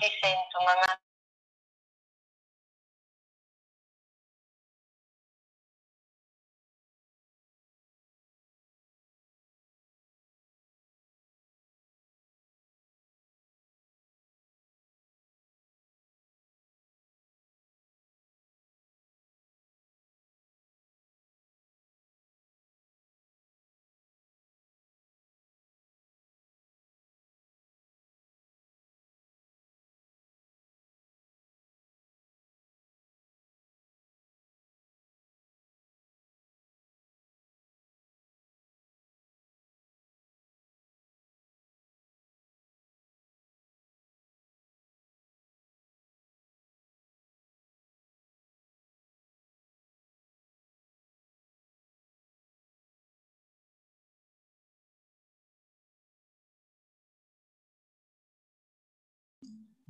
Ti sento, mamma.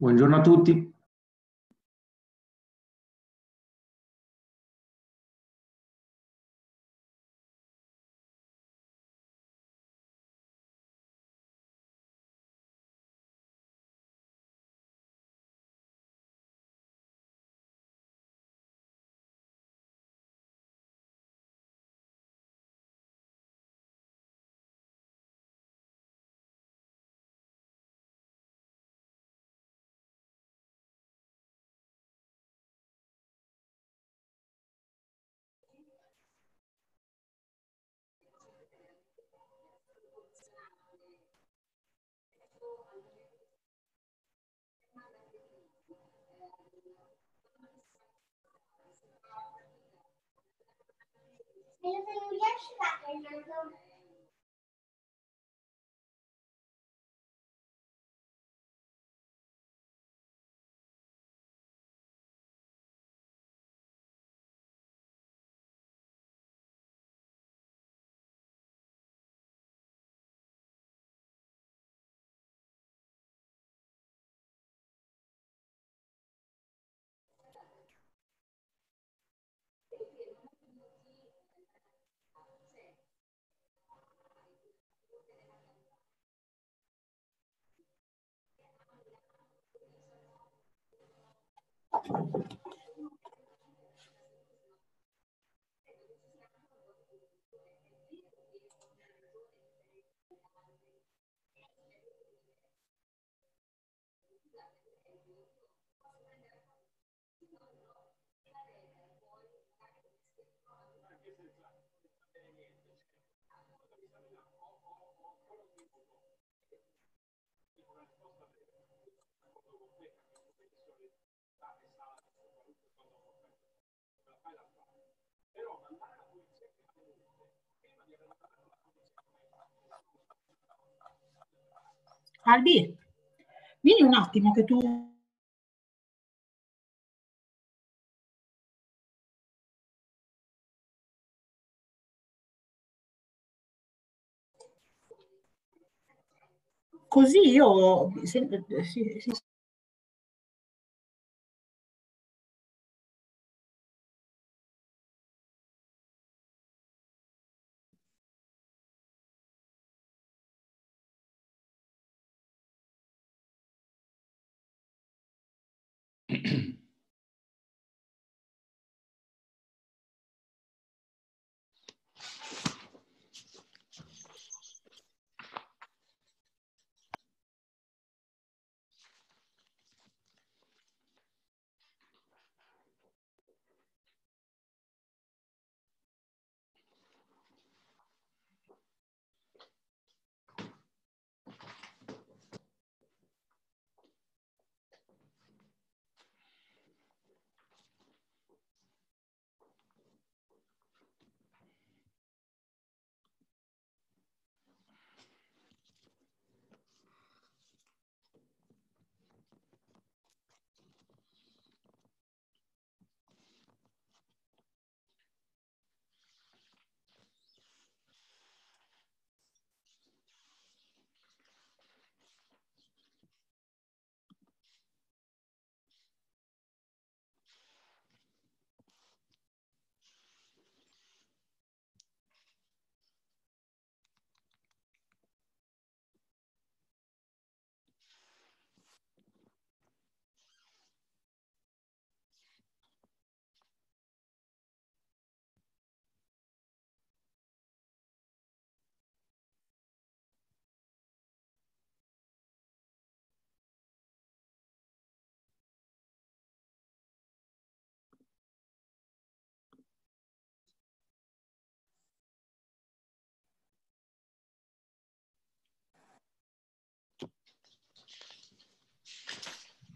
Buongiorno a tutti. Benim senin gerçekten Albi, vieni un attimo che tu così io sì, sì,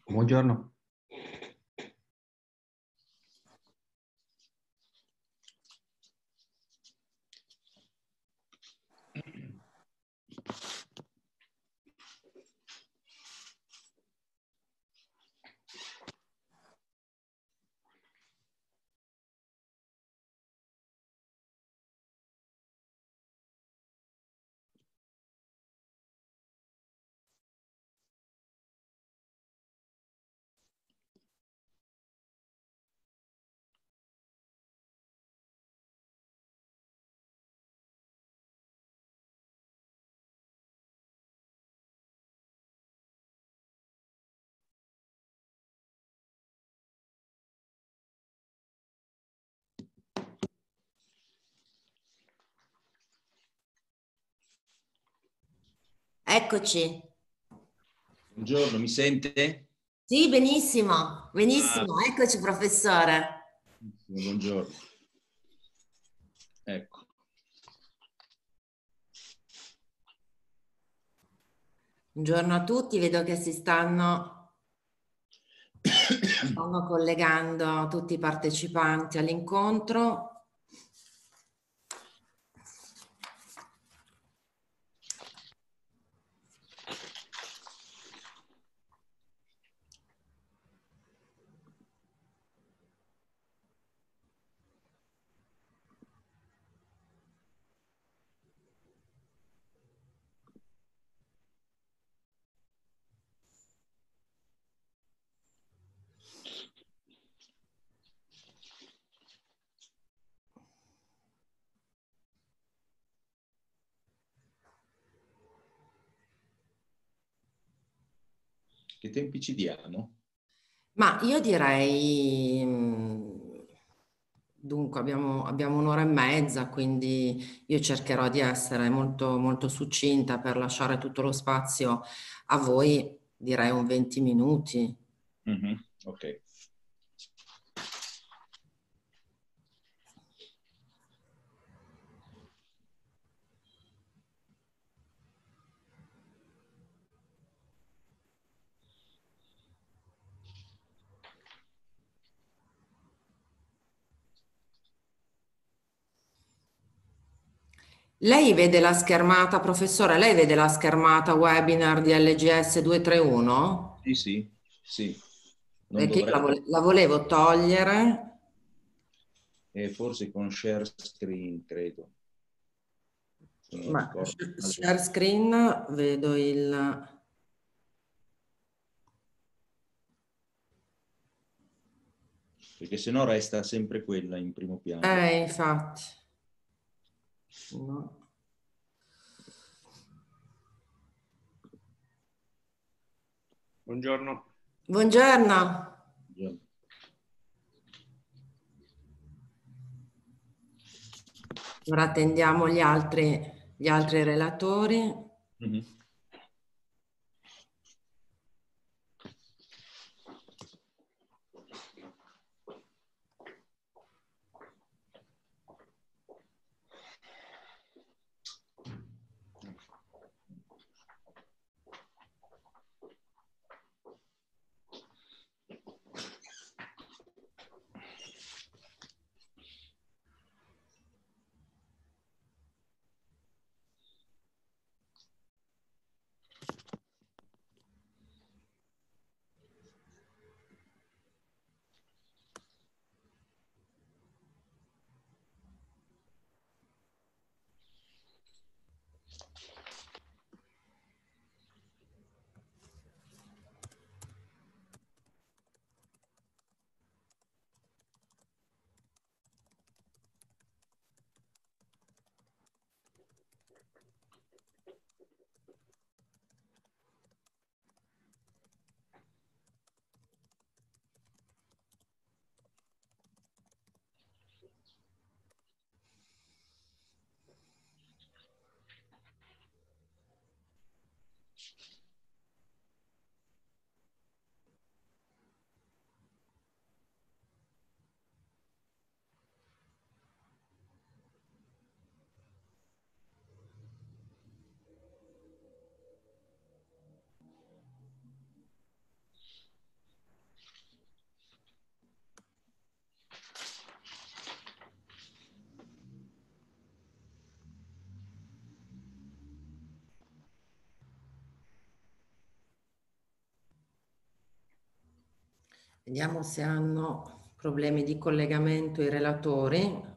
Buongiorno. Eccoci. Buongiorno, mi sente? Sì, benissimo, benissimo. Ah. Eccoci, professore. Buongiorno. Ecco. Buongiorno a tutti, vedo che si stanno, stanno collegando tutti i partecipanti all'incontro. Che tempi ci diamo? Ma io direi, mm, dunque abbiamo, abbiamo un'ora e mezza, quindi io cercherò di essere molto, molto succinta per lasciare tutto lo spazio a voi, direi un 20 minuti. Mm-hmm. Ok. Lei vede la schermata, professore, lei vede la schermata webinar di LGS 231? Sì, sì, sì. Non Perché la, vole la, volevo togliere. E forse con share screen, credo. Ma share screen vedo il... Perché se no resta sempre quella in primo piano. Eh, infatti. No. Buongiorno. Buongiorno. Ora attendiamo gli altri, gli altri relatori. Mm Vediamo se hanno problemi di collegamento i relatori.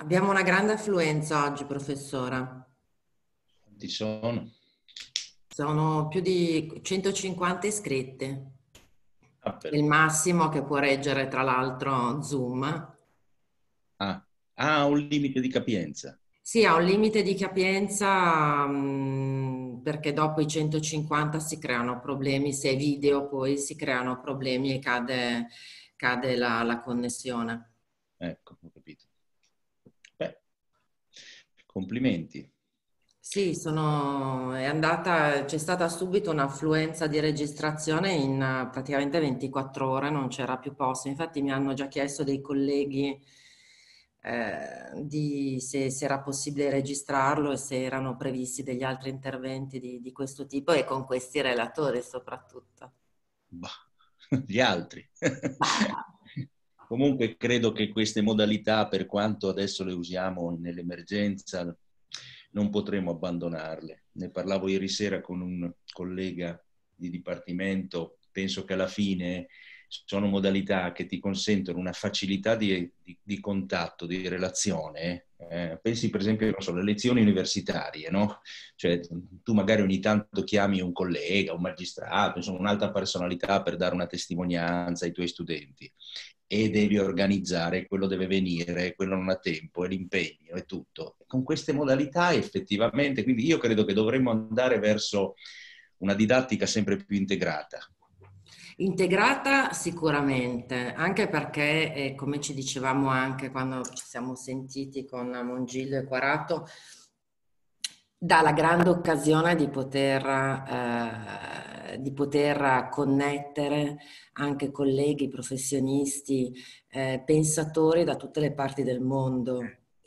Abbiamo una grande affluenza oggi, professore. Quanti sono? Sono più di 150 iscritti. Ah, Il massimo che può reggere, tra l'altro, Zoom. ah, ha un limite di capienza. Sì, ha un limite di capienza mh, perché dopo i 150 si creano problemi, se è video poi si creano problemi e cade, cade la, la connessione. Ecco, ho capito. Complimenti. Sì, sono, è andata, c'è stata subito un'affluenza di registrazione in eh, praticamente 24 ore, non c'era più posto. Infatti mi hanno già chiesto dei colleghi eh, di se, se era possibile registrarlo e se erano previsti degli altri interventi di, di questo tipo e con questi relatori soprattutto. Bah, gli altri. Comunque credo che queste modalità, per quanto adesso le usiamo nell'emergenza, non potremo abbandonarle. Ne parlavo ieri sera con un collega di dipartimento, penso che alla fine sono modalità che ti consentono una facilità di, di, di contatto, di relazione. Eh, pensi per esempio alle lezioni universitarie, no? Cioè tu magari ogni tanto chiami un collega, un magistrato, insomma un'altra personalità per dare una testimonianza ai tuoi studenti e devi organizzare, quello deve venire, quello non ha tempo, e l'impegno e tutto. Con queste modalità effettivamente, quindi io credo che dovremmo andare verso una didattica sempre più integrata. Integrata sicuramente, anche perché, eh, come ci dicevamo anche quando ci siamo sentiti con Mongillo e Quarato, dà la grande occasione di poter, eh, di poter connettere anche colleghi, professionisti, eh, pensatori da tutte le parti del mondo.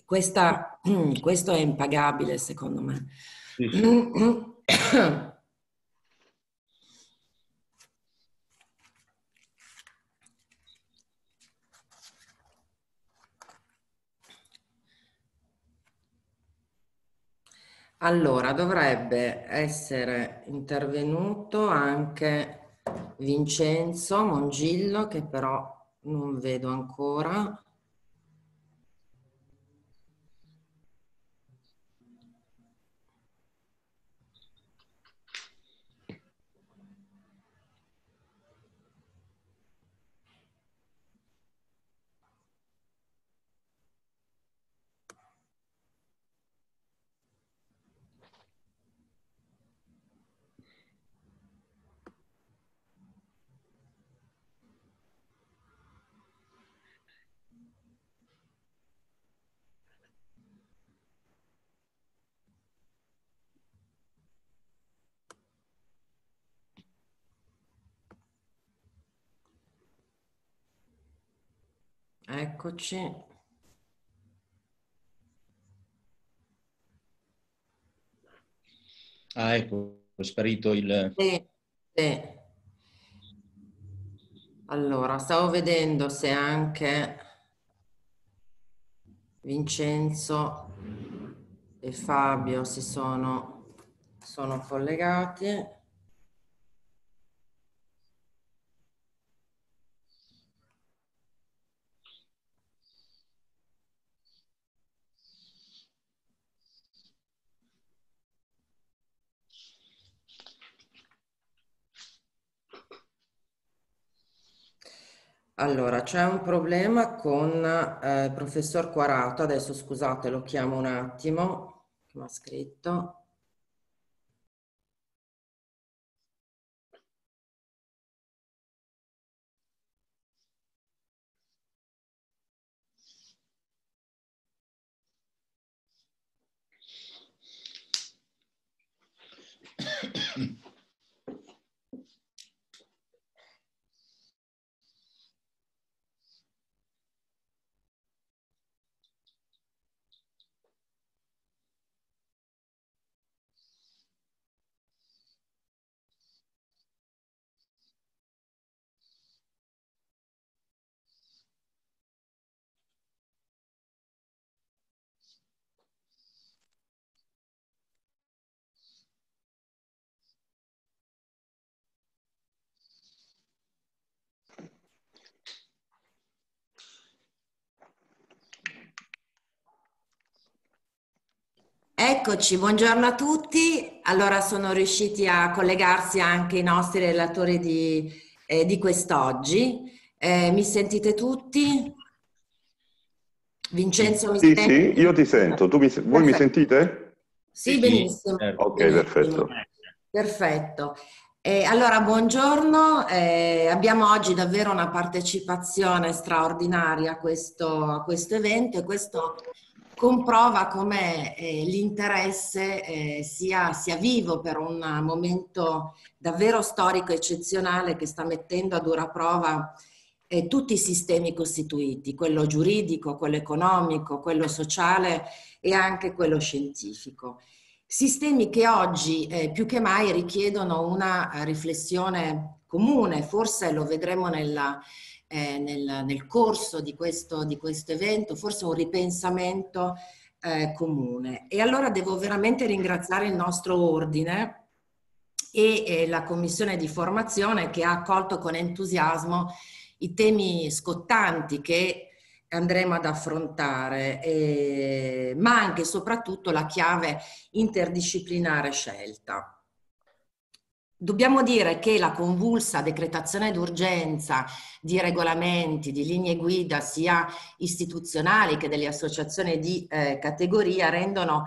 Questa, questo è impagabile secondo me. Sì, sì. Allora, dovrebbe essere intervenuto anche Vincenzo Mongillo, che però non vedo ancora. Eccoci. Ah, ecco, è sparito il... Sì, sì. Allora, stavo vedendo se anche Vincenzo e Fabio si sono, sono collegati. Allora, c'è un problema con eh, il professor Quarato, adesso scusate, lo chiamo un attimo, mi ha scritto. Eccoci, buongiorno a tutti. Allora sono riusciti a collegarsi anche i nostri relatori di, eh, di quest'oggi. Eh, mi sentite tutti? Vincenzo mi sì, senti? Sì, io ti sento. Mi, voi mi sentite? Sì, benissimo. Ok, benissimo. perfetto. Perfetto. Eh, allora, buongiorno. Eh, abbiamo oggi davvero una partecipazione straordinaria a questo, a questo evento e questo comprova come eh, l'interesse eh, sia, sia, vivo per un momento davvero storico eccezionale che sta mettendo a dura prova eh, tutti i sistemi costituiti, quello giuridico, quello economico, quello sociale e anche quello scientifico. Sistemi che oggi eh, più che mai richiedono una riflessione comune, forse lo vedremo nella eh, nel, nel, corso di questo, di questo, evento, forse un ripensamento eh, comune. E allora devo veramente ringraziare il nostro ordine e eh, la commissione di formazione che ha accolto con entusiasmo i temi scottanti che andremo ad affrontare, eh, ma anche e soprattutto la chiave interdisciplinare scelta. Dobbiamo dire che la convulsa decretazione d'urgenza di regolamenti, di linee guida sia istituzionali che delle associazioni di eh, categoria rendono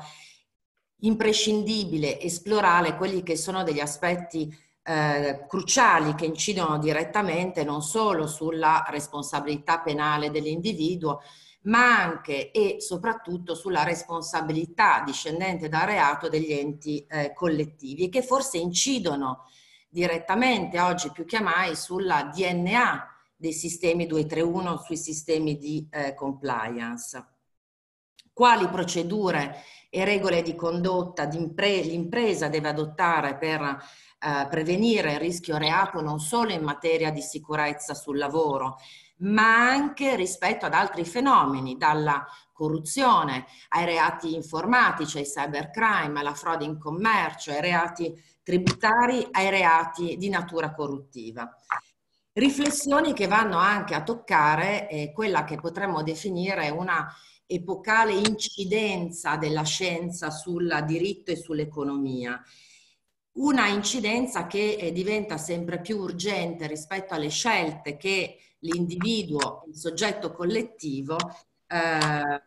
imprescindibile esplorare quelli che sono degli aspetti eh, cruciali che incidono direttamente non solo sulla responsabilità penale dell'individuo, ma anche e soprattutto sulla responsabilità discendente dal reato degli enti eh, collettivi che forse incidono direttamente oggi più che mai sulla DNA dei sistemi 231, sui sistemi di eh, compliance. Quali procedure e regole di condotta l'impresa deve adottare per eh, prevenire il rischio reato non solo in materia di sicurezza sul lavoro, ma anche rispetto ad altri fenomeni, dalla corruzione ai reati informatici, ai cybercrime, alla frode in commercio, ai reati tributari, ai reati di natura corruttiva. Riflessioni che vanno anche a toccare eh, quella che potremmo definire una epocale incidenza della scienza sul diritto e sull'economia una incidenza che eh, diventa sempre più urgente rispetto alle scelte che l'individuo, il soggetto collettivo eh,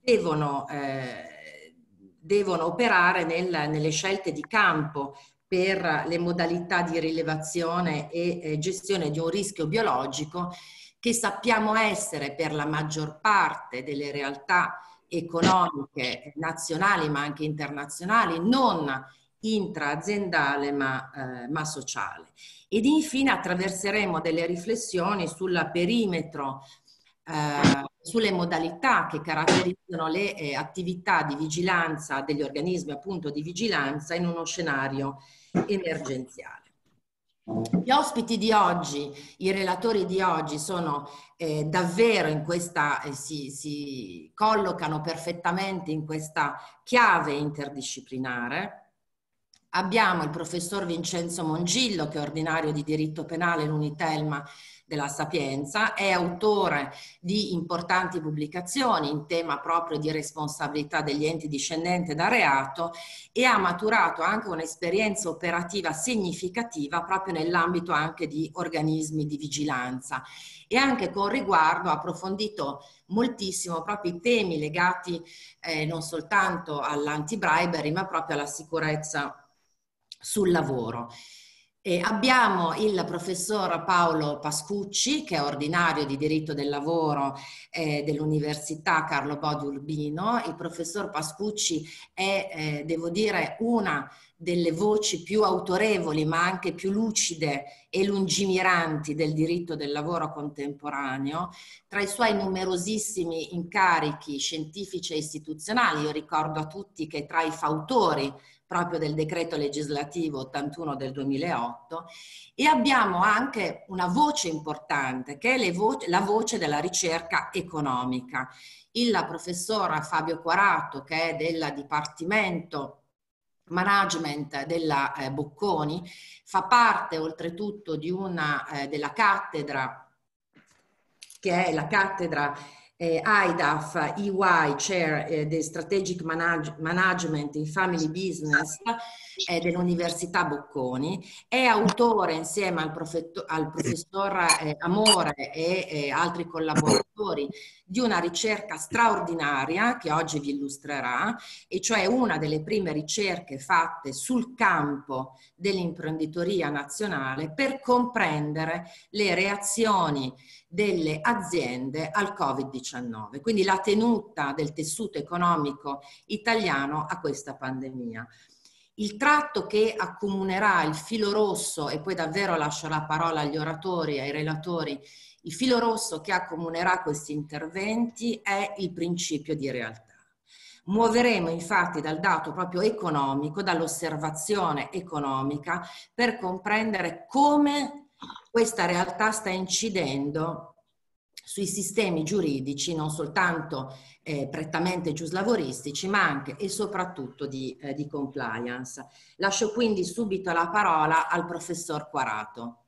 devono, eh, devono, operare nel, nelle scelte di campo per le modalità di rilevazione e eh, gestione di un rischio biologico che sappiamo essere per la maggior parte delle realtà economiche nazionali ma anche internazionali non intraaziendale ma, eh, ma sociale. Ed infine attraverseremo delle riflessioni sul perimetro, eh, sulle modalità che caratterizzano le eh, attività di vigilanza degli organismi appunto di vigilanza in uno scenario emergenziale. Gli ospiti di oggi, i relatori di oggi sono eh, davvero in questa, eh, si, si collocano perfettamente in questa chiave interdisciplinare Abbiamo il professor Vincenzo Mongillo, che è ordinario di diritto penale all'Unitelma della Sapienza, è autore di importanti pubblicazioni in tema proprio di responsabilità degli enti discendenti da reato e ha maturato anche un'esperienza operativa significativa proprio nell'ambito anche di organismi di vigilanza. E anche con riguardo ha approfondito moltissimo proprio i temi legati eh, non soltanto all'anti-bribery ma proprio alla sicurezza sul lavoro. E abbiamo il professor Paolo Pascucci, che è ordinario di diritto del lavoro eh, dell'Università Carlo Bodi Urbino. Il professor Pascucci è, eh, devo dire, una delle voci più autorevoli ma anche più lucide e lungimiranti del diritto del lavoro contemporaneo. Tra i suoi numerosissimi incarichi scientifici e istituzionali, io ricordo a tutti che tra i fautori proprio del decreto legislativo 81 del 2008 e abbiamo anche una voce importante che è vo la voce della ricerca economica. Il professor Fabio Quarato che è del Dipartimento Management della eh, Bocconi fa parte oltretutto di una, eh, della cattedra che è la cattedra eh, IDAF, EY, Chair eh, del Strategic Manage Management in Family Business eh, dell'Università Bocconi, è autore insieme al, al professor eh, Amore e eh, altri collaboratori di una ricerca straordinaria che oggi vi illustrerà, e cioè una delle prime ricerche fatte sul campo dell'imprenditoria nazionale per comprendere le reazioni delle aziende al Covid-19, quindi la tenuta del tessuto economico italiano a questa pandemia. Il tratto che accomunerà il filo rosso, e poi davvero lascio la parola agli oratori, ai relatori, il filo rosso che accomunerà questi interventi è il principio di realtà. Muoveremo infatti dal dato proprio economico, dall'osservazione economica, per comprendere come questa realtà sta incidendo sui sistemi giuridici, non soltanto eh, prettamente giuslavoristici, ma anche e soprattutto di, eh, di compliance. Lascio quindi subito la parola al professor Quarato.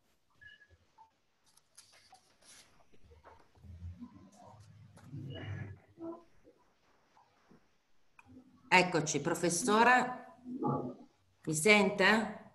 Eccoci, professore. Mi sente?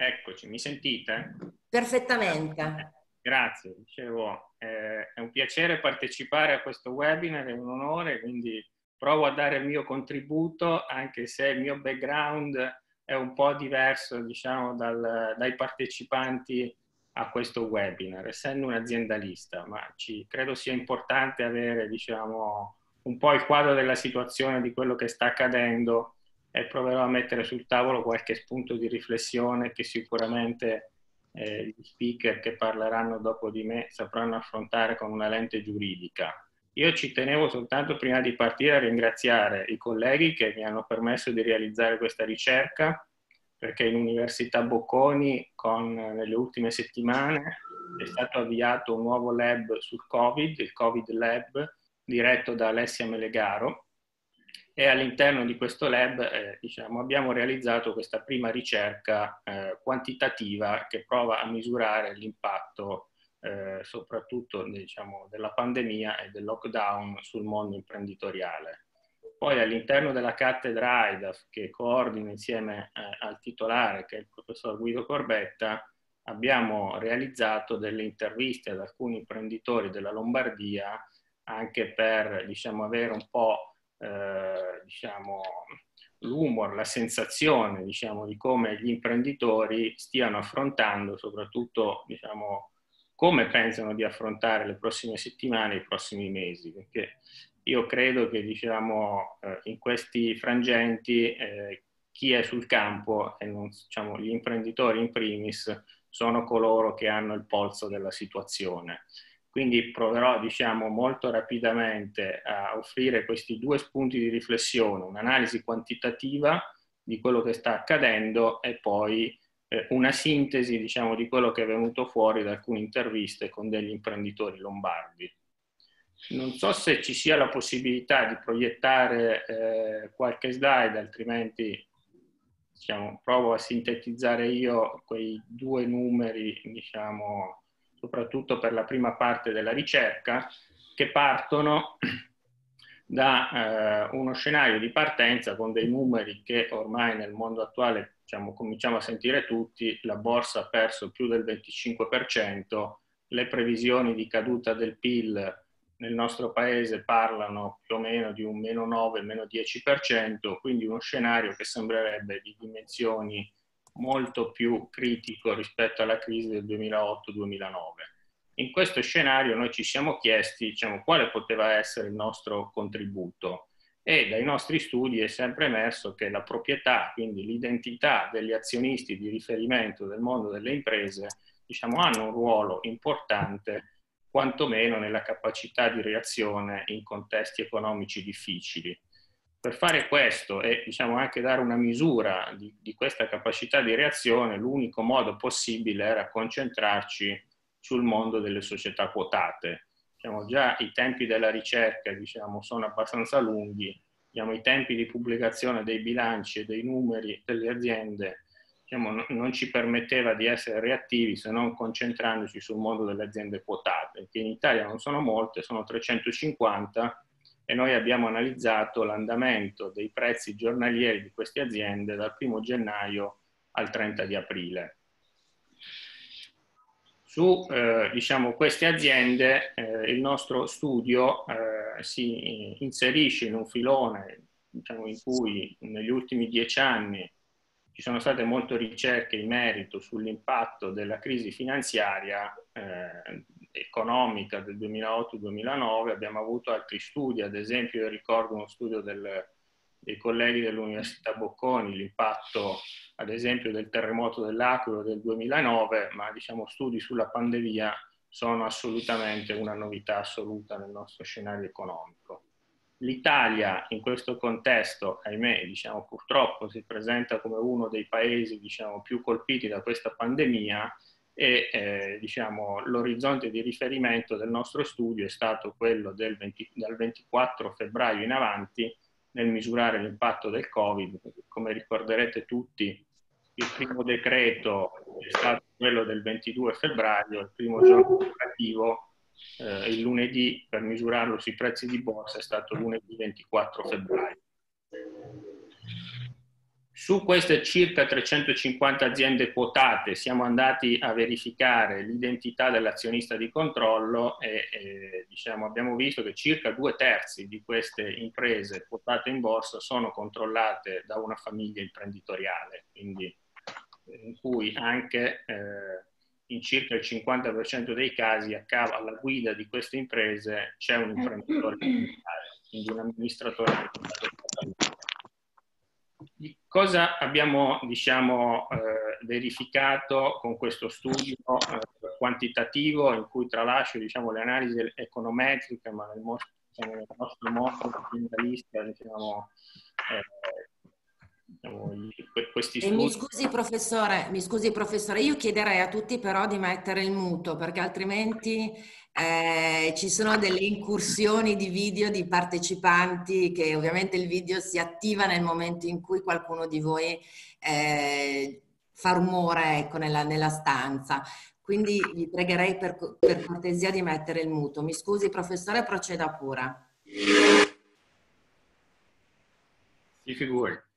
Eccoci, mi sentite? Perfettamente. Grazie, dicevo, eh, è un piacere partecipare a questo webinar, è un onore, quindi provo a dare il mio contributo, anche se il mio background è un po' diverso, diciamo, dal, dai partecipanti a questo webinar, essendo un aziendalista, ma ci, credo sia importante avere, diciamo, un po' il quadro della situazione, di quello che sta accadendo e proverò a mettere sul tavolo qualche spunto di riflessione che sicuramente eh, gli speaker che parleranno dopo di me sapranno affrontare con una lente giuridica. Io ci tenevo soltanto prima di partire a ringraziare i colleghi che mi hanno permesso di realizzare questa ricerca, perché in Università Bocconi con, nelle ultime settimane è stato avviato un nuovo lab sul Covid, il Covid Lab, diretto da Alessia Melegaro, e all'interno di questo lab eh, diciamo, abbiamo realizzato questa prima ricerca eh, quantitativa che prova a misurare l'impatto eh, soprattutto diciamo, della pandemia e del lockdown sul mondo imprenditoriale. Poi all'interno della cattedra IDAF che coordina insieme eh, al titolare che è il professor Guido Corbetta abbiamo realizzato delle interviste ad alcuni imprenditori della Lombardia anche per diciamo, avere un po' eh, diciamo, l'umor, la sensazione diciamo, di come gli imprenditori stiano affrontando, soprattutto diciamo, come pensano di affrontare le prossime settimane, i prossimi mesi, perché io credo che diciamo, eh, in questi frangenti eh, chi è sul campo e non, diciamo, gli imprenditori in primis sono coloro che hanno il polso della situazione. Quindi proverò, diciamo, molto rapidamente a offrire questi due spunti di riflessione, un'analisi quantitativa di quello che sta accadendo e poi eh, una sintesi, diciamo, di quello che è venuto fuori da alcune interviste con degli imprenditori lombardi. Non so se ci sia la possibilità di proiettare eh, qualche slide, altrimenti diciamo, provo a sintetizzare io quei due numeri, diciamo, soprattutto per la prima parte della ricerca, che partono da eh, uno scenario di partenza con dei numeri che ormai nel mondo attuale diciamo, cominciamo a sentire tutti, la borsa ha perso più del 25%, le previsioni di caduta del PIL nel nostro paese parlano più o meno di un meno 9, meno 10%, quindi uno scenario che sembrerebbe di dimensioni molto più critico rispetto alla crisi del 2008-2009. In questo scenario noi ci siamo chiesti diciamo, quale poteva essere il nostro contributo e dai nostri studi è sempre emerso che la proprietà, quindi l'identità degli azionisti di riferimento del mondo delle imprese, diciamo, hanno un ruolo importante quantomeno nella capacità di reazione in contesti economici difficili. Per fare questo e diciamo, anche dare una misura di, di questa capacità di reazione, l'unico modo possibile era concentrarci sul mondo delle società quotate. Diciamo, già i tempi della ricerca diciamo, sono abbastanza lunghi, diciamo, i tempi di pubblicazione dei bilanci e dei numeri delle aziende diciamo, non ci permetteva di essere reattivi se non concentrandoci sul mondo delle aziende quotate, che in Italia non sono molte, sono 350 e noi abbiamo analizzato l'andamento dei prezzi giornalieri di queste aziende dal 1 gennaio al 30 di aprile. Su eh, diciamo, queste aziende eh, il nostro studio eh, si inserisce in un filone diciamo, in cui negli ultimi dieci anni ci sono state molte ricerche in merito sull'impatto della crisi finanziaria eh, economica del 2008-2009, abbiamo avuto altri studi, ad esempio io ricordo uno studio del, dei colleghi dell'Università Bocconi, l'impatto ad esempio del terremoto dell'Aquila del 2009, ma diciamo studi sulla pandemia sono assolutamente una novità assoluta nel nostro scenario economico. L'Italia in questo contesto, ahimè, diciamo, purtroppo si presenta come uno dei paesi diciamo, più colpiti da questa pandemia e eh, diciamo, l'orizzonte di riferimento del nostro studio è stato quello del 20, dal 24 febbraio in avanti nel misurare l'impatto del Covid. Come ricorderete tutti, il primo decreto è stato quello del 22 febbraio, il primo giorno operativo eh, il lunedì per misurarlo sui prezzi di borsa è stato lunedì 24 febbraio. Su queste circa 350 aziende quotate. Siamo andati a verificare l'identità dell'azionista di controllo e, e diciamo, abbiamo visto che circa due terzi di queste imprese quotate in borsa sono controllate da una famiglia imprenditoriale, quindi in cui anche eh, in circa il 50% dei casi a capo alla guida di queste imprese c'è un imprenditore quindi un amministratore. di cosa abbiamo diciamo, eh, verificato con questo studio eh, quantitativo in cui tralascio diciamo, le analisi econometriche, ma nel, mostro, diciamo, nel nostro modo criminalista diciamo, eh, questi studi. Mi scusi, professore, mi scusi professore, io chiederei a tutti però di mettere il muto perché altrimenti eh, ci sono delle incursioni di video di partecipanti che ovviamente il video si attiva nel momento in cui qualcuno di voi eh, fa rumore ecco, nella, nella, stanza. Quindi vi pregherei per, per cortesia di mettere il muto. Mi scusi professore, proceda pure. Si figuri.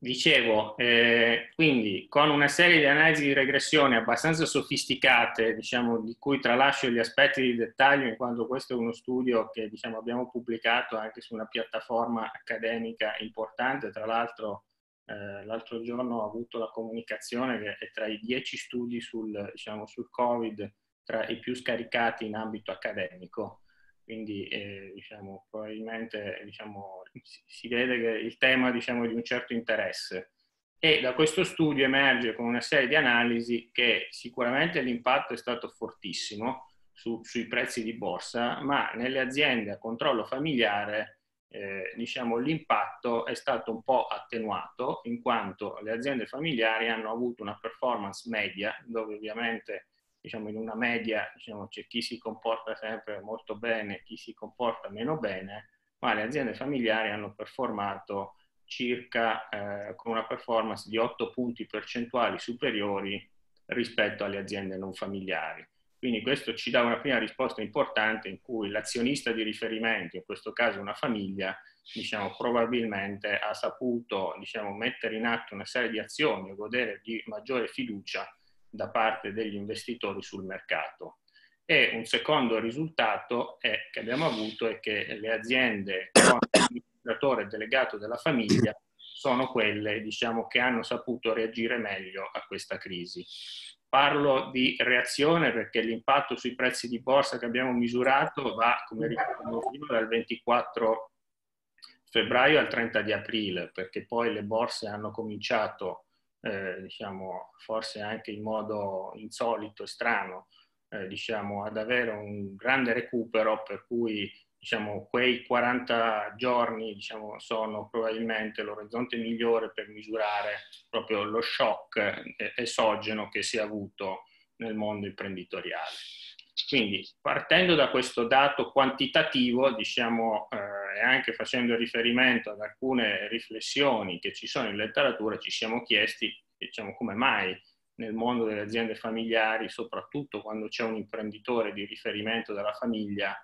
Dicevo, eh, quindi con una serie di analisi di regressione abbastanza sofisticate, diciamo, di cui tralascio gli aspetti di dettaglio, in quanto questo è uno studio che diciamo, abbiamo pubblicato anche su una piattaforma accademica importante, tra l'altro eh, l'altro giorno ho avuto la comunicazione che è tra i dieci studi sul, diciamo, sul Covid, tra i più scaricati in ambito accademico quindi eh, diciamo, probabilmente diciamo, si vede che il tema diciamo, è di un certo interesse. E da questo studio emerge con una serie di analisi che sicuramente l'impatto è stato fortissimo su, sui prezzi di borsa, ma nelle aziende a controllo familiare eh, diciamo, l'impatto è stato un po' attenuato in quanto le aziende familiari hanno avuto una performance media dove ovviamente diciamo, in una media diciamo, c'è chi si comporta sempre molto bene, chi si comporta meno bene, ma le aziende familiari hanno performato circa eh, con una performance di 8 punti percentuali superiori rispetto alle aziende non familiari. Quindi questo ci dà una prima risposta importante in cui l'azionista di riferimento, in questo caso una famiglia, diciamo, probabilmente ha saputo diciamo, mettere in atto una serie di azioni e godere di maggiore fiducia da parte degli investitori sul mercato. E un secondo risultato è, che abbiamo avuto è che le aziende con l'amministratore delegato della famiglia sono quelle diciamo, che hanno saputo reagire meglio a questa crisi. Parlo di reazione perché l'impatto sui prezzi di borsa che abbiamo misurato va, come ricordo prima, dal 24 febbraio al 30 di aprile, perché poi le borse hanno cominciato eh, diciamo, forse anche in modo insolito e strano, eh, diciamo, ad avere un grande recupero per cui diciamo, quei 40 giorni diciamo, sono probabilmente l'orizzonte migliore per misurare proprio lo shock esogeno che si è avuto nel mondo imprenditoriale. Quindi partendo da questo dato quantitativo, diciamo, eh, e anche facendo riferimento ad alcune riflessioni che ci sono in letteratura, ci siamo chiesti diciamo, come mai nel mondo delle aziende familiari, soprattutto quando c'è un imprenditore di riferimento della famiglia,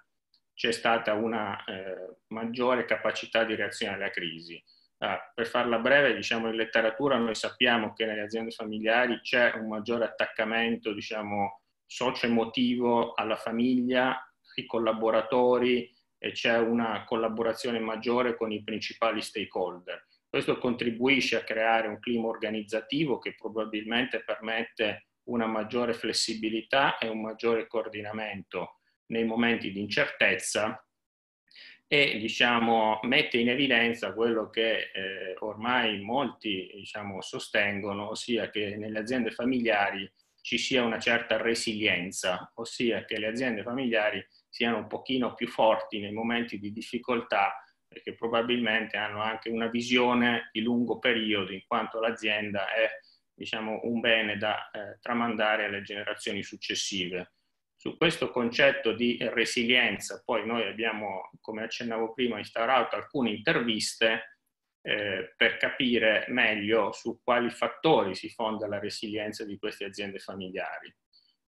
c'è stata una eh, maggiore capacità di reazione alla crisi. Ah, per farla breve, diciamo, in letteratura noi sappiamo che nelle aziende familiari c'è un maggiore attaccamento diciamo, socio-emotivo alla famiglia, ai collaboratori e c'è una collaborazione maggiore con i principali stakeholder. Questo contribuisce a creare un clima organizzativo che probabilmente permette una maggiore flessibilità e un maggiore coordinamento nei momenti di incertezza e diciamo, mette in evidenza quello che eh, ormai molti diciamo, sostengono, ossia che nelle aziende familiari ci sia una certa resilienza, ossia che le aziende familiari siano un pochino più forti nei momenti di difficoltà perché probabilmente hanno anche una visione di lungo periodo in quanto l'azienda è diciamo, un bene da eh, tramandare alle generazioni successive. Su questo concetto di resilienza, poi noi abbiamo, come accennavo prima, instaurato alcune interviste eh, per capire meglio su quali fattori si fonda la resilienza di queste aziende familiari.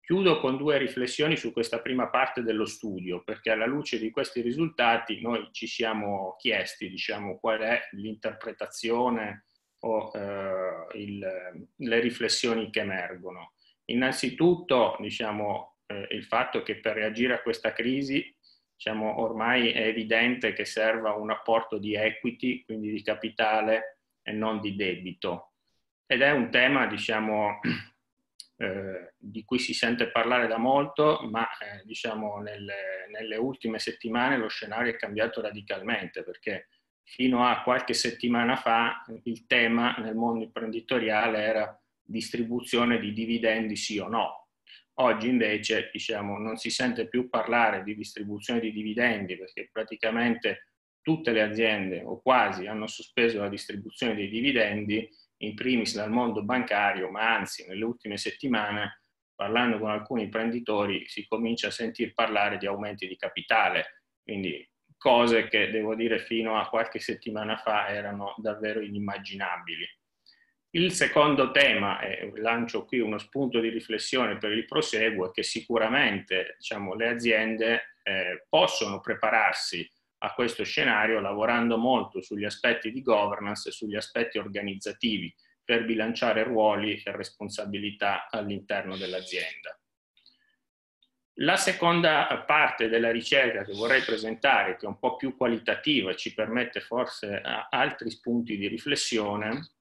Chiudo con due riflessioni su questa prima parte dello studio, perché alla luce di questi risultati noi ci siamo chiesti diciamo, qual è l'interpretazione o eh, il, le riflessioni che emergono. Innanzitutto, diciamo, eh, il fatto che per reagire a questa crisi diciamo, ormai è evidente che serva un apporto di equity, quindi di capitale e non di debito. Ed è un tema diciamo, eh, di cui si sente parlare da molto, ma eh, diciamo, nelle, nelle ultime settimane lo scenario è cambiato radicalmente perché fino a qualche settimana fa il tema nel mondo imprenditoriale era distribuzione di dividendi sì o no, Oggi invece diciamo, non si sente più parlare di distribuzione di dividendi perché praticamente tutte le aziende o quasi hanno sospeso la distribuzione dei dividendi, in primis dal mondo bancario, ma anzi nelle ultime settimane, parlando con alcuni imprenditori, si comincia a sentir parlare di aumenti di capitale, quindi cose che devo dire fino a qualche settimana fa erano davvero inimmaginabili. Il secondo tema, e lancio qui uno spunto di riflessione per il proseguo, è che sicuramente diciamo, le aziende eh, possono prepararsi a questo scenario lavorando molto sugli aspetti di governance e sugli aspetti organizzativi per bilanciare ruoli e responsabilità all'interno dell'azienda. La seconda parte della ricerca che vorrei presentare, che è un po' più qualitativa ci permette forse altri spunti di riflessione,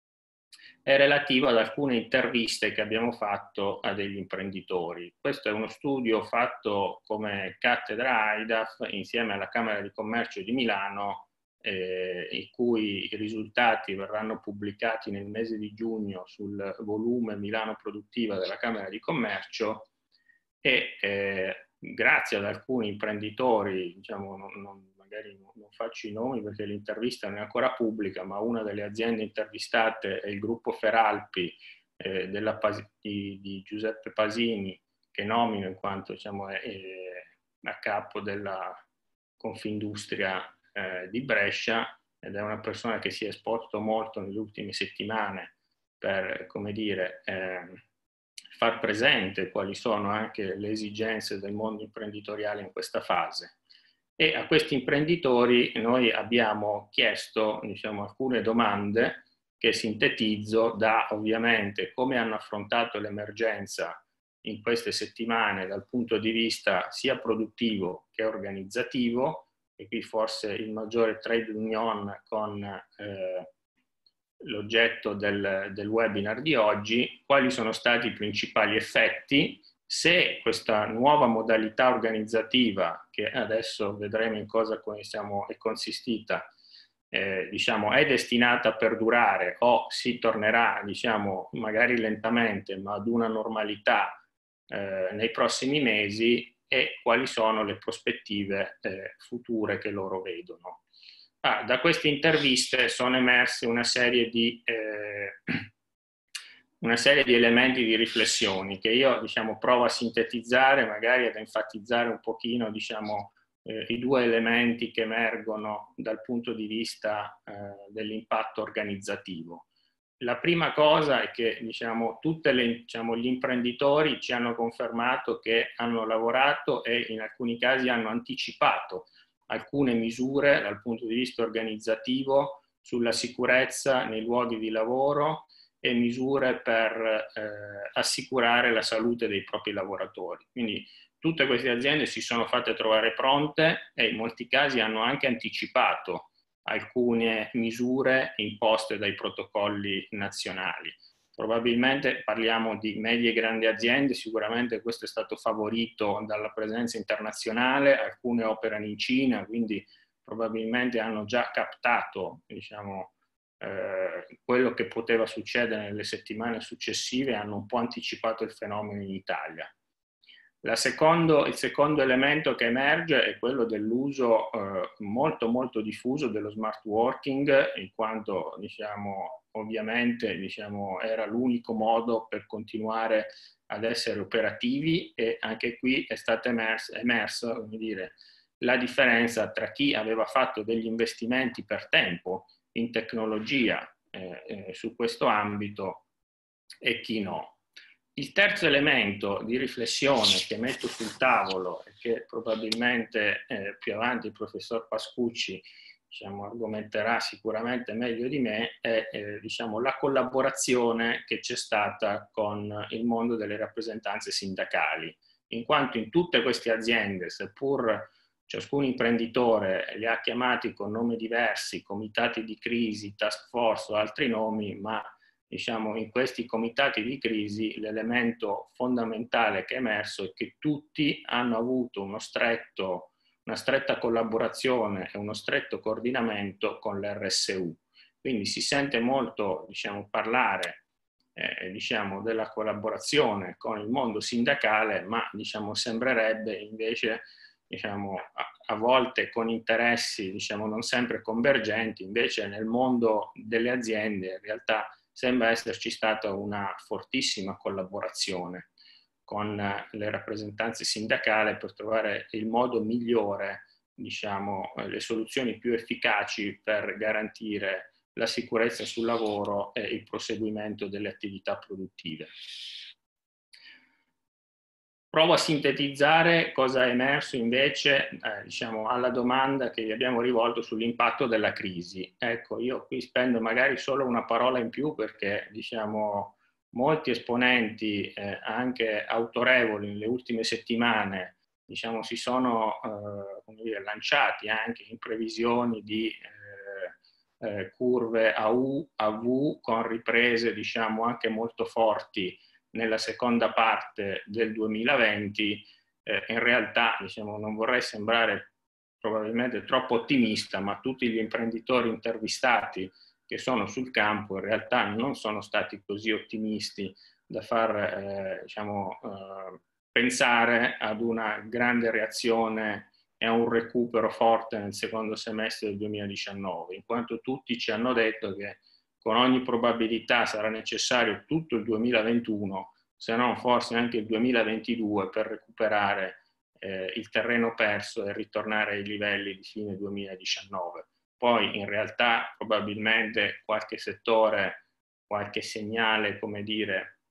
è relativo ad alcune interviste che abbiamo fatto a degli imprenditori. Questo è uno studio fatto come cattedra AIDAF insieme alla Camera di Commercio di Milano, eh, i cui risultati verranno pubblicati nel mese di giugno sul volume Milano Produttiva della Camera di Commercio e eh, grazie ad alcuni imprenditori, diciamo, non magari non faccio i nomi perché l'intervista non è ancora pubblica, ma una delle aziende intervistate è il gruppo Feralpi eh, della, di, di, Giuseppe Pasini, che nomino in quanto diciamo, è, è a capo della Confindustria eh, di Brescia ed è una persona che si è esposto molto nelle ultime settimane per, come dire, eh, far presente quali sono anche le esigenze del mondo imprenditoriale in questa fase e a questi imprenditori noi abbiamo chiesto diciamo, alcune domande che sintetizzo da ovviamente come hanno affrontato l'emergenza in queste settimane dal punto di vista sia produttivo che organizzativo e qui forse il maggiore trade union con eh, l'oggetto del, del webinar di oggi, quali sono stati i principali effetti se questa nuova modalità organizzativa, che adesso vedremo in cosa siamo, è consistita, eh, diciamo, è destinata a perdurare o si tornerà, diciamo, magari lentamente, ma ad una normalità eh, nei prossimi mesi e quali sono le prospettive eh, future che loro vedono. Ah, da queste interviste sono emerse una serie di eh, una serie di elementi di riflessioni che io diciamo, provo a sintetizzare, magari ad enfatizzare un pochino diciamo, eh, i due elementi che emergono dal punto di vista eh, dell'impatto organizzativo. la prima cosa è che diciamo, tutti diciamo, gli imprenditori ci hanno confermato che hanno lavorato e in alcuni casi hanno anticipato alcune misure dal punto di vista organizzativo sulla sicurezza nei luoghi di lavoro e misure per eh, assicurare la salute dei propri lavoratori. Quindi tutte queste aziende si sono fatte trovare pronte e in molti casi hanno anche anticipato alcune misure imposte dai protocolli nazionali. Probabilmente parliamo di medie e grandi aziende, sicuramente questo è stato favorito dalla presenza internazionale, alcune operano in Cina, quindi probabilmente hanno già captato diciamo, eh, quello che poteva succedere nelle settimane successive hanno un po' anticipato il fenomeno in Italia. Secondo, il secondo elemento che emerge è quello dell'uso eh, molto molto diffuso dello smart working, in quanto diciamo, ovviamente diciamo, era l'unico modo per continuare ad essere operativi e anche qui è stata emersa, la differenza tra chi aveva fatto degli investimenti per tempo in tecnologia eh, eh, su questo ambito e chi no. Il terzo elemento di riflessione che metto sul tavolo e che probabilmente eh, più avanti il professor Pascucci diciamo, argomenterà sicuramente meglio di me è eh, diciamo, la collaborazione che c'è stata con il mondo delle rappresentanze sindacali, in quanto in tutte queste aziende, seppur ciascun imprenditore li ha chiamati con nomi diversi, comitati di crisi, task force o altri nomi, ma diciamo, in questi comitati di crisi l'elemento fondamentale che è emerso è che tutti hanno avuto stretto, una stretta collaborazione e uno stretto coordinamento con l'RSU. Quindi si sente molto diciamo, parlare eh, diciamo, della collaborazione con il mondo sindacale, ma diciamo, sembrerebbe invece diciamo, a, volte con interessi diciamo, non sempre convergenti, invece nel mondo delle aziende in realtà sembra esserci stata una fortissima collaborazione con le rappresentanze sindacali per trovare il modo migliore, diciamo, le soluzioni più efficaci per garantire la sicurezza sul lavoro e il proseguimento delle attività produttive. Provo a sintetizzare cosa è emerso invece eh, diciamo, alla domanda che vi abbiamo rivolto sull'impatto della crisi. Ecco, io qui spendo magari solo una parola in più perché diciamo, molti esponenti, eh, anche autorevoli, nelle ultime settimane diciamo, si sono eh, dire, lanciati anche in previsioni di eh, eh, curve a U, a V con riprese diciamo, anche molto forti nella seconda parte del 2020, eh, in realtà diciamo, non vorrei sembrare probabilmente troppo ottimista, ma tutti gli imprenditori intervistati che sono sul campo in realtà non sono stati così ottimisti da far eh, diciamo, eh, pensare ad una grande reazione e a un recupero forte nel secondo semestre del 2019, in quanto tutti ci hanno detto che con ogni probabilità sarà necessario tutto il 2021, se non forse anche il 2022, per recuperare eh, il terreno perso e ritornare ai livelli di fine 2019. Poi in realtà probabilmente qualche settore, qualche segnale, come dire,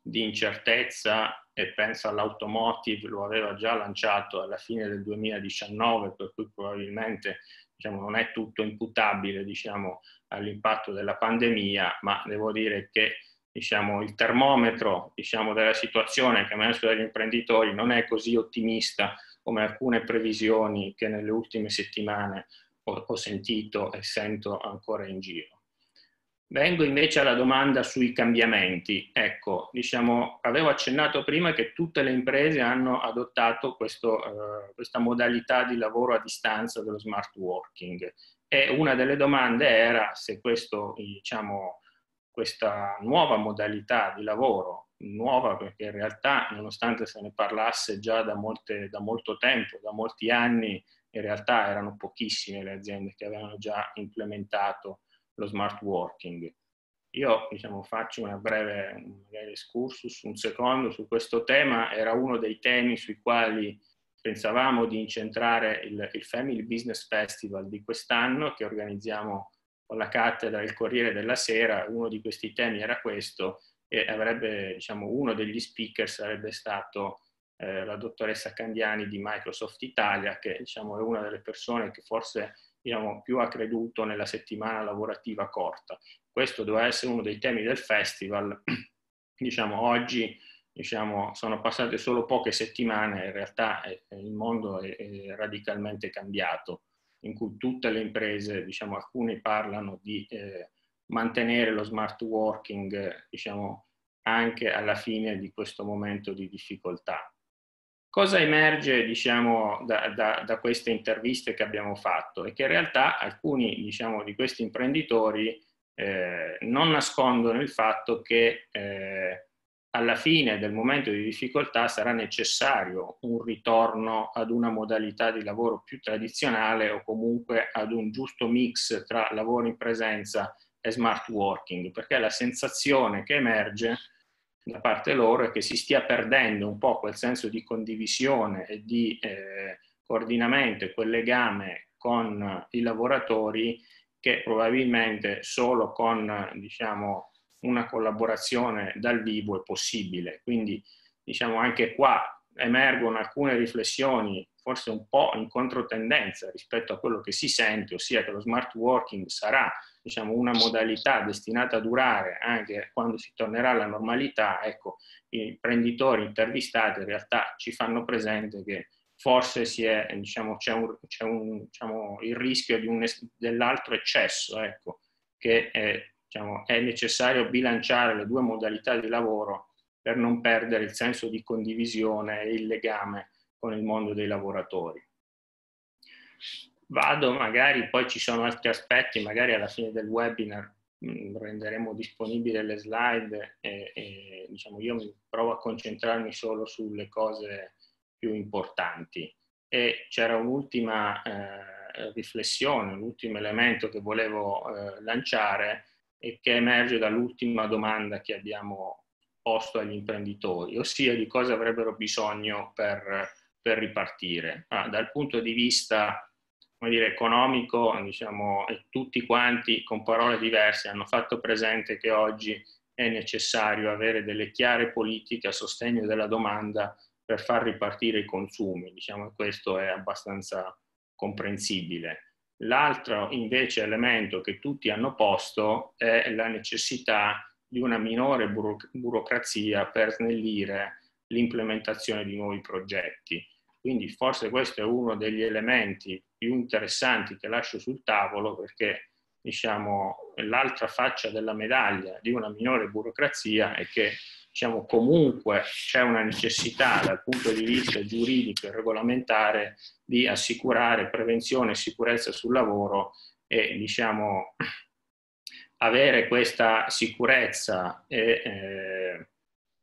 di incertezza e penso all'automotive, lo aveva già lanciato alla fine del 2019, per cui probabilmente diciamo, non è tutto imputabile diciamo, all'impatto della pandemia, ma devo dire che diciamo, il termometro diciamo, della situazione che ha messo dagli imprenditori non è così ottimista come alcune previsioni che nelle ultime settimane ho, ho sentito e sento ancora in giro. Vengo invece alla domanda sui cambiamenti. Ecco, diciamo, avevo accennato prima che tutte le imprese hanno adottato questo, eh, questa modalità di lavoro a distanza dello smart working e una delle domande era se questo, diciamo, questa nuova modalità di lavoro, nuova perché in realtà nonostante se ne parlasse già da, molte, da molto tempo, da molti anni, in realtà erano pochissime le aziende che avevano già implementato lo smart working. Io diciamo, faccio una breve magari excursus, un secondo su questo tema, era uno dei temi sui quali pensavamo di incentrare il, il Family Business Festival di quest'anno che organizziamo con la cattedra Il Corriere della Sera, uno di questi temi era questo e avrebbe, diciamo, uno degli speaker sarebbe stato eh, la dottoressa Candiani di Microsoft Italia, che diciamo, è una delle persone che forse diciamo, più ha creduto nella settimana lavorativa corta. Questo doveva essere uno dei temi del festival. diciamo, oggi diciamo, sono passate solo poche settimane, in realtà il mondo è, è radicalmente cambiato in cui tutte le imprese, diciamo, alcune parlano di eh, mantenere lo smart working, diciamo, anche alla fine di questo momento di difficoltà. Cosa emerge, diciamo, da, da, da queste interviste che abbiamo fatto? È che in realtà alcuni, diciamo, di questi imprenditori eh, non nascondono il fatto che eh, alla fine del momento di difficoltà sarà necessario un ritorno ad una modalità di lavoro più tradizionale o comunque ad un giusto mix tra lavoro in presenza e smart working, perché la sensazione che emerge da parte loro è che si stia perdendo un po' quel senso di condivisione e di eh, coordinamento e quel legame con i lavoratori che probabilmente solo con diciamo, una collaborazione dal vivo è possibile. Quindi diciamo anche qua emergono alcune riflessioni forse un po' in controtendenza rispetto a quello che si sente, ossia che lo smart working sarà diciamo, una modalità destinata a durare anche quando si tornerà alla normalità. Ecco, i imprenditori intervistati in realtà ci fanno presente che forse è, diciamo, c'è, un, c'è un, diciamo, il rischio un, dell'altro eccesso, ecco, che è diciamo, è necessario bilanciare le due modalità di lavoro per non perdere il senso di condivisione e il legame con il mondo dei lavoratori. Vado, magari poi ci sono altri aspetti, magari alla fine del webinar mm, renderemo disponibili le slide e, e diciamo, io provo a concentrarmi solo sulle cose più importanti. E c'era un'ultima eh, riflessione, un ultimo elemento che volevo eh, lanciare, e che emerge dall'ultima domanda che abbiamo posto agli imprenditori, ossia di cosa avrebbero bisogno per, per ripartire. Ah, dal punto di vista come dire, economico, diciamo, tutti quanti con parole diverse hanno fatto presente che oggi è necessario avere delle chiare politiche a sostegno della domanda per far ripartire i consumi. Diciamo, questo è abbastanza comprensibile. L'altro invece elemento che tutti hanno posto è la necessità di una minore burocrazia per snellire l'implementazione di nuovi progetti. Quindi forse questo è uno degli elementi più interessanti che lascio sul tavolo perché diciamo, l'altra faccia della medaglia di una minore burocrazia è che diciamo, comunque c'è una necessità dal punto di vista giuridico e regolamentare di assicurare prevenzione e sicurezza sul lavoro e diciamo, avere questa sicurezza e, eh,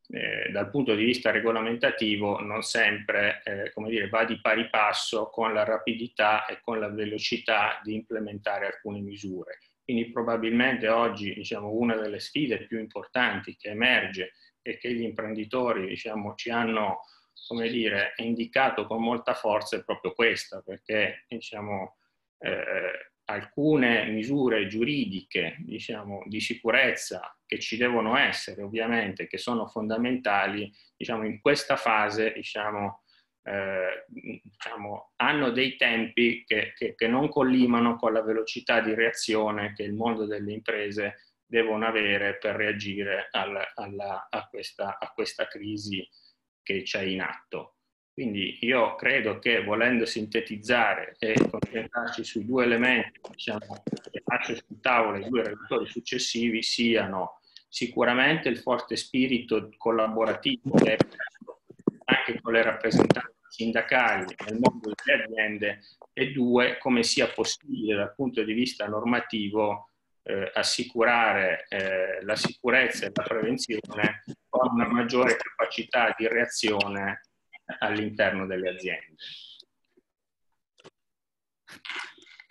eh, dal punto di vista regolamentativo non sempre eh, come dire, va di pari passo con la rapidità e con la velocità di implementare alcune misure. Quindi probabilmente oggi diciamo, una delle sfide più importanti che emerge e che gli imprenditori diciamo, ci hanno come dire, indicato con molta forza è proprio questa, perché diciamo, eh, alcune misure giuridiche diciamo, di sicurezza che ci devono essere ovviamente, che sono fondamentali, diciamo, in questa fase diciamo, eh, diciamo, hanno dei tempi che, che, che non collimano con la velocità di reazione che il mondo delle imprese devono avere per reagire alla, alla, a, questa, a questa crisi che c'è in atto. Quindi io credo che volendo sintetizzare e concentrarci sui due elementi diciamo, che lascio sul tavolo i due relatori successivi siano sicuramente il forte spirito collaborativo che anche con le rappresentanze sindacali nel mondo delle aziende e due come sia possibile dal punto di vista normativo eh, assicurare eh, la sicurezza e la prevenzione con una maggiore capacità di reazione all'interno delle aziende.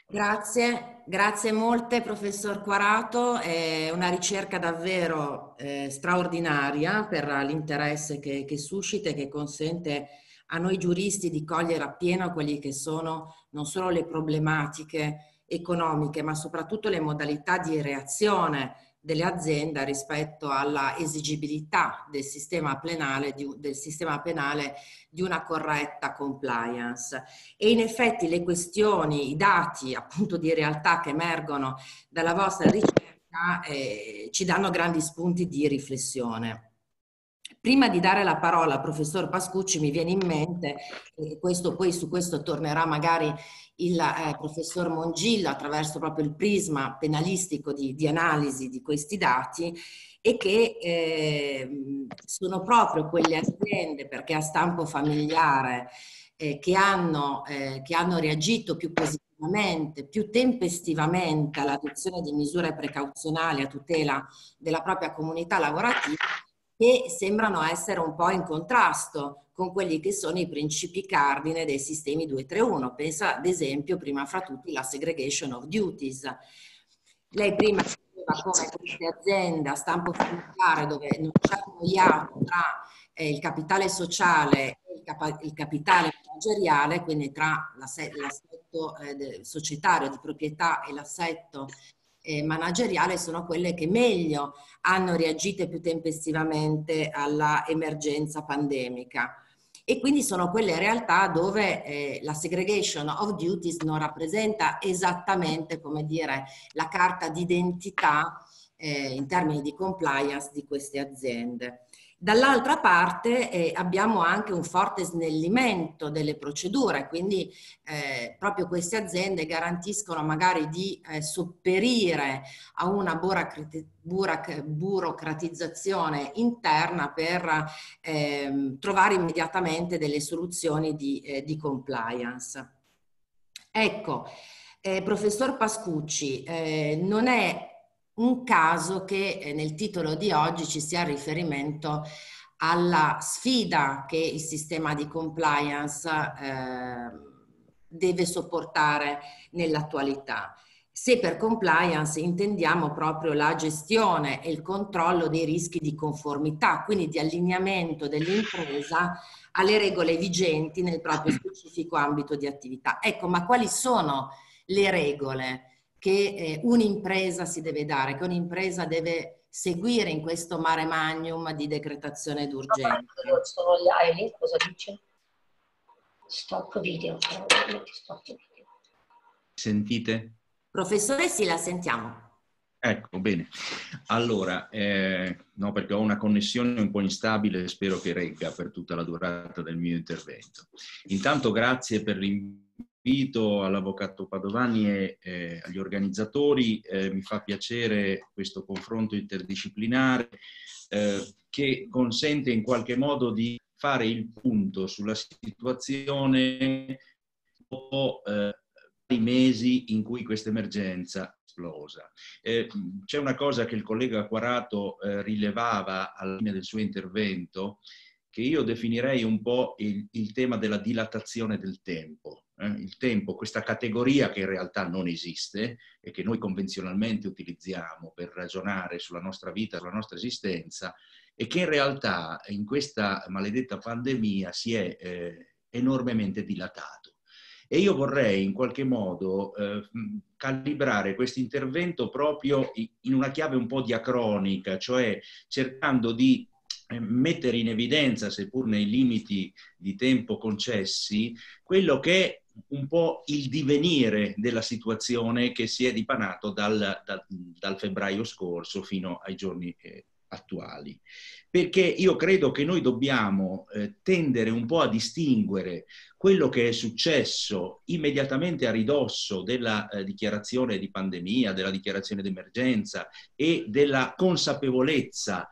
Grazie, grazie molte professor Quarato, è una ricerca davvero eh, straordinaria per l'interesse che, che suscita e che consente a noi giuristi di cogliere appieno quelli che sono non solo le problematiche economiche, ma soprattutto le modalità di reazione delle aziende rispetto alla esigibilità del sistema penale di, del sistema penale di una corretta compliance. E in effetti le questioni, i dati appunto di realtà che emergono dalla vostra ricerca eh, ci danno grandi spunti di riflessione. Prima di dare la parola al professor Pascucci mi viene in mente, e questo, poi su questo tornerà magari il eh, professor Mongillo attraverso proprio il prisma penalistico di, di analisi di questi dati e che eh, sono proprio quelle aziende, perché a stampo familiare, eh, che, hanno, eh, che hanno reagito più positivamente, più tempestivamente all'adozione di misure precauzionali a tutela della propria comunità lavorativa, che sembrano essere un po' in contrasto con quelli che sono i principi cardine dei sistemi 231. Pensa ad esempio, prima fra tutti, la segregation of duties. Lei prima diceva come queste aziende a stampo familiare dove non c'è un iato tra eh, il capitale sociale e il, cap il capitale manageriale, quindi tra l'assetto eh, societario di proprietà e l'assetto eh, manageriale sono quelle che meglio hanno reagito più tempestivamente alla emergenza pandemica. E quindi sono quelle realtà dove eh, la segregation of duties non rappresenta esattamente, come dire, la carta d'identità eh, in termini di compliance di queste aziende. Dall'altra parte eh, abbiamo anche un forte snellimento delle procedure, quindi eh, proprio queste aziende garantiscono magari di eh, sopperire a una burocratizzazione interna per ehm, trovare immediatamente delle soluzioni di, eh, di compliance. Ecco, eh, professor Pascucci, eh, non è un caso che eh, nel titolo di oggi ci sia riferimento alla sfida che il sistema di compliance eh, deve sopportare nell'attualità. Se per compliance intendiamo proprio la gestione e il controllo dei rischi di conformità, quindi di allineamento dell'impresa alle regole vigenti nel proprio specifico ambito di attività. Ecco, ma quali sono le regole? Che eh, un'impresa si deve dare, che un'impresa deve seguire in questo mare magnum di decretazione d'urgenza. Sono gli Aili, cosa dice? Stop video. Stop video. Sentite? Professore, sì, la sentiamo. Ecco, bene. Allora, eh, no, perché ho una connessione un po' instabile, spero che regga per tutta la durata del mio intervento. Intanto grazie per l'invito invito all'Avvocato Padovani e eh, agli organizzatori. Eh, mi fa piacere questo confronto interdisciplinare eh, che consente in qualche modo di fare il punto sulla situazione dopo eh, i mesi in cui questa emergenza esplosa. Eh, c'è una cosa che il collega Acquarato eh, rilevava alla fine del suo intervento, che io definirei un po' il, il tema della dilatazione del tempo eh, il tempo, questa categoria che in realtà non esiste e che noi convenzionalmente utilizziamo per ragionare sulla nostra vita, sulla nostra esistenza, e che in realtà in questa maledetta pandemia si è eh, enormemente dilatato. E io vorrei in qualche modo eh, calibrare questo intervento proprio in una chiave un po' diacronica, cioè cercando di eh, mettere in evidenza, seppur nei limiti di tempo concessi, quello che un po' il divenire della situazione che si è dipanato dal, dal, dal febbraio scorso fino ai giorni eh, attuali. Perché io credo che noi dobbiamo eh, tendere un po' a distinguere quello che è successo immediatamente a ridosso della eh, dichiarazione di pandemia, della dichiarazione d'emergenza e della consapevolezza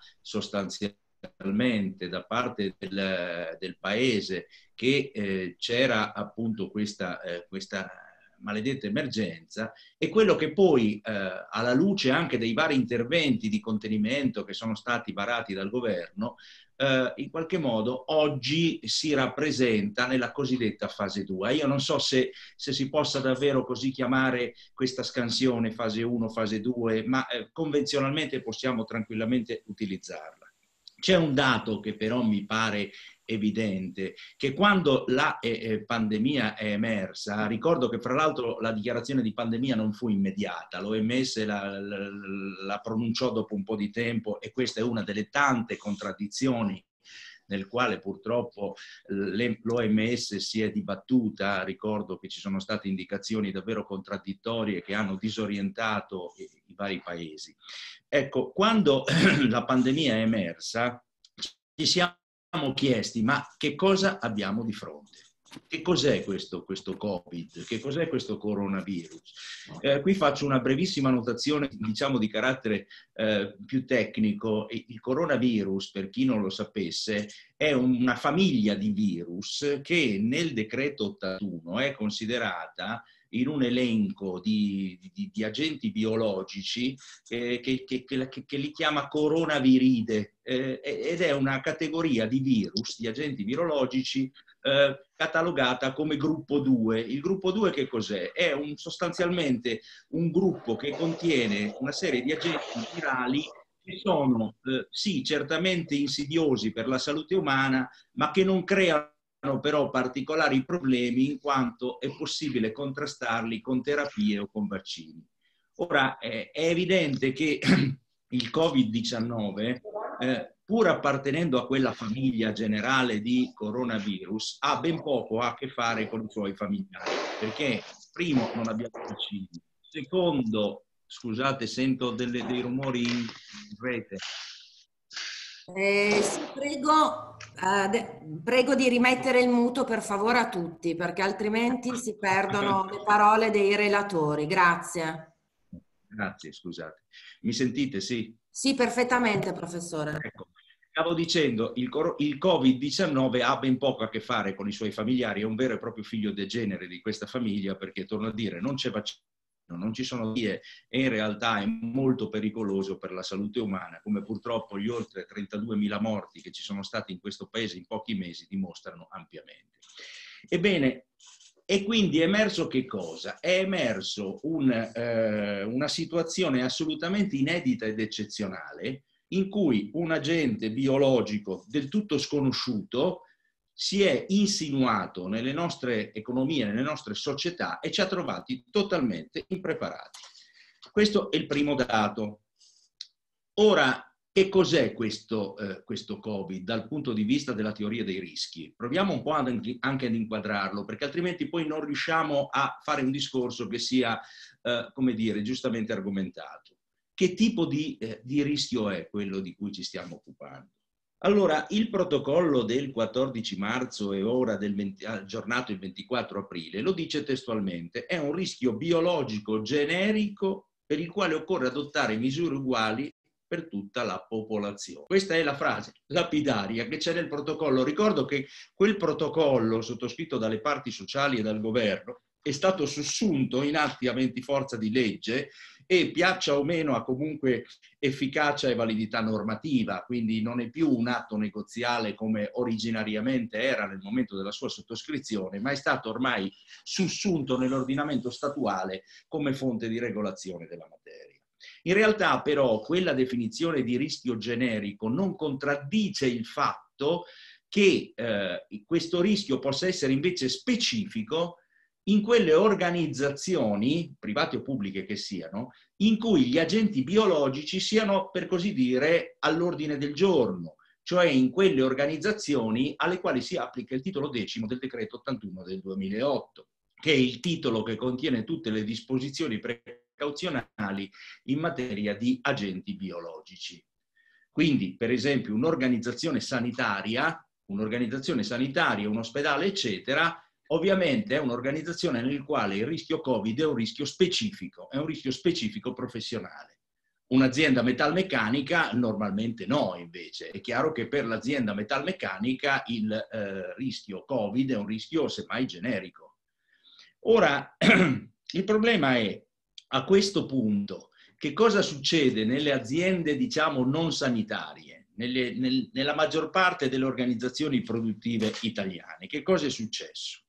sostanzialmente da parte del, del Paese che eh, c'era appunto questa, eh, questa, maledetta emergenza e quello che poi, eh, alla luce anche dei vari interventi di contenimento che sono stati varati dal governo, eh, in qualche modo oggi si rappresenta nella cosiddetta fase 2. Io non so se, se, si possa davvero così chiamare questa scansione fase 1, fase 2, ma eh, convenzionalmente possiamo tranquillamente utilizzarla. C'è un dato che però mi pare evidente che quando la eh, eh, pandemia è emersa, ricordo che fra l'altro la dichiarazione di pandemia non fu immediata, l'OMS la, la, la pronunciò dopo un po' di tempo e questa è una delle tante contraddizioni nel quale purtroppo l'OMS si è dibattuta. Ricordo che ci sono state indicazioni davvero contraddittorie che hanno disorientato i vari paesi. Ecco, quando la pandemia è emersa, ci siamo chiesti ma che cosa abbiamo di fronte? Che cos'è questo, questo Covid? Che cos'è questo coronavirus? Eh, qui faccio una brevissima notazione, diciamo di carattere eh, più tecnico. Il coronavirus, per chi non lo sapesse, è una famiglia di virus che nel decreto 81 è considerata in un elenco di, di, di agenti biologici eh, che, che, che, che, li chiama coronaviride eh, ed è una categoria di virus, di agenti virologici eh, catalogata come gruppo 2. Il gruppo 2 che cos'è? È un, sostanzialmente un gruppo che contiene una serie di agenti virali che sono eh, sì certamente insidiosi per la salute umana, ma che non creano però particolari problemi in quanto è possibile contrastarli con terapie o con vaccini. Ora eh, è evidente che il Covid-19, eh, pur appartenendo a quella famiglia generale di coronavirus, ha ben poco a che fare con i suoi familiari, perché primo non abbiamo vaccini, secondo, scusate, sento delle, dei rumori in rete, eh, sì, prego, eh, prego, di rimettere il muto per favore a tutti, perché altrimenti si perdono le parole dei relatori. Grazie. Grazie, scusate. Mi sentite, sì? Sì, perfettamente, professore. Ecco, stavo dicendo, il, il Covid-19 ha ben poco a che fare con i suoi familiari, è un vero e proprio figlio degenere di questa famiglia, perché, torno a dire, non c'è vaccino non ci sono vie e in realtà è molto pericoloso per la salute umana, come purtroppo gli oltre 32.000 morti che ci sono stati in questo paese in pochi mesi dimostrano ampiamente. Ebbene, e quindi è emerso che cosa? È emerso un, eh, una situazione assolutamente inedita ed eccezionale in cui un agente biologico del tutto sconosciuto si è insinuato nelle nostre economie, nelle nostre società e ci ha trovati totalmente impreparati. Questo è il primo dato. Ora, che cos'è questo, eh, questo, Covid dal punto di vista della teoria dei rischi? Proviamo un po' anche ad inquadrarlo, perché altrimenti poi non riusciamo a fare un discorso che sia, eh, come dire, giustamente argomentato. Che tipo di, eh, di rischio è quello di cui ci stiamo occupando? Allora, il protocollo del 14 marzo e ora del 20, aggiornato il 24 aprile lo dice testualmente, è un rischio biologico generico per il quale occorre adottare misure uguali per tutta la popolazione. Questa è la frase lapidaria che c'è nel protocollo. Ricordo che quel protocollo sottoscritto dalle parti sociali e dal governo è stato sussunto in atti aventi forza di legge e piaccia o meno ha comunque efficacia e validità normativa, quindi non è più un atto negoziale come originariamente era nel momento della sua sottoscrizione, ma è stato ormai sussunto nell'ordinamento statuale come fonte di regolazione della materia. In realtà però quella definizione di rischio generico non contraddice il fatto che eh, questo rischio possa essere invece specifico in quelle organizzazioni, private o pubbliche che siano, in cui gli agenti biologici siano, per così dire, all'ordine del giorno, cioè in quelle organizzazioni alle quali si applica il titolo decimo del decreto 81 del 2008, che è il titolo che contiene tutte le disposizioni precauzionali in materia di agenti biologici. Quindi, per esempio, un'organizzazione sanitaria, un'organizzazione sanitaria, un ospedale, eccetera, Ovviamente è un'organizzazione nel quale il rischio Covid è un rischio specifico, è un rischio specifico professionale. Un'azienda metalmeccanica normalmente no, invece. È chiaro che per l'azienda metalmeccanica il eh, rischio Covid è un rischio semmai generico. Ora, il problema è, a questo punto, che cosa succede nelle aziende, diciamo, non sanitarie, nelle, nel, nella maggior parte delle organizzazioni produttive italiane? Che cosa è successo?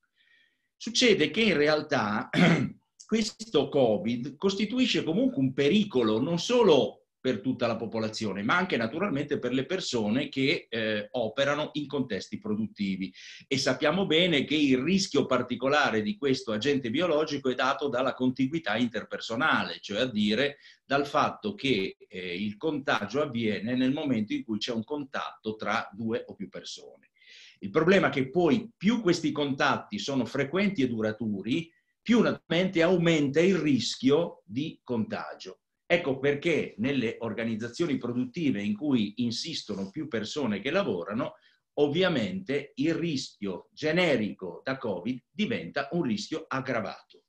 Succede che in realtà questo Covid costituisce comunque un pericolo non solo per tutta la popolazione, ma anche naturalmente per le persone che eh, operano in contesti produttivi. E sappiamo bene che il rischio particolare di questo agente biologico è dato dalla contiguità interpersonale, cioè a dire dal fatto che eh, il contagio avviene nel momento in cui c'è un contatto tra due o più persone. Il problema è che poi più questi contatti sono frequenti e duraturi, più naturalmente aumenta il rischio di contagio. Ecco perché nelle organizzazioni produttive in cui insistono più persone che lavorano, ovviamente il rischio generico da Covid diventa un rischio aggravato.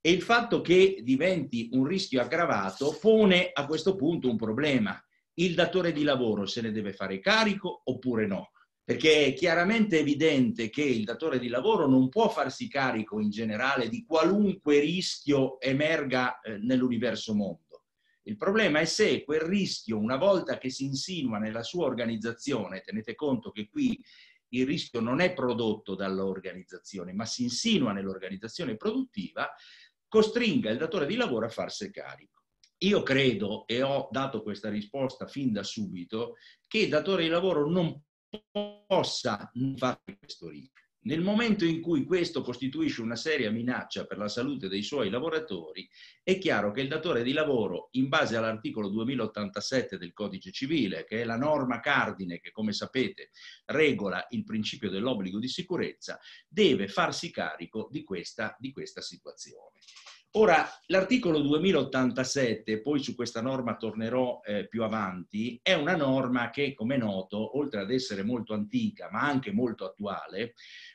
E il fatto che diventi un rischio aggravato pone a questo punto un problema. Il datore di lavoro se ne deve fare carico oppure no? Perché è chiaramente evidente che il datore di lavoro non può farsi carico in generale di qualunque rischio emerga eh, nell'universo mondo il problema è se quel rischio, una volta che si insinua nella sua organizzazione, tenete conto che qui il rischio non è prodotto dall'organizzazione, ma si insinua nell'organizzazione produttiva, costringa il datore di lavoro a farsi carico. Io credo, e ho dato questa risposta fin da subito, che il datore di lavoro non possa non fare questo rischio. Nel momento in cui questo costituisce una seria minaccia per la salute dei suoi lavoratori, è chiaro che il datore di lavoro, in base all'articolo 2087 del Codice Civile, che è la norma cardine che, come sapete, regola il principio dell'obbligo di sicurezza, deve farsi carico di questa, di questa situazione. Ora, l'articolo 2087, poi su questa norma tornerò eh, più avanti, è una norma che, come è noto, oltre ad essere molto antica, ma anche molto attuale,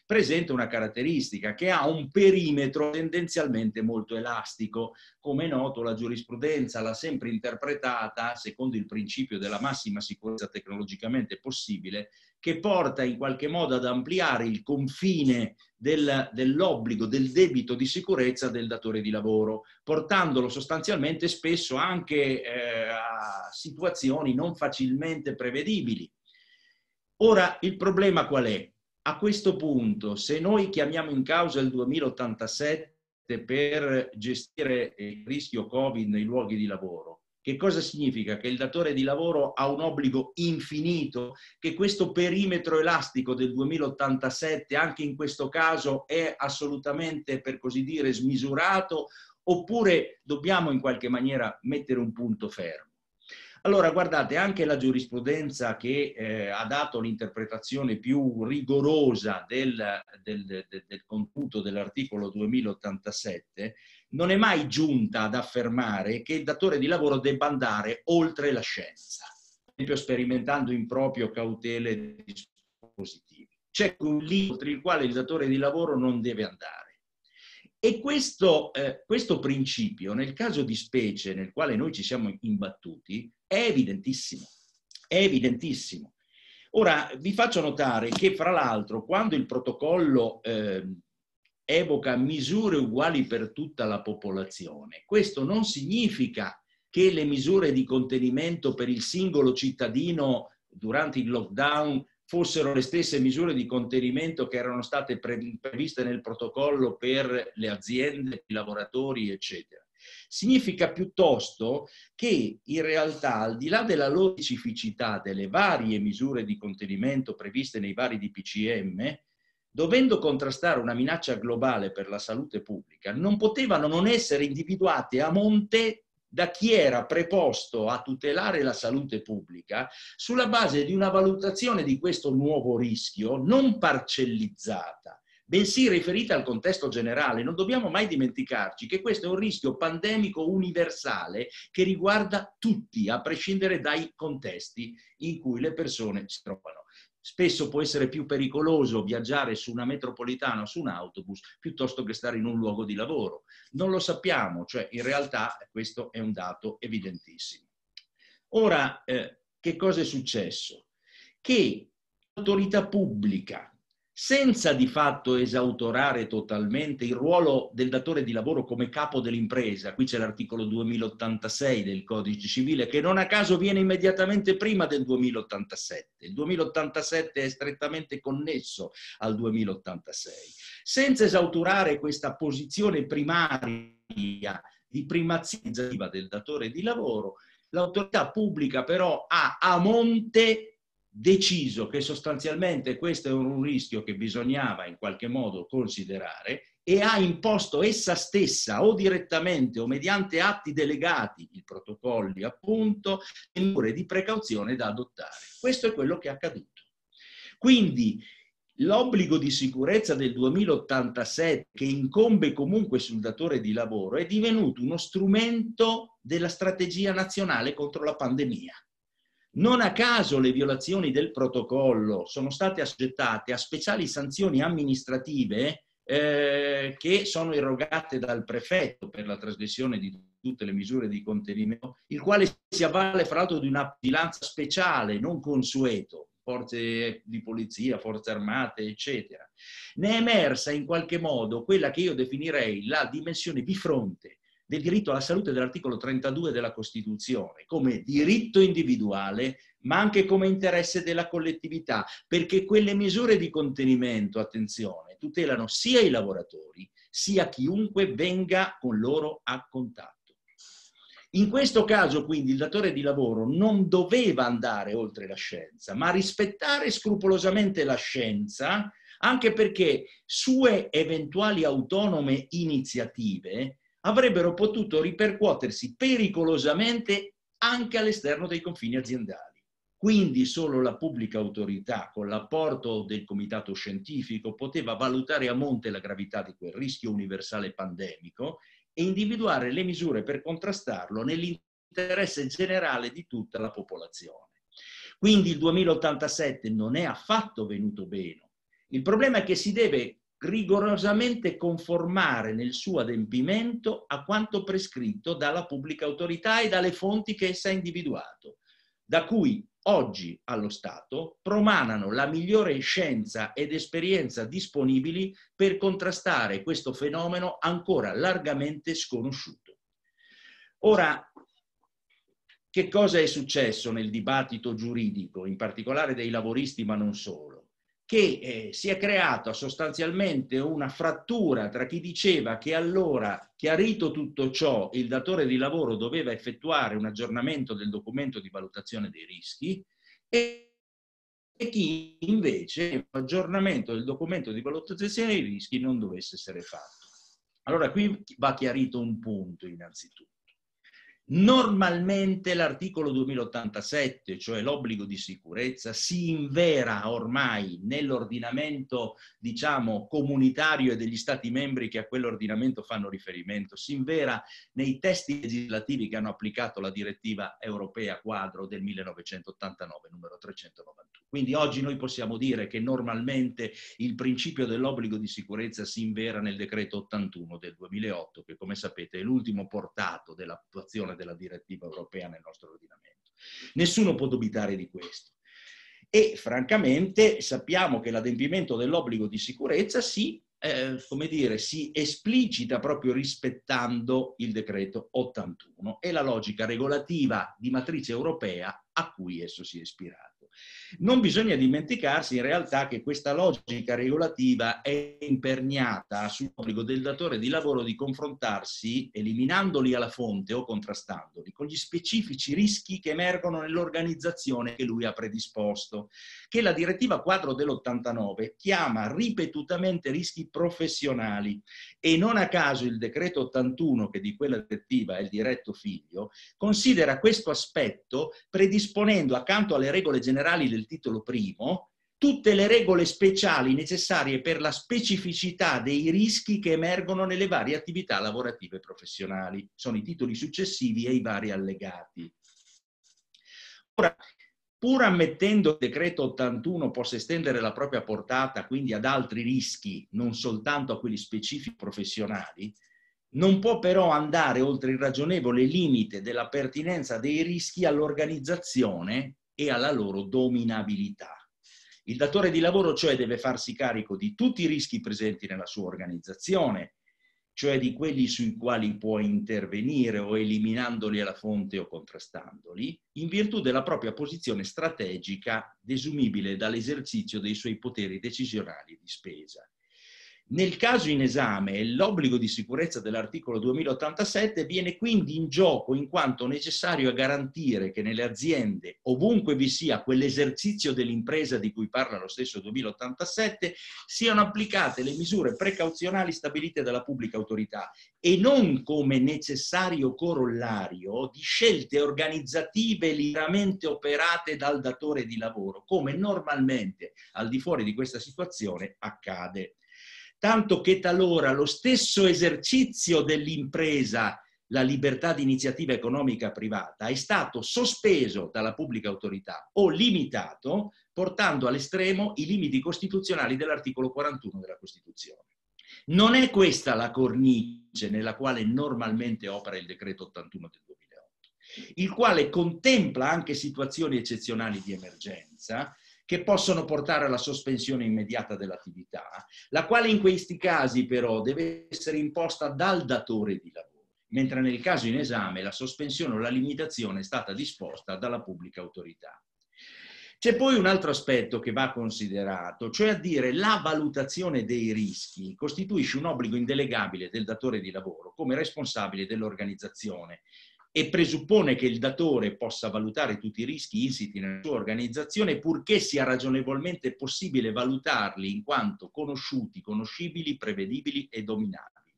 presenta una caratteristica che ha un perimetro tendenzialmente molto elastico. Come è noto, la giurisprudenza l'ha sempre interpretata secondo il principio della massima sicurezza tecnologicamente possibile, che porta in qualche modo ad ampliare il confine del, dell'obbligo, del debito di sicurezza del datore di lavoro, portandolo sostanzialmente spesso anche eh, a situazioni non facilmente prevedibili. Ora, il problema qual è? A questo punto, se noi chiamiamo in causa il 2087 per gestire il rischio Covid nei luoghi di lavoro, che cosa significa? Che il datore di lavoro ha un obbligo infinito, che questo perimetro elastico del 2087 anche in questo caso è assolutamente, per così dire, smisurato, oppure dobbiamo in qualche maniera mettere un punto fermo? Allora, guardate, anche la giurisprudenza che eh, ha dato l'interpretazione più rigorosa del, del, del, del contenuto dell'articolo 2087 non è mai giunta ad affermare che il datore di lavoro debba andare oltre la scienza, ad esempio sperimentando in proprio cautele dispositivi. C'è un limite oltre il quale il datore di lavoro non deve andare. E questo, eh, questo, principio, nel caso di specie nel quale noi ci siamo imbattuti, è evidentissimo. È evidentissimo. Ora, vi faccio notare che, fra l'altro, quando il protocollo eh, evoca misure uguali per tutta la popolazione, questo non significa che le misure di contenimento per il singolo cittadino durante il lockdown fossero le stesse misure di contenimento che erano state previste nel protocollo per le aziende, i lavoratori, eccetera. Significa piuttosto che in realtà, al di là della loro specificità delle varie misure di contenimento previste nei vari DPCM, dovendo contrastare una minaccia globale per la salute pubblica, non potevano non essere individuate a monte da chi era preposto a tutelare la salute pubblica sulla base di una valutazione di questo nuovo rischio non parcellizzata, bensì riferita al contesto generale. Non dobbiamo mai dimenticarci che questo è un rischio pandemico universale che riguarda tutti, a prescindere dai contesti in cui le persone si trovano. Spesso può essere più pericoloso viaggiare su una metropolitana o su un autobus piuttosto che stare in un luogo di lavoro. Non lo sappiamo, cioè in realtà questo è un dato evidentissimo. Ora, eh, che cosa è successo? Che l'autorità pubblica senza di fatto esautorare totalmente il ruolo del datore di lavoro come capo dell'impresa. Qui c'è l'articolo 2086 del codice civile che non a caso viene immediatamente prima del 2087. Il 2087 è strettamente connesso al 2086. Senza esautorare questa posizione primaria di primazia del datore di lavoro, L'autorità pubblica però ha a monte deciso che sostanzialmente questo è un rischio che bisognava in qualche modo considerare e ha imposto essa stessa o direttamente o mediante atti delegati, i protocolli appunto, misure di precauzione da adottare. Questo è quello che è accaduto. Quindi l'obbligo di sicurezza del 2087 che incombe comunque sul datore di lavoro è divenuto uno strumento della strategia nazionale contro la pandemia. Non a caso le violazioni del protocollo sono state assoggettate a speciali sanzioni amministrative eh, che sono erogate dal prefetto per la trasgressione di tutte le misure di contenimento, il quale si avvale fra l'altro di una vigilanza speciale, non consueto, forze di polizia, forze armate, eccetera. Ne è emersa in qualche modo quella che io definirei la dimensione bifronte del diritto alla salute dell'articolo 32 della Costituzione, come diritto individuale, ma anche come interesse della collettività, perché quelle misure di contenimento, attenzione, tutelano sia i lavoratori sia chiunque venga con loro a contatto. In questo caso quindi il datore di lavoro non doveva andare oltre la scienza, ma rispettare scrupolosamente la scienza, anche perché sue eventuali autonome iniziative avrebbero potuto ripercuotersi pericolosamente anche all'esterno dei confini aziendali. Quindi solo la pubblica autorità, con l'apporto del comitato scientifico, poteva valutare a monte la gravità di quel rischio universale pandemico e individuare le misure per contrastarlo nell'interesse generale di tutta la popolazione. Quindi il 2087 non è affatto venuto bene. Il problema è che si deve rigorosamente conformare nel suo adempimento a quanto prescritto dalla pubblica autorità e dalle fonti che essa ha individuato, da cui oggi allo Stato promanano la migliore scienza ed esperienza disponibili per contrastare questo fenomeno ancora largamente sconosciuto. Ora, che cosa è successo nel dibattito giuridico, in particolare dei lavoristi, ma non solo? Che eh, si è creata sostanzialmente una frattura tra chi diceva che allora, chiarito tutto ciò, il datore di lavoro doveva effettuare un aggiornamento del documento di valutazione dei rischi e, e chi invece l'aggiornamento del documento di valutazione dei rischi non dovesse essere fatto. Allora qui va chiarito un punto innanzitutto. Normalmente l'articolo 2087, cioè l'obbligo di sicurezza, si invera ormai nell'ordinamento, diciamo, comunitario e degli Stati membri che a quell'ordinamento fanno riferimento, si invera nei testi legislativi che hanno applicato la direttiva europea quadro del 1989, numero 391. Quindi oggi noi possiamo dire che normalmente il principio dell'obbligo di sicurezza si invera nel decreto 81 del 2008, che come sapete è l'ultimo portato dell'attuazione della direttiva europea nel nostro ordinamento. Nessuno può dubitare di questo. E francamente sappiamo che l'adempimento dell'obbligo di sicurezza si, eh, dire, si esplicita proprio rispettando il decreto 81 e la logica regolativa di matrice europea a cui esso si è ispirato. Non bisogna dimenticarsi in realtà che questa logica regolativa è imperniata sull'obbligo del datore di lavoro di confrontarsi, eliminandoli alla fonte o contrastandoli, con gli specifici rischi che emergono nell'organizzazione che lui ha predisposto, che la direttiva quadro dell'89 chiama ripetutamente rischi professionali. E non a caso il decreto 81, che di quella direttiva è il diretto figlio, considera questo aspetto predisponendo accanto alle regole generali del titolo primo tutte le regole speciali necessarie per la specificità dei rischi che emergono nelle varie attività lavorative e professionali. Sono i titoli successivi e i vari allegati. Ora, pur ammettendo che il decreto 81 possa estendere la propria portata quindi ad altri rischi, non soltanto a quelli specifici professionali, non può però andare oltre il ragionevole limite della pertinenza dei rischi all'organizzazione e alla loro dominabilità. Il datore di lavoro cioè deve farsi carico di tutti i rischi presenti nella sua organizzazione, cioè di quelli sui quali può intervenire o eliminandoli alla fonte o contrastandoli, in virtù della propria posizione strategica desumibile dall'esercizio dei suoi poteri decisionali di spesa. Nel caso in esame, l'obbligo di sicurezza dell'articolo 2087 viene quindi in gioco in quanto necessario a garantire che nelle aziende, ovunque vi sia quell'esercizio dell'impresa di cui parla lo stesso 2087, siano applicate le misure precauzionali stabilite dalla pubblica autorità e non come necessario corollario di scelte organizzative liberamente operate dal datore di lavoro, come normalmente al di fuori di questa situazione accade tanto che talora lo stesso esercizio dell'impresa, la libertà di iniziativa economica privata, è stato sospeso dalla pubblica autorità o limitato, portando all'estremo i limiti costituzionali dell'articolo 41 della Costituzione. Non è questa la cornice nella quale normalmente opera il decreto 81 del 2008, il quale contempla anche situazioni eccezionali di emergenza, che possono portare alla sospensione immediata dell'attività, la quale in questi casi però deve essere imposta dal datore di lavoro, mentre nel caso in esame la sospensione o la limitazione è stata disposta dalla pubblica autorità. C'è poi un altro aspetto che va considerato, cioè a dire la valutazione dei rischi costituisce un obbligo indelegabile del datore di lavoro come responsabile dell'organizzazione e presuppone che il datore possa valutare tutti i rischi insiti nella sua organizzazione purché sia ragionevolmente possibile valutarli in quanto conosciuti, conoscibili, prevedibili e dominabili.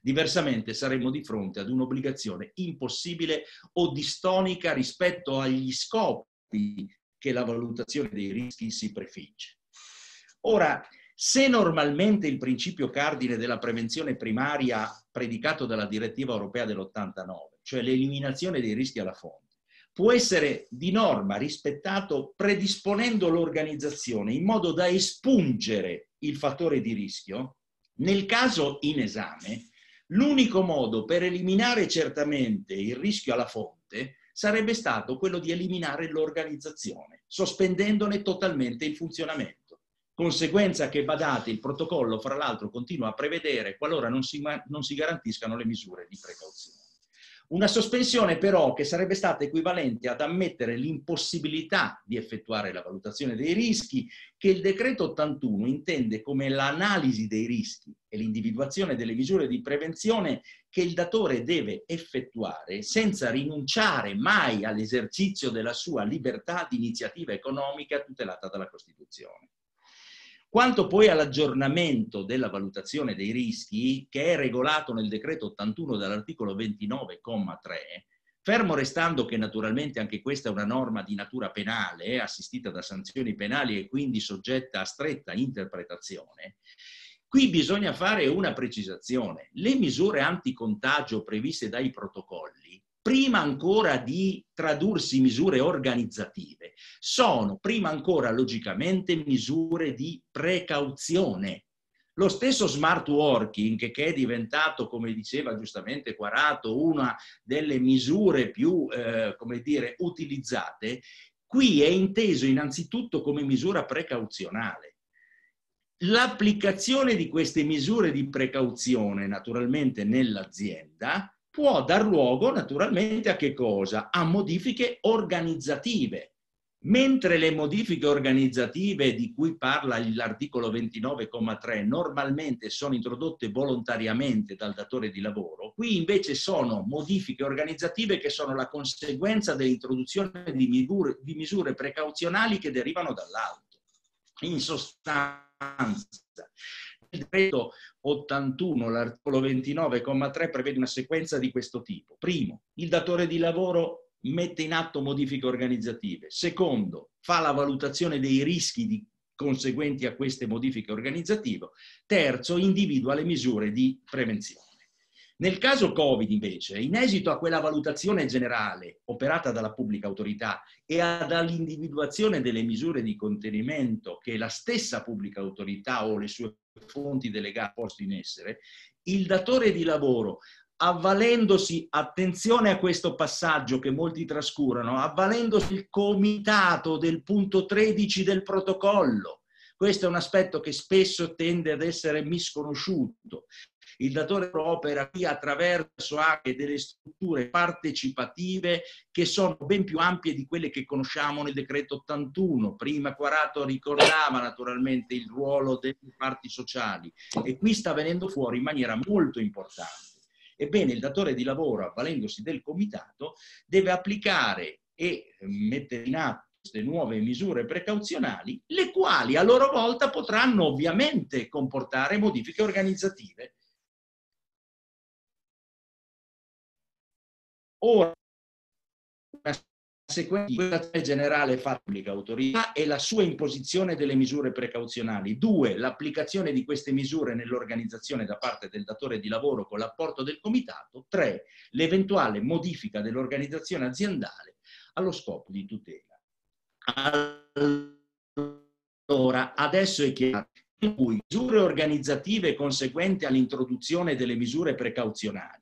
Diversamente saremmo di fronte ad un'obbligazione impossibile o distonica rispetto agli scopi che la valutazione dei rischi si prefigge. Ora, se normalmente il principio cardine della prevenzione primaria predicato dalla direttiva europea dell'89 cioè l'eliminazione dei rischi alla fonte, può essere di norma rispettato predisponendo l'organizzazione in modo da espungere il fattore di rischio, nel caso in esame, l'unico modo per eliminare certamente il rischio alla fonte sarebbe stato quello di eliminare l'organizzazione, sospendendone totalmente il funzionamento. Conseguenza che, badate, il protocollo, fra l'altro, continua a prevedere qualora non si, non si garantiscano le misure di precauzione. Una sospensione però che sarebbe stata equivalente ad ammettere l'impossibilità di effettuare la valutazione dei rischi che il decreto 81 intende come l'analisi dei rischi e l'individuazione delle misure di prevenzione che il datore deve effettuare senza rinunciare mai all'esercizio della sua libertà di iniziativa economica tutelata dalla Costituzione. Quanto poi all'aggiornamento della valutazione dei rischi, che è regolato nel decreto 81 dall'articolo 29,3, fermo restando che naturalmente anche questa è una norma di natura penale, assistita da sanzioni penali e quindi soggetta a stretta interpretazione, Qui bisogna fare una precisazione. Le misure anticontagio previste dai protocolli prima ancora di tradursi in misure organizzative, sono prima ancora logicamente misure di precauzione. Lo stesso smart working, che è diventato, come diceva giustamente Quarato, una delle misure più, eh, come dire, utilizzate, qui è inteso innanzitutto come misura precauzionale. L'applicazione di queste misure di precauzione, naturalmente, nell'azienda, può dar luogo naturalmente a che cosa? A modifiche organizzative. Mentre le modifiche organizzative di cui parla l'articolo 29,3 normalmente sono introdotte volontariamente dal datore di lavoro, qui invece sono modifiche organizzative che sono la conseguenza dell'introduzione di misure, di misure precauzionali che derivano dall'alto. In sostanza, il decreto 81, l'articolo 29,3 prevede una sequenza di questo tipo. Primo, il datore di lavoro mette in atto modifiche organizzative. Secondo, fa la valutazione dei rischi di conseguenti a queste modifiche organizzative. Terzo, individua le misure di prevenzione. Nel caso Covid, invece, in esito a quella valutazione generale operata dalla pubblica autorità e all'individuazione delle misure di contenimento che la stessa pubblica autorità o le sue fonti delegate posto in essere, il datore di lavoro, avvalendosi, attenzione a questo passaggio che molti trascurano, avvalendosi il comitato del punto 13 del protocollo, questo è un aspetto che spesso tende ad essere misconosciuto Il datore opera qui attraverso anche delle strutture partecipative che sono ben più ampie di quelle che conosciamo nel decreto 81. Prima Quarato ricordava naturalmente il ruolo delle parti sociali e qui sta venendo fuori in maniera molto importante. Ebbene, il datore di lavoro, avvalendosi del comitato, deve applicare e mettere in atto queste nuove misure precauzionali, le quali a loro volta potranno ovviamente comportare modifiche organizzative. Ora, una sequenza generale fa pubblica autorità e la sua imposizione delle misure precauzionali. Due, l'applicazione di queste misure nell'organizzazione da parte del datore di lavoro con l'apporto del comitato. Tre, l'eventuale modifica dell'organizzazione aziendale allo scopo di tutela. Allora, adesso è chiaro in cui misure organizzative conseguenti all'introduzione delle misure precauzionali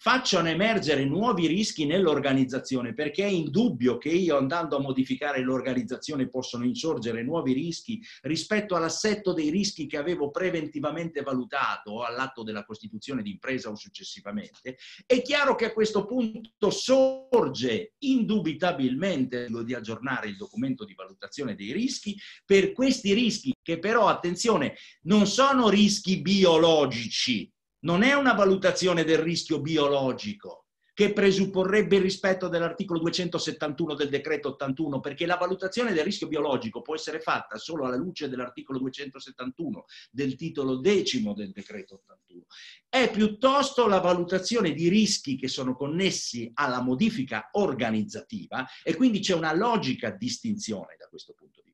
facciano emergere nuovi rischi nell'organizzazione, perché è indubbio che io andando a modificare l'organizzazione possono insorgere nuovi rischi rispetto all'assetto dei rischi che avevo preventivamente valutato all'atto della costituzione di impresa o successivamente, è chiaro che a questo punto sorge indubitabilmente di aggiornare il documento di valutazione dei rischi. Per questi rischi che però, attenzione, non sono rischi biologici, non è una valutazione del rischio biologico che presupporrebbe il rispetto dell'articolo 271 del decreto 81, perché la valutazione del rischio biologico può essere fatta solo alla luce dell'articolo 271 del titolo decimo del decreto 81. È piuttosto la valutazione di rischi che sono connessi alla modifica organizzativa e quindi c'è una logica distinzione da questo punto di vista.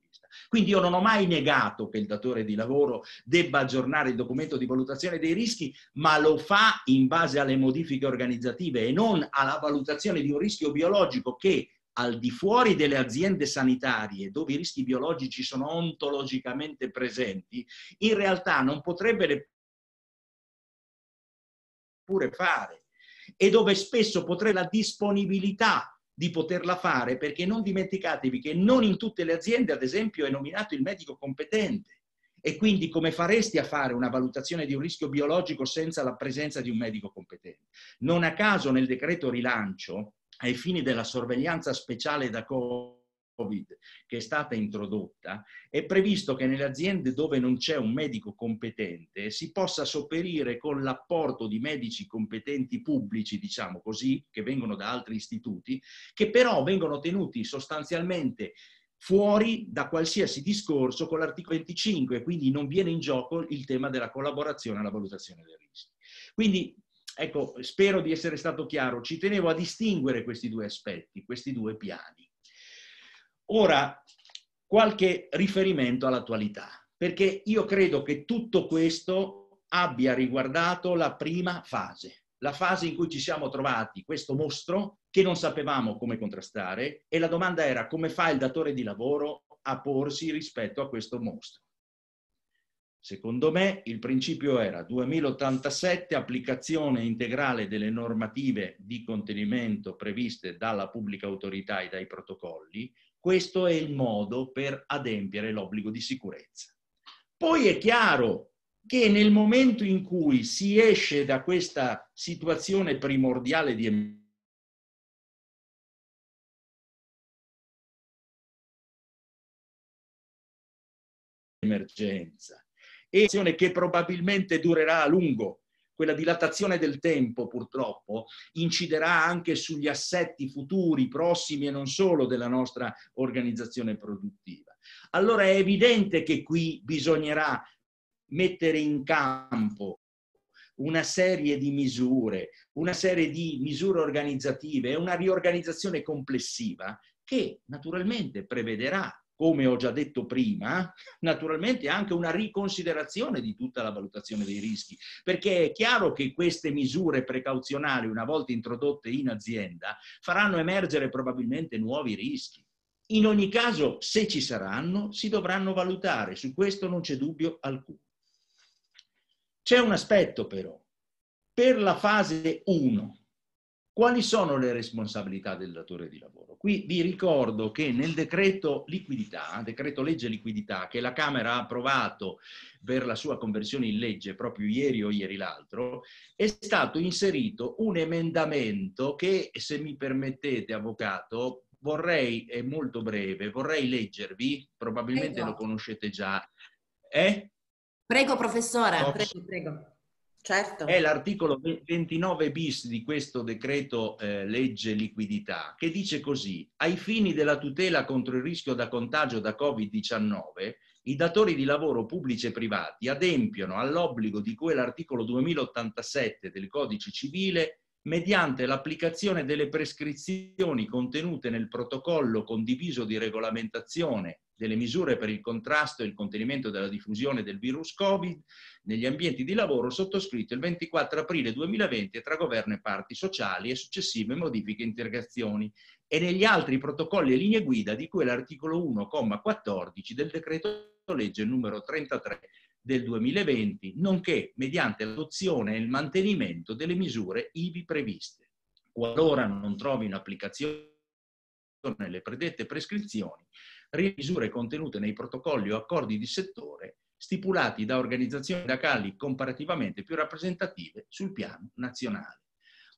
Quindi io non ho mai negato che il datore di lavoro debba aggiornare il documento di valutazione dei rischi, ma lo fa in base alle modifiche organizzative e non alla valutazione di un rischio biologico che al di fuori delle aziende sanitarie dove i rischi biologici sono ontologicamente presenti, in realtà non potrebbe pure fare e dove spesso potrebbe la disponibilità di poterla fare, perché non dimenticatevi che non in tutte le aziende, ad esempio, è nominato il medico competente. E quindi come faresti a fare una valutazione di un rischio biologico senza la presenza di un medico competente? Non a caso nel decreto rilancio, ai fini della sorveglianza speciale da Covid, Covid che è stata introdotta, è previsto che nelle aziende dove non c'è un medico competente si possa sopperire con l'apporto di medici competenti pubblici, diciamo così, che vengono da altri istituti, che però vengono tenuti sostanzialmente fuori da qualsiasi discorso con l'articolo 25 quindi non viene in gioco il tema della collaborazione alla valutazione del rischio. Quindi ecco, spero di essere stato chiaro, ci tenevo a distinguere questi due aspetti, questi due piani. Ora, qualche riferimento all'attualità, perché io credo che tutto questo abbia riguardato la prima fase, la fase in cui ci siamo trovati questo mostro che non sapevamo come contrastare e la domanda era come fa il datore di lavoro a porsi rispetto a questo mostro. Secondo me il principio era 2087, applicazione integrale delle normative di contenimento previste dalla pubblica autorità e dai protocolli, questo è il modo per adempiere l'obbligo di sicurezza. Poi è chiaro che nel momento in cui si esce da questa situazione primordiale di emergenza e che probabilmente durerà a lungo quella dilatazione del tempo purtroppo inciderà anche sugli assetti futuri, prossimi e non solo della nostra organizzazione produttiva. Allora è evidente che qui bisognerà mettere in campo una serie di misure, una serie di misure organizzative e una riorganizzazione complessiva che naturalmente prevederà come ho già detto prima, naturalmente anche una riconsiderazione di tutta la valutazione dei rischi, perché è chiaro che queste misure precauzionali, una volta introdotte in azienda, faranno emergere probabilmente nuovi rischi. In ogni caso, se ci saranno, si dovranno valutare, su questo non c'è dubbio alcuno. C'è un aspetto però, per la fase 1, Quali sono le responsabilità del datore di lavoro? Qui vi ricordo che nel decreto liquidità, decreto legge liquidità, che la Camera ha approvato per la sua conversione in legge proprio ieri o ieri l'altro, è stato inserito un emendamento che, se mi permettete, avvocato, vorrei, è molto breve, vorrei leggervi, probabilmente Prego. lo conoscete già. Eh? Prego, professore, prego, prego. Certo. è l'articolo 29 bis di questo decreto eh, legge liquidità che dice così, ai fini della tutela contro il rischio da contagio da Covid-19, i datori di lavoro pubblici e privati adempiono all'obbligo di cui l'articolo 2087 del Codice Civile mediante l'applicazione delle prescrizioni contenute nel protocollo condiviso di regolamentazione delle misure per il contrasto e il contenimento della diffusione del virus Covid negli ambienti di lavoro sottoscritto il 24 aprile 2020 tra governo e parti sociali e successive modifiche e integrazioni e negli altri protocolli e linee guida di cui l'articolo 1,14 del decreto legge numero 33 del 2020, nonché mediante l'adozione e il mantenimento delle misure ivi previste. Qualora non trovino applicazione le predette prescrizioni, misure contenute nei protocolli o accordi di settore stipulati da organizzazioni sindacali comparativamente più rappresentative sul piano nazionale.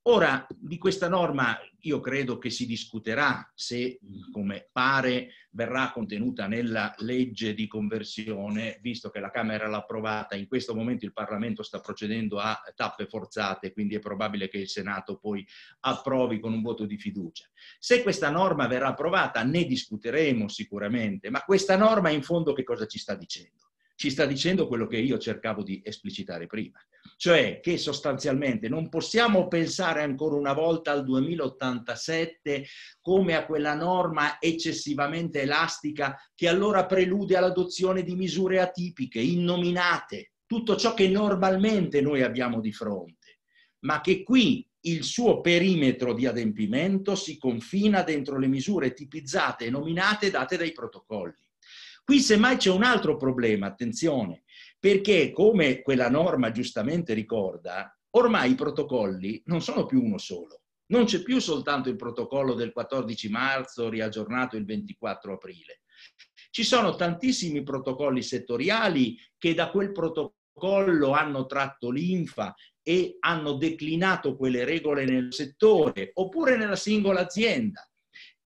Ora, di questa norma io credo che si discuterà se, come pare, verrà contenuta nella legge di conversione, visto che la Camera l'ha approvata, in questo momento il Parlamento sta procedendo a tappe forzate, quindi è probabile che il Senato poi approvi con un voto di fiducia. Se questa norma verrà approvata ne discuteremo sicuramente, ma questa norma in fondo che cosa ci sta dicendo? Ci sta dicendo quello che io cercavo di esplicitare prima, cioè che sostanzialmente non possiamo pensare ancora una volta al 2087 come a quella norma eccessivamente elastica che allora prelude all'adozione di misure atipiche, innominate, tutto ciò che normalmente noi abbiamo di fronte, ma che qui il suo perimetro di adempimento si confina dentro le misure tipizzate e nominate date dai protocolli. Qui semmai c'è un altro problema, attenzione, perché come quella norma giustamente ricorda, ormai i protocolli non sono più uno solo. Non c'è più soltanto il protocollo del 14 marzo riaggiornato il 24 aprile. Ci sono tantissimi protocolli settoriali che da quel protocollo hanno tratto linfa e hanno declinato quelle regole nel settore oppure nella singola azienda.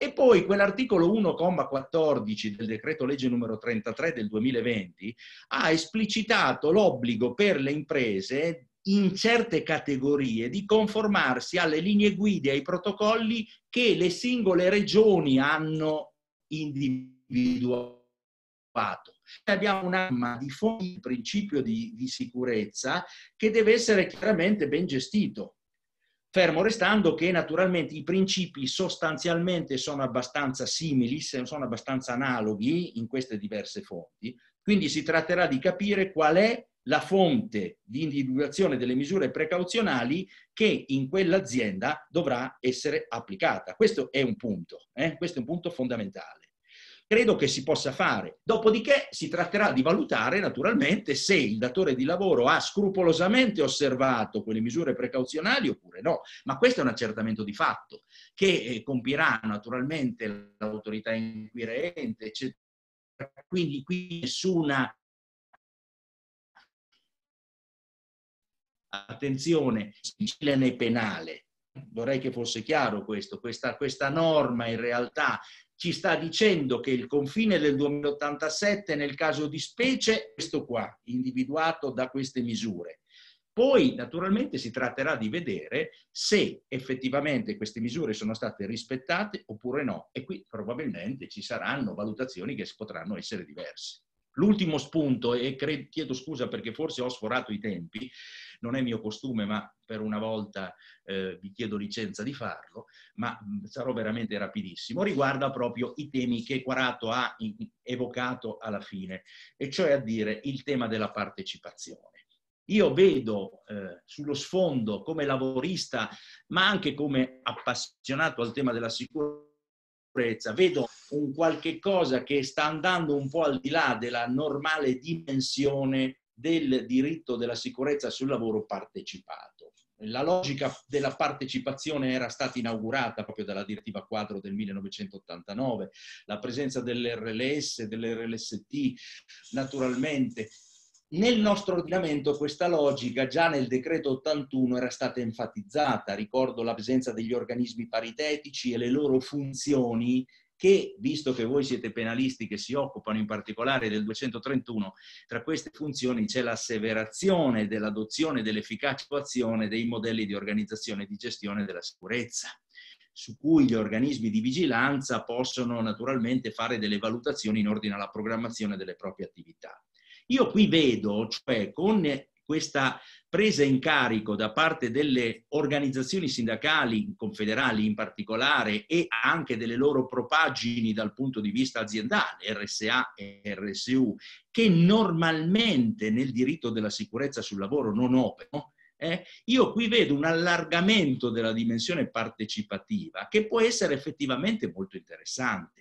E poi quell'articolo 1,14 del decreto legge numero 33 del 2020 ha esplicitato l'obbligo per le imprese in certe categorie di conformarsi alle linee guida e ai protocolli che le singole regioni hanno individuato. Abbiamo un'arma di fondi, il principio di, di sicurezza, che deve essere chiaramente ben gestito fermo restando che naturalmente i principi sostanzialmente sono abbastanza simili, sono abbastanza analoghi in queste diverse fonti, quindi si tratterà di capire qual è la fonte di individuazione delle misure precauzionali che in quell'azienda dovrà essere applicata. Questo è un punto, eh? questo è un punto fondamentale credo che si possa fare. Dopodiché si tratterà di valutare naturalmente se il datore di lavoro ha scrupolosamente osservato quelle misure precauzionali oppure no, ma questo è un accertamento di fatto che eh, compirà naturalmente l'autorità inquirente, eccetera. Quindi qui nessuna attenzione civile né penale. Vorrei che fosse chiaro questo, questa, questa norma in realtà ci sta dicendo che il confine del 2087 nel caso di specie è questo qua, individuato da queste misure. Poi naturalmente si tratterà di vedere se effettivamente queste misure sono state rispettate oppure no e qui probabilmente ci saranno valutazioni che potranno essere diverse. L'ultimo spunto, e chiedo scusa perché forse ho sforato i tempi, non è mio costume, ma per una volta eh, vi chiedo licenza di farlo, ma mh, sarò veramente rapidissimo, riguarda proprio i temi che Quarato ha evocato alla fine, e cioè a dire il tema della partecipazione. Io vedo eh, sullo sfondo come lavorista, ma anche come appassionato al tema della sicurezza, vedo un qualche cosa che sta andando un po' al di là della normale dimensione del diritto della sicurezza sul lavoro partecipato. la logica della partecipazione era stata inaugurata proprio dalla direttiva quadro del 1989, la presenza dell'RLS, dell'RLST, naturalmente. Nel nostro ordinamento questa logica già nel decreto 81 era stata enfatizzata, ricordo la presenza degli organismi paritetici e le loro funzioni che, visto che voi siete penalisti che si occupano in particolare del 231, tra queste funzioni c'è l'asseverazione dell'adozione dell'efficace attuazione dei modelli di organizzazione e di gestione della sicurezza su cui gli organismi di vigilanza possono naturalmente fare delle valutazioni in ordine alla programmazione delle proprie attività. Io qui vedo, cioè con questa presa in carico da parte delle organizzazioni sindacali, confederali in particolare, e anche delle loro propaggini dal punto di vista aziendale, RSA e RSU, che normalmente nel diritto della sicurezza sul lavoro non operano, eh, io qui vedo un allargamento della dimensione partecipativa che può essere effettivamente molto interessante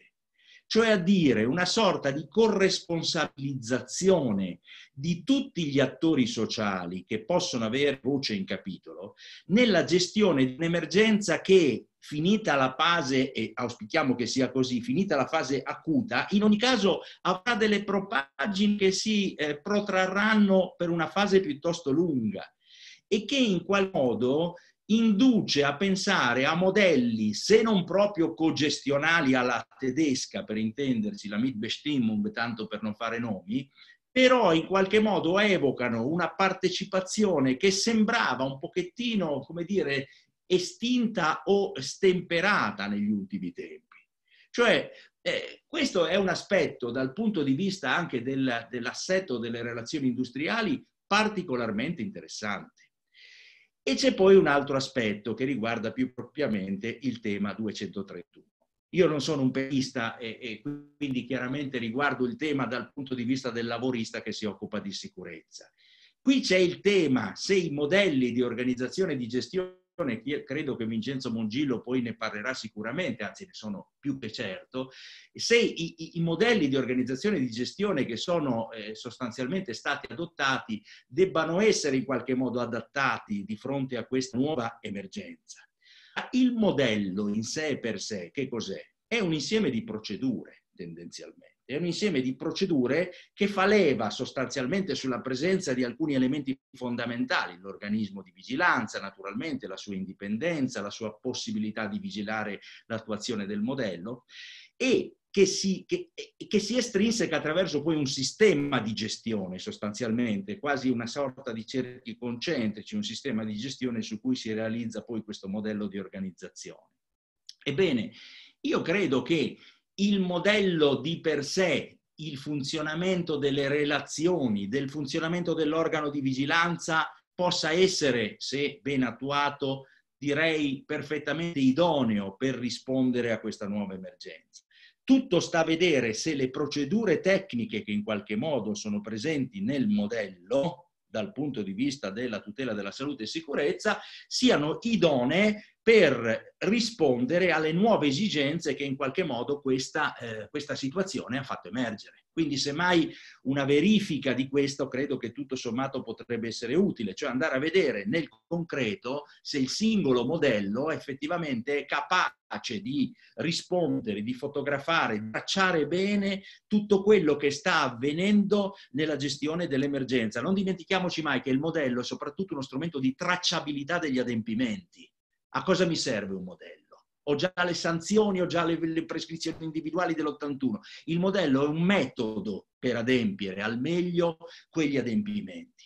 cioè a dire una sorta di corresponsabilizzazione di tutti gli attori sociali che possono avere voce in capitolo nella gestione di un'emergenza che finita la fase, e auspichiamo che sia così, finita la fase acuta, in ogni caso avrà delle propagini che si eh, protrarranno per una fase piuttosto lunga e che in qual modo induce a pensare a modelli, se non proprio cogestionali alla tedesca, per intendersi, la Mitbestimmung, tanto per non fare nomi, però in qualche modo evocano una partecipazione che sembrava un pochettino, come dire, estinta o stemperata negli ultimi tempi. Cioè, eh, questo è un aspetto dal punto di vista anche del, dell'assetto delle relazioni industriali particolarmente interessante. E c'è poi un altro aspetto che riguarda più propriamente il tema 231. Io non sono un perista e, e, quindi chiaramente riguardo il tema dal punto di vista del lavorista che si occupa di sicurezza. Qui c'è il tema se i modelli di organizzazione e di gestione credo che Vincenzo Mongillo poi ne parlerà sicuramente, anzi ne sono più che certo, se i, i modelli di organizzazione e di gestione che sono eh, sostanzialmente stati adottati debbano essere in qualche modo adattati di fronte a questa nuova emergenza. Il modello in sé per sé, che cos'è? È un insieme di procedure tendenzialmente è un insieme di procedure che fa leva sostanzialmente sulla presenza di alcuni elementi fondamentali, l'organismo di vigilanza, naturalmente la sua indipendenza, la sua possibilità di vigilare l'attuazione del modello e che si, che, che si, estrinseca attraverso poi un sistema di gestione sostanzialmente, quasi una sorta di cerchi concentrici, un sistema di gestione su cui si realizza poi questo modello di organizzazione. Ebbene, io credo che il modello di per sé, il funzionamento delle relazioni, del funzionamento dell'organo di vigilanza possa essere, se ben attuato, direi perfettamente idoneo per rispondere a questa nuova emergenza. Tutto sta a vedere se le procedure tecniche che in qualche modo sono presenti nel modello, dal punto di vista della tutela della salute e sicurezza, siano idonee per rispondere alle nuove esigenze che in qualche modo questa, eh, questa situazione ha fatto emergere. Quindi semmai una verifica di questo credo che tutto sommato potrebbe essere utile, cioè andare a vedere nel concreto se il singolo modello effettivamente è capace di rispondere, di fotografare, di tracciare bene tutto quello che sta avvenendo nella gestione dell'emergenza. Non dimentichiamoci mai che il modello è soprattutto uno strumento di tracciabilità degli adempimenti. A cosa mi serve un modello? Ho già le sanzioni, ho già le, le prescrizioni individuali dell'81. Il modello è un metodo per adempiere al meglio quegli adempimenti.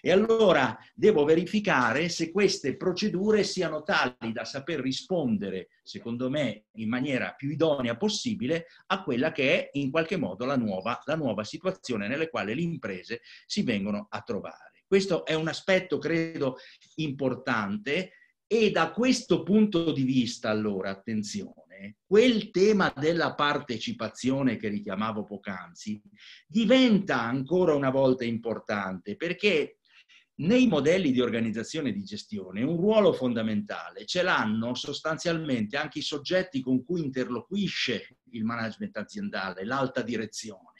E allora devo verificare se queste procedure siano tali da saper rispondere, secondo me, in maniera più idonea possibile a quella che è in qualche modo la nuova, la nuova situazione nella quale le imprese si vengono a trovare. Questo è un aspetto, credo, importante e da questo punto di vista, allora, attenzione, quel tema della partecipazione che richiamavo poc'anzi diventa ancora una volta importante perché nei modelli di organizzazione e di gestione un ruolo fondamentale ce l'hanno sostanzialmente anche i soggetti con cui interloquisce il management aziendale, l'alta direzione.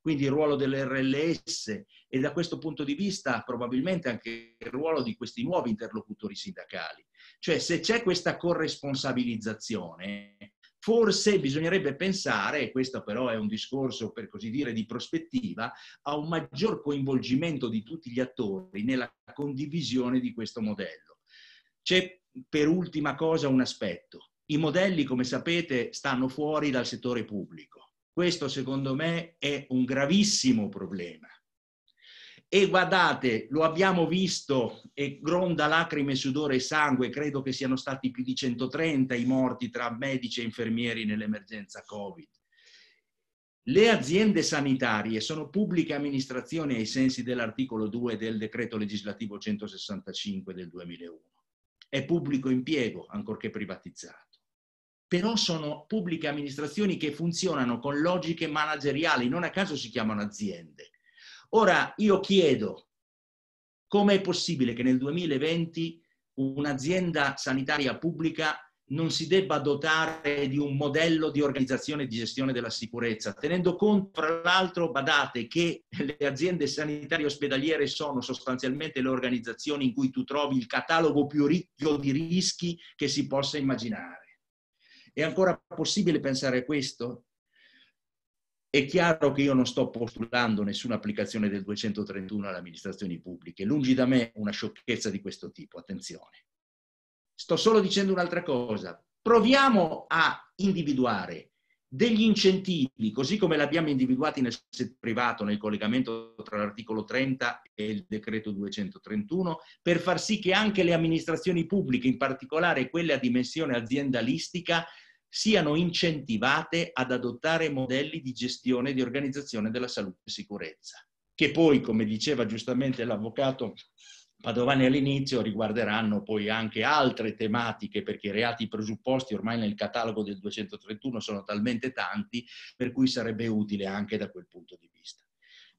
quindi il ruolo dell'RLS e da questo punto di vista probabilmente anche il ruolo di questi nuovi interlocutori sindacali. Cioè se c'è questa corresponsabilizzazione, forse bisognerebbe pensare, e questo però è un discorso per così dire di prospettiva, a un maggior coinvolgimento di tutti gli attori nella condivisione di questo modello. C'è per ultima cosa un aspetto. I modelli, come sapete, stanno fuori dal settore pubblico. Questo secondo me è un gravissimo problema. E guardate, lo abbiamo visto e gronda lacrime, sudore e sangue, credo che siano stati più di 130 i morti tra medici e infermieri nell'emergenza Covid. Le aziende sanitarie sono pubbliche amministrazioni ai sensi dell'articolo 2 del decreto legislativo 165 del 2001. È pubblico impiego, ancorché privatizzato. Però sono pubbliche amministrazioni che funzionano con logiche manageriali, non a caso si chiamano aziende Ora io chiedo come è possibile che nel 2020 un'azienda sanitaria pubblica non si debba dotare di un modello di organizzazione e di gestione della sicurezza, tenendo conto, fra l'altro, badate, che le aziende sanitarie ospedaliere sono sostanzialmente le organizzazioni in cui tu trovi il catalogo più ricco di rischi che si possa immaginare. È ancora possibile pensare a questo? È chiaro che io non sto postulando nessuna applicazione del 231 alle amministrazioni pubbliche, lungi da me una sciocchezza di questo tipo, attenzione. Sto solo dicendo un'altra cosa. Proviamo a individuare degli incentivi, così come l'abbiamo individuati nel settore privato, nel collegamento tra l'articolo 30 e il decreto 231, per far sì che anche le amministrazioni pubbliche, in particolare quelle a dimensione aziendalistica, siano incentivate ad adottare modelli di gestione e di organizzazione della salute e sicurezza, che poi, come diceva giustamente l'avvocato Padovani all'inizio, riguarderanno poi anche altre tematiche, perché i reati presupposti ormai nel catalogo del 231 sono talmente tanti, per cui sarebbe utile anche da quel punto di vista.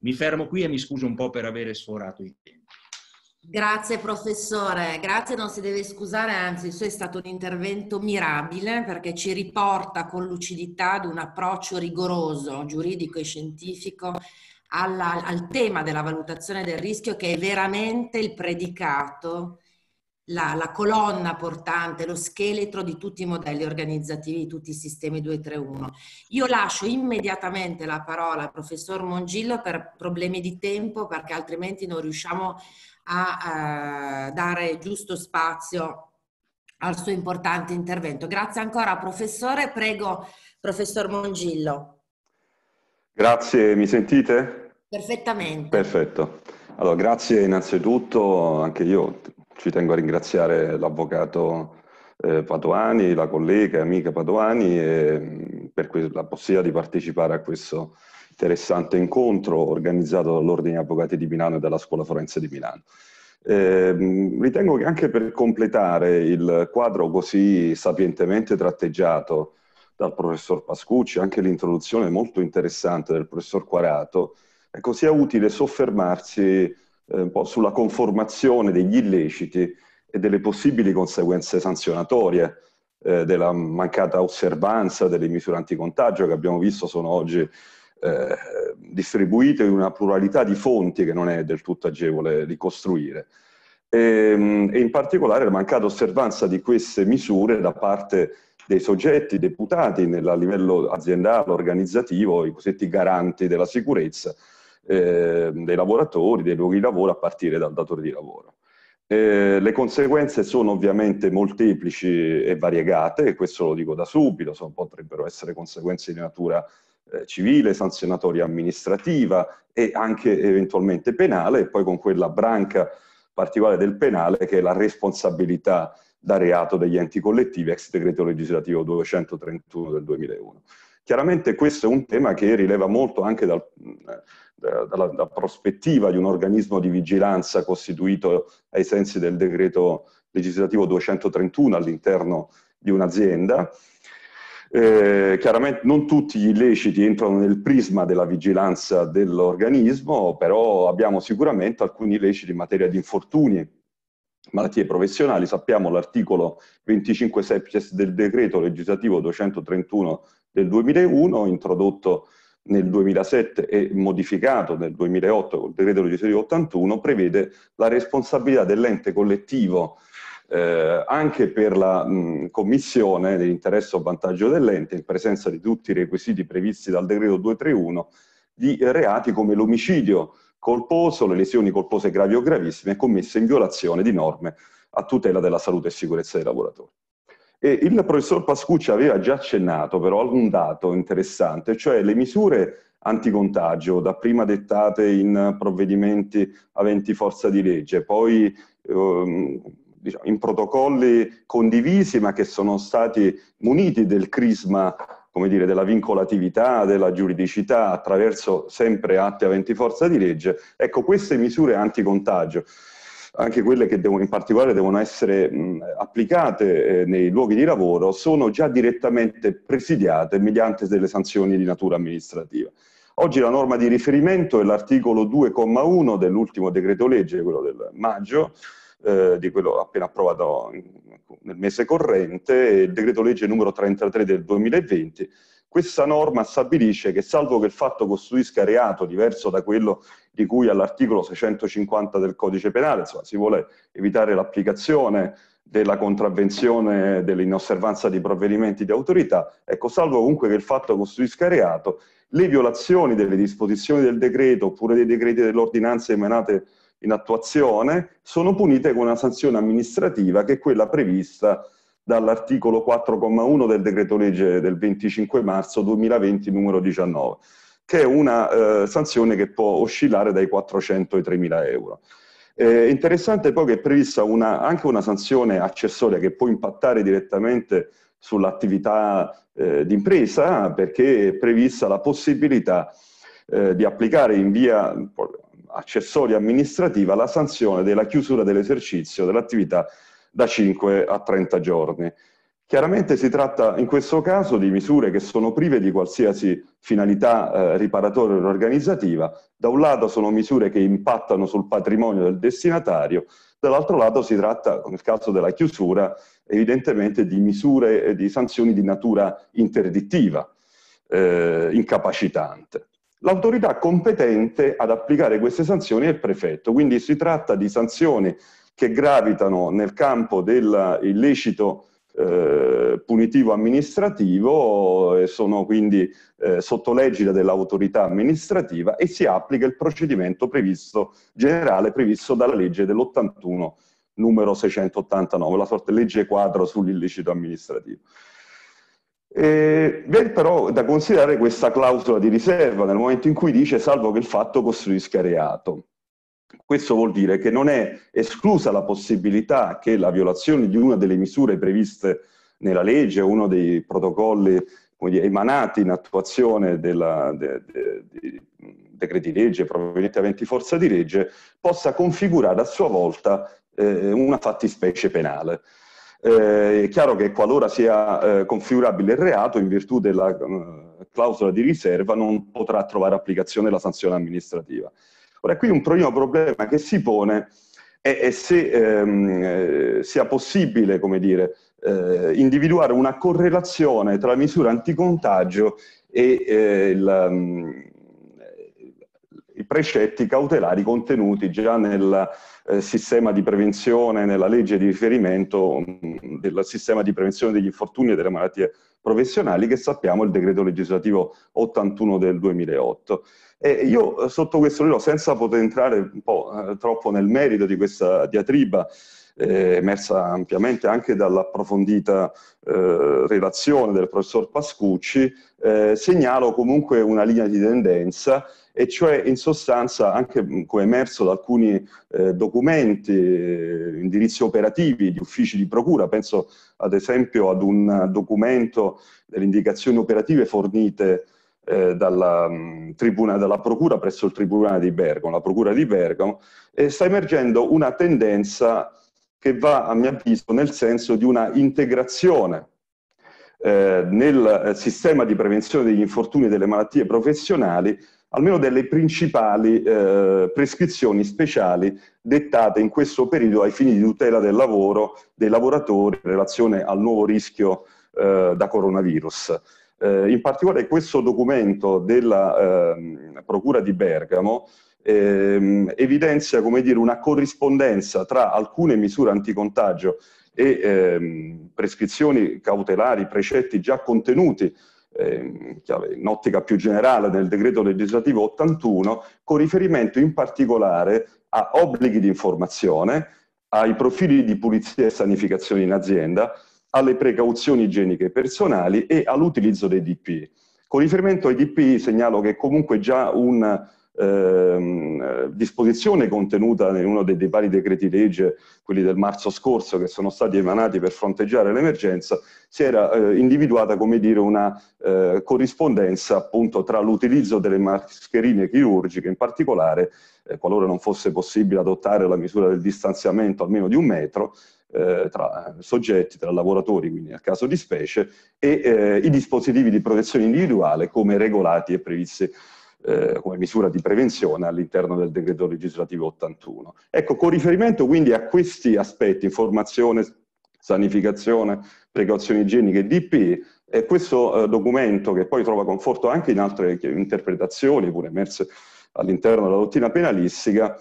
Mi fermo qui e mi scuso un po' per avere sforato i tempi. Grazie professore, grazie non si deve scusare, anzi il suo è stato un intervento mirabile perché ci riporta con lucidità ad un approccio rigoroso, giuridico e scientifico alla, al tema della valutazione del rischio che è veramente il predicato, la, la, colonna portante, lo scheletro di tutti i modelli organizzativi, di tutti i sistemi 231. Io lascio immediatamente la parola al professor Mongillo per problemi di tempo perché altrimenti non riusciamo a eh, dare giusto spazio al suo importante intervento. Grazie ancora professore, prego professor Mongillo. Grazie, mi sentite? Perfettamente. Perfetto. Allora, grazie innanzitutto, anche io ci tengo a ringraziare l'avvocato eh, Padoani, la collega e amica Padoani eh, per la possibilità di partecipare a questo interessante incontro organizzato dall'Ordine Avvocati di Milano e dalla Scuola Forense di Milano. Eh, ritengo che anche per completare il quadro così sapientemente tratteggiato dal professor Pascucci, anche l'introduzione molto interessante del professor Quarato, ecco, sia utile soffermarsi eh, un po' sulla conformazione degli illeciti e delle possibili conseguenze sanzionatorie eh, della mancata osservanza delle misure anticontagio che abbiamo visto sono oggi eh, distribuite in una pluralità di fonti che non è del tutto agevole ricostruire. E, ehm, e in particolare la mancata osservanza di queste misure da parte dei soggetti deputati a livello aziendale, organizzativo, i cosiddetti garanti della sicurezza eh, dei lavoratori, dei luoghi di lavoro a partire dal datore di lavoro. Eh, le conseguenze sono ovviamente molteplici e variegate, e questo lo dico da subito, sono, potrebbero essere conseguenze di natura eh, civile, sanzionatoria amministrativa e anche eventualmente penale, e poi con quella branca particolare del penale che è la responsabilità da reato degli enti collettivi, ex decreto legislativo 231 del 2001. Chiaramente questo è un tema che rileva molto anche dal, dalla, dalla, prospettiva di un organismo di vigilanza costituito ai sensi del decreto legislativo 231 all'interno di un'azienda, eh, chiaramente non tutti gli illeciti entrano nel prisma della vigilanza dell'organismo, però abbiamo sicuramente alcuni illeciti in materia di infortuni, malattie professionali. Sappiamo l'articolo 25 septies del decreto legislativo 231 del 2001, introdotto nel 2007 e modificato nel 2008 col decreto legislativo 81, prevede la responsabilità dell'ente collettivo eh, anche per la mh, commissione dell'interesse o vantaggio dell'ente, in presenza di tutti i requisiti previsti dal decreto 231, di reati come l'omicidio colposo, le lesioni colpose gravi o gravissime commesse in violazione di norme a tutela della salute e sicurezza dei lavoratori. E il professor Pascucci aveva già accennato però a un dato interessante, cioè le misure anticontagio, dapprima dettate in provvedimenti aventi forza di legge, poi ehm, diciamo, in protocolli condivisi ma che sono stati muniti del crisma come dire, della vincolatività, della giuridicità attraverso sempre atti aventi forza di legge. Ecco, queste misure anticontagio anche quelle che devono, in particolare devono essere mh, applicate eh, nei luoghi di lavoro, sono già direttamente presidiate mediante delle sanzioni di natura amministrativa. Oggi la norma di riferimento è l'articolo 2,1 dell'ultimo decreto legge, quello del maggio, eh, di quello appena approvato nel mese corrente, il decreto legge numero 33 del 2020, questa norma stabilisce che salvo che il fatto costituisca reato diverso da quello di cui all'articolo 650 del codice penale, insomma si vuole evitare l'applicazione della contravvenzione dell'inosservanza di provvedimenti di autorità, ecco, salvo comunque che il fatto costituisca reato, le violazioni delle disposizioni del decreto oppure dei decreti dell'ordinanza emanate in attuazione sono punite con una sanzione amministrativa che è quella prevista dall'articolo 4,1 del decreto legge del 25 marzo 2020 numero 19, che è una eh, sanzione che può oscillare dai 400 ai 3.000 euro. È interessante poi che è prevista una, anche una sanzione accessoria che può impattare direttamente sull'attività eh, d'impresa perché è prevista la possibilità eh, di applicare in via accessoria amministrativa la sanzione della chiusura dell'esercizio dell'attività da 5 a 30 giorni. Chiaramente si tratta in questo caso di misure che sono prive di qualsiasi finalità eh, riparatoria o organizzativa. Da un lato sono misure che impattano sul patrimonio del destinatario, dall'altro lato si tratta, nel caso della chiusura, evidentemente di misure e di sanzioni di natura interdittiva, eh, incapacitante. L'autorità competente ad applicare queste sanzioni è il prefetto, quindi si tratta di sanzioni che gravitano nel campo dell'illecito eh, punitivo amministrativo e sono quindi eh, sotto l'egida dell'autorità amministrativa e si applica il procedimento previsto, generale previsto dalla legge dell'81 numero 689, la sorta legge quadro sull'illecito amministrativo. Eh, è però da considerare questa clausola di riserva nel momento in cui dice salvo che il fatto costruisca reato. Questo vuol dire che non è esclusa la possibilità che la violazione di una delle misure previste nella legge, uno dei protocolli dire, emanati in attuazione della, de, de, de, decreti legge provenienti aventi forza di legge, possa configurare a sua volta eh, una fattispecie penale. Eh, è chiaro che qualora sia eh, configurabile il reato, in virtù della uh, clausola di riserva, non potrà trovare applicazione la sanzione amministrativa. Ora, qui un primo problema che si pone è, è se ehm, eh, sia possibile, come dire, eh, individuare una correlazione tra la misura anticontagio e eh, il, i precetti cautelari contenuti già nel eh, sistema di prevenzione, nella legge di riferimento um, del sistema di prevenzione degli infortuni e delle malattie professionali che sappiamo il decreto legislativo 81 del 2008. E io eh, sotto questo livello, senza poter entrare un po' eh, troppo nel merito di questa diatriba, eh, emersa ampiamente anche dall'approfondita eh, relazione del professor Pascucci, eh, segnalo comunque una linea di tendenza e cioè in sostanza anche come emerso da alcuni eh, documenti, eh, indirizzi operativi di uffici di procura, penso ad esempio ad un documento delle indicazioni operative fornite eh, dalla, mh, tribuna, dalla procura presso il Tribunale di Bergamo, la procura di Bergamo, sta emergendo una tendenza che va, a mio avviso, nel senso di una integrazione eh, nel eh, sistema di prevenzione degli infortuni e delle malattie professionali almeno delle principali eh, prescrizioni speciali dettate in questo periodo ai fini di tutela del lavoro dei lavoratori in relazione al nuovo rischio eh, da coronavirus. Eh, in particolare questo documento della eh, Procura di Bergamo ehm, evidenzia dire, una corrispondenza tra alcune misure anticontagio e ehm, prescrizioni cautelari, precetti già contenuti eh, in ottica più generale nel decreto legislativo 81, con riferimento in particolare a obblighi di informazione, ai profili di pulizia e sanificazione in azienda, alle precauzioni igieniche personali e all'utilizzo dei DPI. Con riferimento ai DPI segnalo che comunque già un Ehm, disposizione contenuta in uno dei, dei vari decreti legge, quelli del marzo scorso, che sono stati emanati per fronteggiare l'emergenza, si era eh, individuata come dire una eh, corrispondenza appunto tra l'utilizzo delle mascherine chirurgiche in particolare, eh, qualora non fosse possibile adottare la misura del distanziamento almeno di un metro, eh, tra soggetti, tra lavoratori, quindi nel caso di specie, e eh, i dispositivi di protezione individuale come regolati e previsti eh, come misura di prevenzione all'interno del decreto legislativo 81. Ecco, con riferimento quindi a questi aspetti, informazione, sanificazione, precauzioni igieniche, DP, eh, questo eh, documento che poi trova conforto anche in altre interpretazioni, pure emerse all'interno della dottrina penalistica,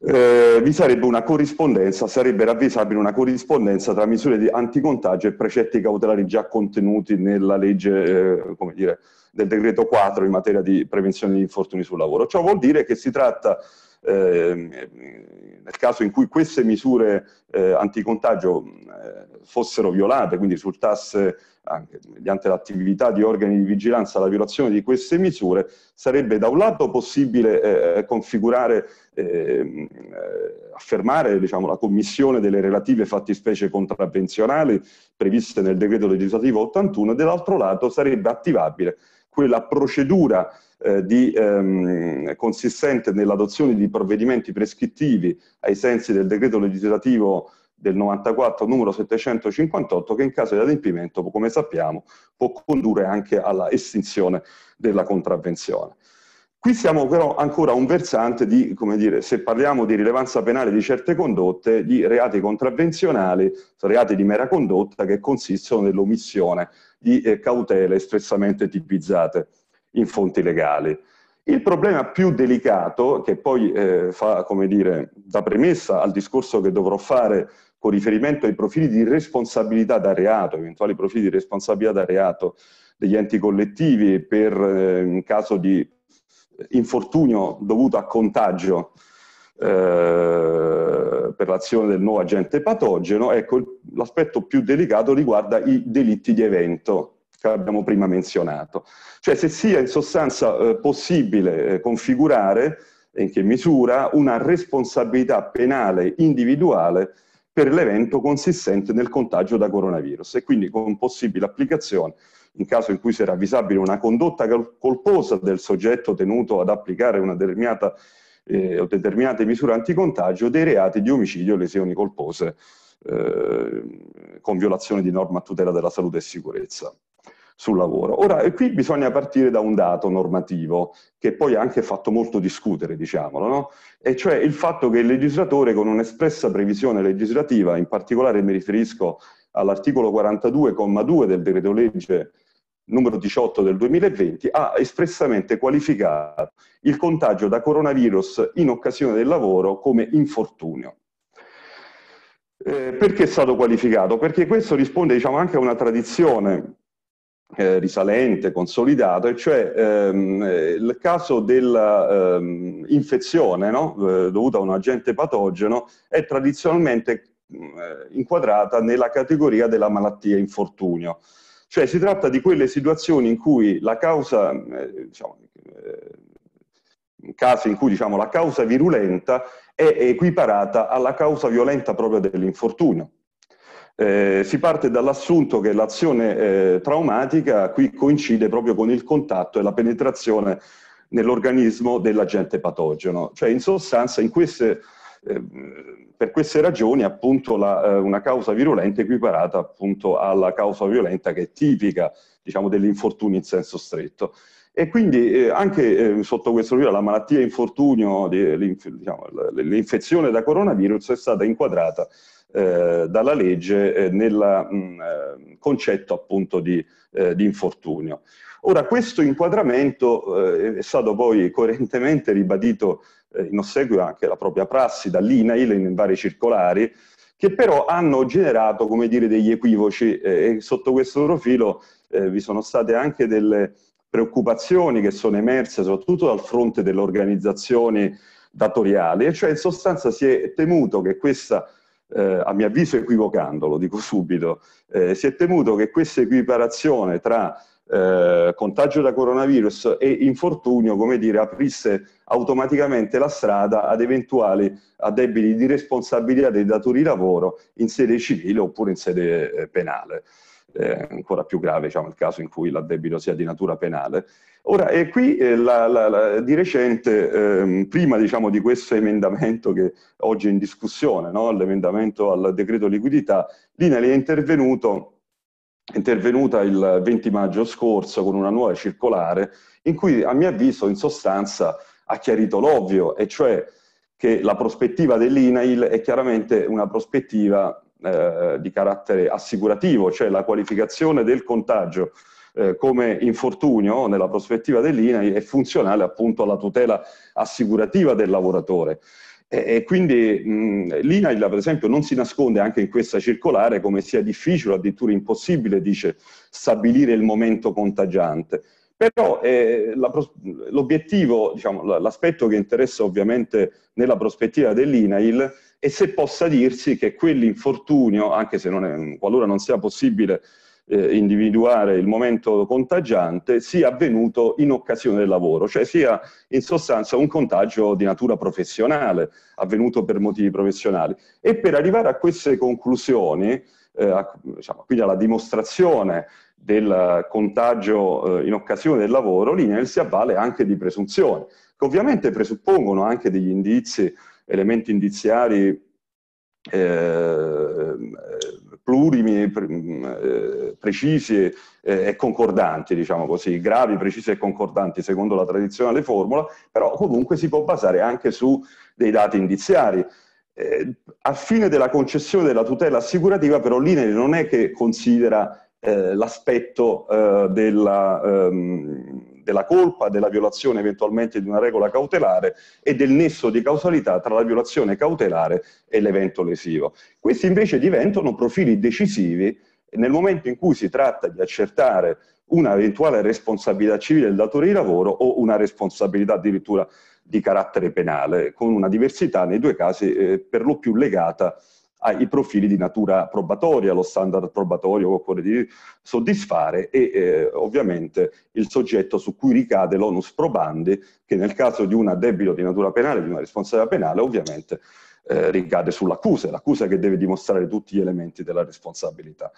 eh, vi sarebbe una corrispondenza, sarebbe ravvisabile una corrispondenza tra misure di anticontagio e precetti cautelari già contenuti nella legge, eh, come dire, del decreto 4 in materia di prevenzione di infortuni sul lavoro. Ciò vuol dire che si tratta, eh, nel caso in cui queste misure eh, anticontagio eh, fossero violate, quindi risultasse anche mediante l'attività di organi di vigilanza la violazione di queste misure, sarebbe da un lato possibile eh, configurare, ehm, eh, affermare diciamo, la commissione delle relative fattispecie contravvenzionali previste nel decreto legislativo 81 e dall'altro lato sarebbe attivabile quella procedura eh, di, ehm, consistente nell'adozione di provvedimenti prescrittivi ai sensi del decreto legislativo del 94 numero 758 che in caso di adempimento, come sappiamo, può condurre anche alla estinzione della contravvenzione. Qui siamo però ancora a un versante di, come dire, se parliamo di rilevanza penale di certe condotte, di reati contravvenzionali, reati di mera condotta che consistono nell'omissione di eh, cautele espressamente tipizzate in fonti legali. Il problema più delicato, che poi eh, fa, come dire, da premessa al discorso che dovrò fare con riferimento ai profili di responsabilità da reato, eventuali profili di responsabilità da reato degli enti collettivi per eh, in caso di infortunio dovuto a contagio eh, per l'azione del nuovo agente patogeno, ecco, l'aspetto più delicato riguarda i delitti di evento che abbiamo prima menzionato. Cioè se sia in sostanza eh, possibile eh, configurare, in che misura, una responsabilità penale individuale per l'evento consistente nel contagio da coronavirus e quindi con possibile applicazione in caso in cui sia ravvisabile una condotta colposa del soggetto tenuto ad applicare una determinata eh, o determinate misure anticontagio dei reati di omicidio e lesioni colpose eh, con violazione di norma a tutela della salute e sicurezza sul lavoro. Ora, qui bisogna partire da un dato normativo che poi ha anche fatto molto discutere, diciamolo, no? e cioè il fatto che il legislatore con un'espressa previsione legislativa, in particolare mi riferisco all'articolo 42,2 del decreto legge numero 18 del 2020, ha espressamente qualificato il contagio da coronavirus in occasione del lavoro come infortunio. Eh, perché è stato qualificato? Perché questo risponde diciamo, anche a una tradizione eh, risalente, consolidato, e cioè ehm, il caso dell'infezione ehm, no? eh, dovuta a un agente patogeno è tradizionalmente eh, inquadrata nella categoria della malattia infortunio. Cioè si tratta di quelle situazioni in cui la causa, eh, diciamo, eh, casi in cui diciamo, la causa virulenta è equiparata alla causa violenta proprio dell'infortunio. Eh, si parte dall'assunto che l'azione eh, traumatica qui coincide proprio con il contatto e la penetrazione nell'organismo dell'agente patogeno. Cioè in sostanza in queste eh, per queste ragioni appunto la, eh, una causa virulenta è equiparata appunto alla causa violenta che è tipica diciamo, dell'infortunio in senso stretto. E quindi eh, anche eh, sotto questo livello la malattia infortunio, diciamo, l'infezione da coronavirus è stata inquadrata eh, dalla legge eh, nel mm, eh, concetto appunto di, eh, di, infortunio. Ora, questo inquadramento è stato poi coerentemente ribadito in ossequio anche alla propria prassi dall'INAIL in vari circolari, che però hanno generato, come dire, degli equivoci e sotto questo profilo vi sono state anche delle preoccupazioni che sono emerse soprattutto dal fronte delle organizzazioni datoriali, e cioè in sostanza si è temuto che questa, eh, a mio avviso equivocando, lo dico subito, eh, si è temuto che questa equiparazione tra eh, contagio da coronavirus e infortunio, come dire, aprisse automaticamente la strada ad eventuali addebiti di responsabilità dei datori di lavoro in sede civile oppure in sede eh, penale eh, ancora più grave diciamo, il caso in cui l'addebito sia di natura penale. Ora, e qui eh, la, la, la, di recente, ehm, prima diciamo, di questo emendamento che oggi è in discussione, no? l'emendamento al decreto liquidità, l'INALI è intervenuto intervenuta il 20 maggio scorso con una nuova circolare in cui a mio avviso in sostanza ha chiarito l'ovvio e cioè che la prospettiva dell'INAIL è chiaramente una prospettiva eh, di carattere assicurativo, cioè la qualificazione del contagio eh, come infortunio nella prospettiva dell'INAI è funzionale appunto alla tutela assicurativa del lavoratore. E, e quindi l'INAI per esempio non si nasconde anche in questa circolare come sia difficile, addirittura impossibile, dice, stabilire il momento contagiante. Però eh, l'obiettivo, diciamo, l'aspetto che interessa ovviamente nella prospettiva dell'INAIL e se possa dirsi che quell'infortunio, anche se non è, qualora non sia possibile eh, individuare il momento contagiante, sia avvenuto in occasione del lavoro, cioè sia in sostanza un contagio di natura professionale, avvenuto per motivi professionali. E per arrivare a queste conclusioni, eh, diciamo, quindi alla dimostrazione del contagio eh, in occasione del lavoro, l'INEL si avvale anche di presunzioni, che ovviamente presuppongono anche degli indizi elementi indiziari eh, plurimi, pre, eh, precisi eh, e concordanti, diciamo così, gravi, precisi e concordanti secondo la tradizionale formula, però comunque si può basare anche su dei dati indiziari. Eh, a fine della concessione della tutela assicurativa, però l'INE non è che considera eh, l'aspetto eh, della, ehm, della colpa, della violazione eventualmente di una regola cautelare e del nesso di causalità tra la violazione cautelare e l'evento lesivo. Questi invece diventano profili decisivi nel momento in cui si tratta di accertare una eventuale responsabilità civile del datore di lavoro o una responsabilità addirittura di carattere penale, con una diversità nei due casi eh, per lo più legata ai profili di natura probatoria, lo standard probatorio occorre soddisfare e eh, ovviamente il soggetto su cui ricade l'onus probandi che nel caso di un addebito di natura penale, di una responsabilità penale, ovviamente eh, ricade sull'accusa, l'accusa che deve dimostrare tutti gli elementi della responsabilità.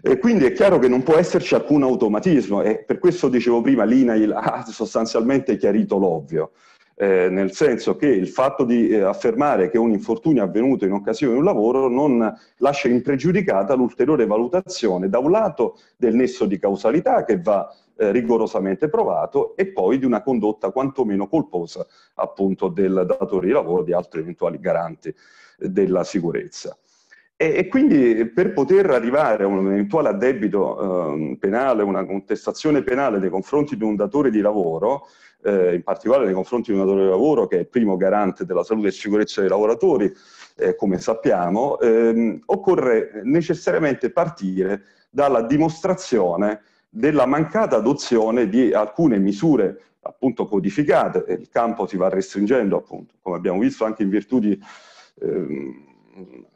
E quindi è chiaro che non può esserci alcun automatismo e per questo dicevo prima l'INAIL ha sostanzialmente chiarito l'ovvio eh, nel senso che il fatto di eh, affermare che un infortunio è avvenuto in occasione di un lavoro non lascia impregiudicata l'ulteriore valutazione da un lato del nesso di causalità che va eh, rigorosamente provato e poi di una condotta quantomeno colposa appunto del datore di lavoro di altri eventuali garanti eh, della sicurezza. E, quindi per poter arrivare a un eventuale addebito eh, penale, una contestazione penale nei confronti di un datore di lavoro, eh, in particolare nei confronti di un datore di lavoro che è il primo garante della salute e sicurezza dei lavoratori, eh, come sappiamo, ehm, occorre necessariamente partire dalla dimostrazione della mancata adozione di alcune misure appunto codificate, il campo si va restringendo appunto, come abbiamo visto anche in virtù di ehm, eh,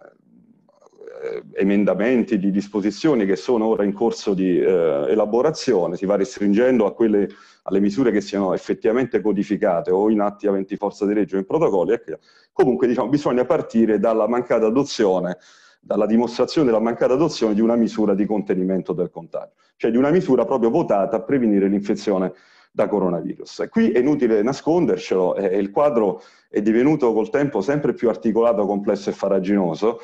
emendamenti, di disposizioni che sono ora in corso di eh, elaborazione, si va restringendo a quelle, alle misure che siano effettivamente codificate o in atti aventi forza di legge o in protocolli. Comunque diciamo, bisogna partire dalla mancata adozione, dalla dimostrazione della mancata adozione di una misura di contenimento del contagio, cioè di una misura proprio votata a prevenire l'infezione da coronavirus. Qui è inutile nascondercelo, eh, il quadro è divenuto col tempo sempre più articolato, complesso e faraginoso,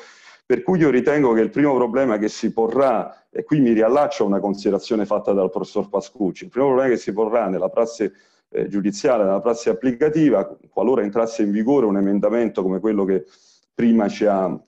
per cui io ritengo che il primo problema che si porrà, e qui mi riallaccio a una considerazione fatta dal professor Pascucci, il primo problema che si porrà nella prassi eh, giudiziale, nella prassi applicativa, qualora entrasse in vigore un emendamento come quello che prima ci ha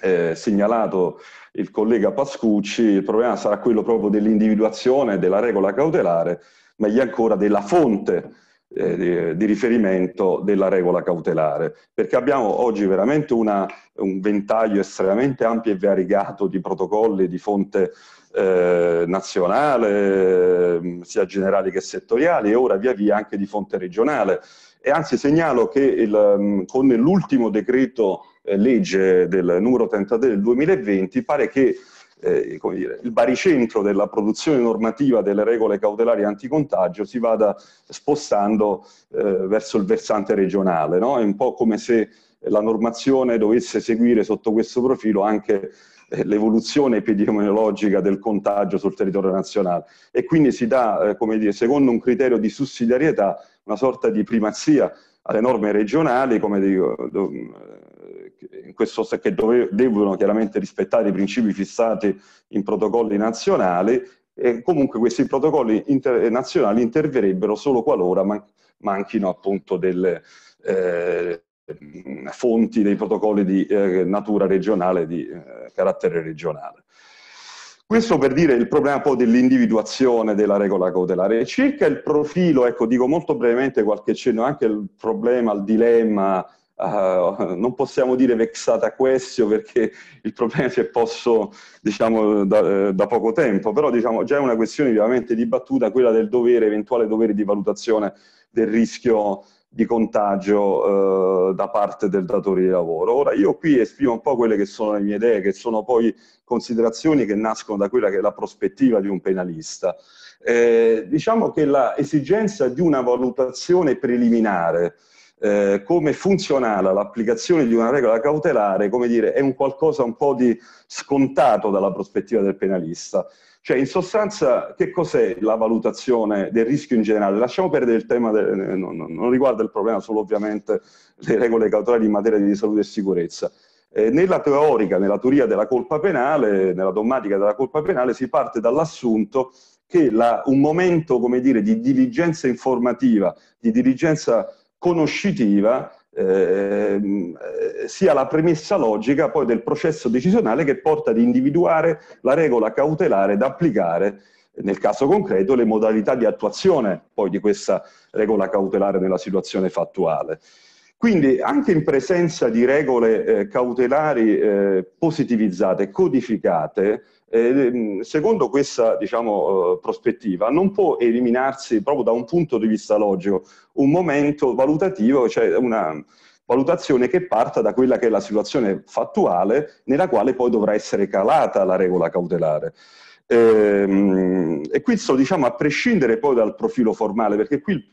eh, segnalato il collega Pascucci, il problema sarà quello proprio dell'individuazione della regola cautelare, meglio ancora della fonte eh, di, riferimento della regola cautelare, perché abbiamo oggi veramente una, un ventaglio estremamente ampio e variegato di protocolli di fonte eh, nazionale, sia generali che settoriali, e ora via via anche di fonte regionale. E anzi segnalo che il, con l'ultimo decreto eh, legge del numero 33 del 2020 pare che eh, dire, il baricentro della produzione normativa delle regole cautelari anticontagio si vada spostando eh, verso il versante regionale. No? È un po' come se la normazione dovesse seguire sotto questo profilo anche eh, l'evoluzione epidemiologica del contagio sul territorio nazionale e quindi si dà, eh, come dire, secondo un criterio di sussidiarietà, una sorta di primazia alle norme regionali, come dico, questo, che dove, devono chiaramente rispettare i principi fissati in protocolli nazionali e comunque questi protocolli internazionali interverrebbero solo qualora man manchino appunto delle eh, fonti dei protocolli di eh, natura regionale, di eh, carattere regionale. Questo per dire il problema poi dell'individuazione della regola cautelare. Circa il profilo, ecco, dico molto brevemente qualche cenno, anche il problema, il dilemma Uh, non possiamo dire vexata questio perché il problema si è posto diciamo, da, da, poco tempo, però diciamo, già è una questione vivamente dibattuta, quella del dovere, eventuale dovere di valutazione del rischio di contagio uh, da parte del datore di lavoro. Ora io qui esprimo un po' quelle che sono le mie idee, che sono poi considerazioni che nascono da quella che è la prospettiva di un penalista. Eh, diciamo che l'esigenza di una valutazione preliminare eh, come funzionale l'applicazione di una regola cautelare, come dire, è un qualcosa un po' di scontato dalla prospettiva del penalista. Cioè, in sostanza, che cos'è la valutazione del rischio in generale? Lasciamo perdere il tema, de, non, non, riguarda il problema solo ovviamente le regole cautelari in materia di salute e sicurezza. Eh, nella teorica, nella teoria della colpa penale, nella dogmatica della colpa penale, si parte dall'assunto che la, un momento, come dire, di diligenza informativa, di diligenza conoscitiva eh, sia la premessa logica poi del processo decisionale che porta ad individuare la regola cautelare da applicare nel caso concreto le modalità di attuazione poi di questa regola cautelare nella situazione fattuale. Quindi anche in presenza di regole eh, cautelari eh, positivizzate, codificate, eh, secondo questa diciamo, eh, prospettiva non può eliminarsi proprio da un punto di vista logico un momento valutativo, cioè una valutazione che parta da quella che è la situazione fattuale nella quale poi dovrà essere calata la regola cautelare. Ehm, e questo diciamo a prescindere poi dal profilo formale, perché qui il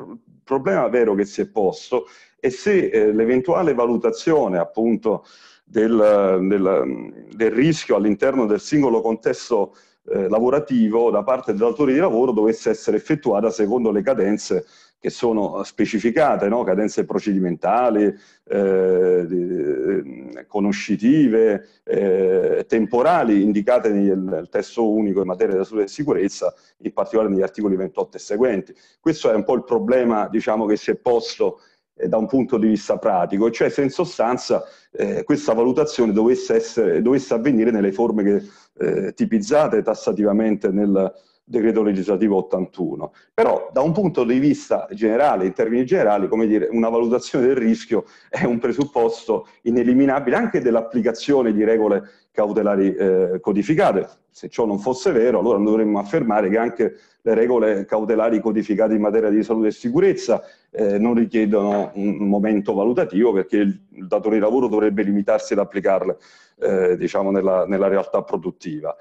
problema vero che si è posto è se eh, l'eventuale valutazione appunto del, del, del rischio all'interno del singolo contesto eh, lavorativo da parte del datore di lavoro dovesse essere effettuata secondo le cadenze che sono specificate, no? cadenze procedimentali, eh, eh, conoscitive, eh, temporali, indicate nel, nel, testo unico in materia di salute e sicurezza, in particolare negli articoli 28 e seguenti. Questo è un po' il problema diciamo, che si è posto da un punto di vista pratico, cioè se in sostanza eh, questa valutazione dovesse, essere, dovesse, avvenire nelle forme che, eh, tipizzate tassativamente nel decreto legislativo 81. Però da un punto di vista generale, in termini generali, come dire, una valutazione del rischio è un presupposto ineliminabile anche dell'applicazione di regole cautelari eh, codificate. Se ciò non fosse vero, allora dovremmo affermare che anche le regole cautelari codificate in materia di salute e sicurezza eh, non richiedono un momento valutativo perché il, datore di lavoro dovrebbe limitarsi ad applicarle eh, diciamo nella, nella, realtà produttiva.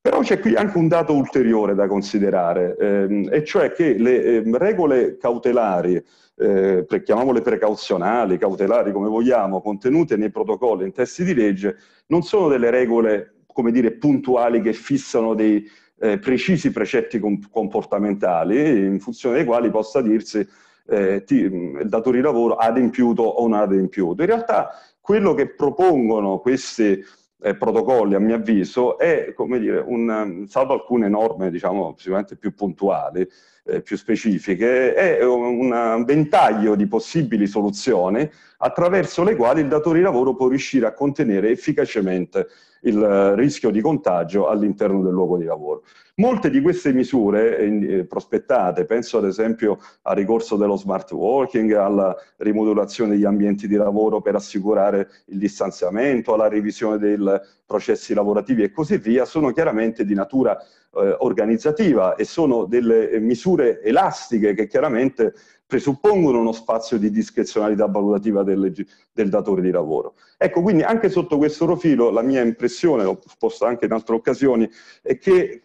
Però c'è qui anche un dato ulteriore da considerare, ehm, e cioè che le eh, regole cautelari, eh, chiamiamole precauzionali, cautelari come vogliamo, contenute nei protocolli, in testi di legge, non sono delle regole, come dire, puntuali che fissano dei eh, precisi precetti comportamentali in funzione dei quali possa dirsi eh, ti, il datore di lavoro ha adempiuto o non ha adempiuto. In realtà quello che propongono questi eh, protocolli, a mio avviso, è, come dire, un, salvo alcune norme, diciamo, sicuramente più puntuali, eh, più specifiche, è un ventaglio di possibili soluzioni attraverso le quali il datore di lavoro può riuscire a contenere efficacemente il rischio di contagio all'interno del luogo di lavoro. Molte di queste misure eh, prospettate, penso ad esempio al ricorso dello smart working, alla rimodulazione degli ambienti di lavoro per assicurare il distanziamento, alla revisione dei processi lavorativi e così via, sono chiaramente di natura eh, organizzativa e sono delle misure elastiche che chiaramente presuppongono uno spazio di discrezionalità valutativa del, del, datore di lavoro. Ecco, quindi anche sotto questo profilo la mia impressione, l'ho posta anche in altre occasioni, è che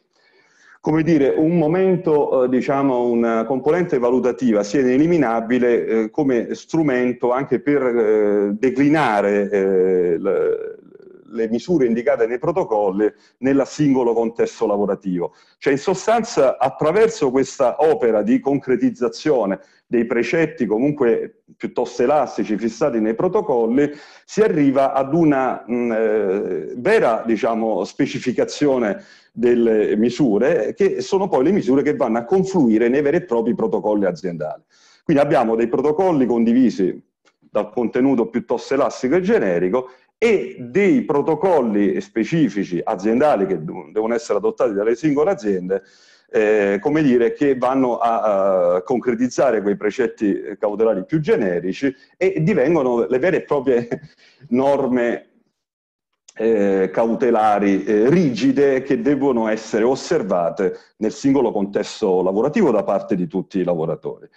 come dire, un momento, eh, diciamo, una componente valutativa sia ineliminabile eh, come strumento anche per eh, declinare eh, le, misure indicate nei protocolli nel singolo contesto lavorativo. Cioè, in sostanza, attraverso questa opera di concretizzazione dei precetti comunque piuttosto elastici fissati nei protocolli, si arriva ad una mh, eh, vera diciamo, specificazione delle misure, che sono poi le misure che vanno a confluire nei veri e propri protocolli aziendali. Quindi abbiamo dei protocolli condivisi dal contenuto piuttosto elastico e generico e dei protocolli specifici aziendali che devono essere adottati dalle singole aziende eh, come dire, che vanno a, a, concretizzare quei precetti cautelari più generici e divengono le vere e proprie norme eh, cautelari eh, rigide che devono essere osservate nel singolo contesto lavorativo da parte di tutti i lavoratori.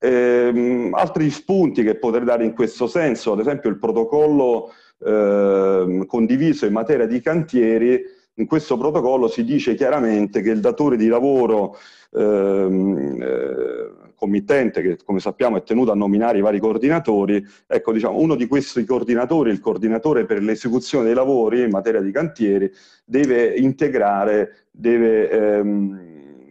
Eh, altri spunti che potrei dare in questo senso, ad esempio il protocollo ehm, condiviso in materia di cantieri, in questo protocollo si dice chiaramente che il datore di lavoro ehm, eh, committente, che come sappiamo è tenuto a nominare i vari coordinatori, ecco diciamo uno di questi coordinatori, il coordinatore per l'esecuzione dei lavori in materia di cantieri, deve integrare, deve ehm,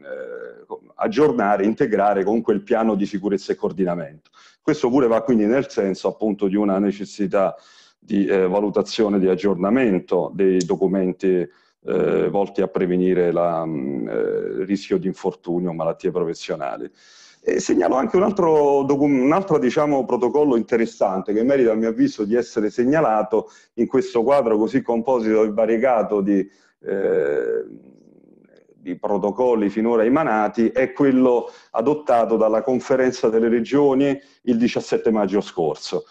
eh, aggiornare, integrare comunque il piano di sicurezza e coordinamento. Questo pure va quindi nel senso appunto di una necessità di eh, valutazione, di aggiornamento dei documenti eh, volti a prevenire il mm, eh, rischio di infortunio o malattie professionali. E segnalo anche un altro, un altro diciamo, protocollo interessante che merita a mio avviso di essere segnalato in questo quadro così composito e variegato di, eh, di protocolli finora emanati, è quello adottato dalla conferenza delle regioni il 17 maggio scorso.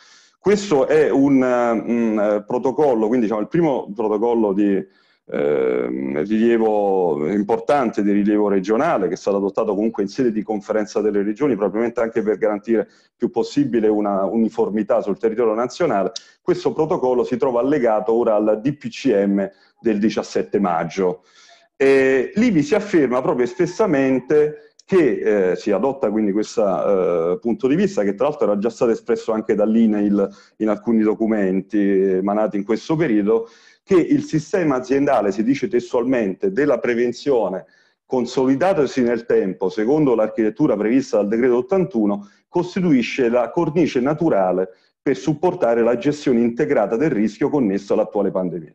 Questo è un, un eh, protocollo, quindi diciamo, il primo protocollo di, eh, rilievo importante di rilievo regionale che è stato adottato comunque in sede di conferenza delle regioni probabilmente anche per garantire più possibile una uniformità sul territorio nazionale. Questo protocollo si trova allegato ora al DPCM del 17 maggio. E lì vi si afferma proprio espressamente che eh, si adotta quindi questo eh, punto di vista che tra l'altro era già stato espresso anche dall'INAIL in alcuni documenti emanati in questo periodo, che il sistema aziendale, si dice testualmente, della prevenzione consolidatosi nel tempo secondo l'architettura prevista dal decreto 81 costituisce la cornice naturale per supportare la gestione integrata del rischio connesso all'attuale pandemia.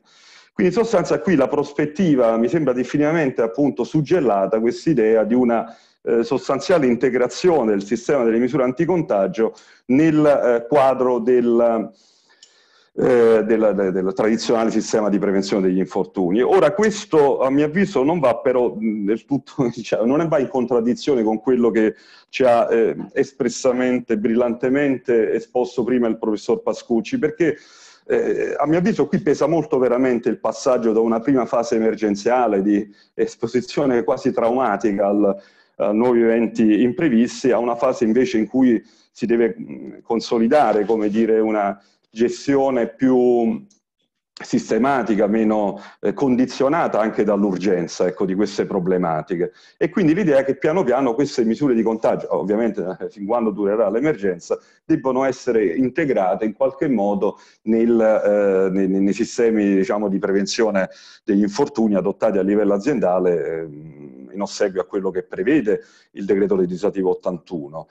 Quindi in sostanza qui la prospettiva mi sembra definitivamente appunto suggellata quest'idea di una eh, sostanziale integrazione del sistema delle misure anticontagio nel eh, quadro del, eh, del, del, del, tradizionale sistema di prevenzione degli infortuni. Ora questo a mio avviso non va però del tutto, diciamo, non va in contraddizione con quello che ci ha eh, espressamente, brillantemente esposto prima il professor Pascucci, perché eh, a mio avviso qui pesa molto veramente il passaggio da una prima fase emergenziale di esposizione quasi traumatica al, a nuovi eventi imprevisti a una fase invece in cui si deve consolidare, come dire, una gestione più sistematica, meno eh, condizionata anche dall'urgenza ecco, di queste problematiche. E quindi l'idea è che piano piano queste misure di contagio, ovviamente eh, fin quando durerà l'emergenza, debbono essere integrate in qualche modo nel, eh, nei, nei, sistemi diciamo, di prevenzione degli infortuni adottati a livello aziendale eh, in ossequio a quello che prevede il decreto legislativo 81.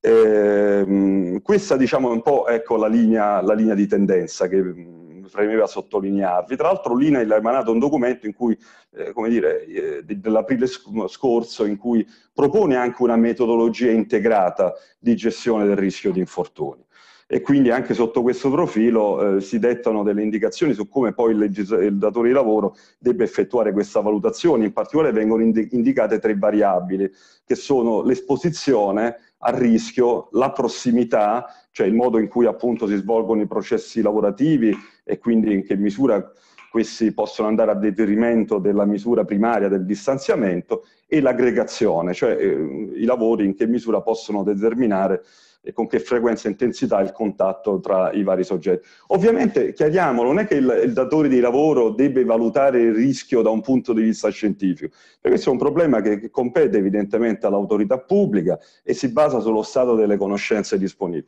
Eh, questa diciamo è un po' ecco, la, linea, la linea di tendenza che premeva sottolinearvi. Tra l'altro l'INAIL ha emanato un documento in cui, eh, come dire, eh, dell'aprile scorso, in cui propone anche una metodologia integrata di gestione del rischio di infortuni e quindi anche sotto questo profilo eh, si dettano delle indicazioni su come poi il, il, datore di lavoro debba effettuare questa valutazione. In particolare vengono indi indicate tre variabili, che sono l'esposizione al rischio, la prossimità, cioè il modo in cui appunto si svolgono i processi lavorativi e quindi in che misura questi possono andare a detrimento della misura primaria del distanziamento e l'aggregazione, cioè eh, i lavori in che misura possono determinare e con che frequenza e intensità il contatto tra i vari soggetti. Ovviamente, chiariamo, non è che il, il, datore di lavoro debba valutare il rischio da un punto di vista scientifico, perché questo è un problema che, che compete evidentemente all'autorità pubblica e si basa sullo stato delle conoscenze disponibili.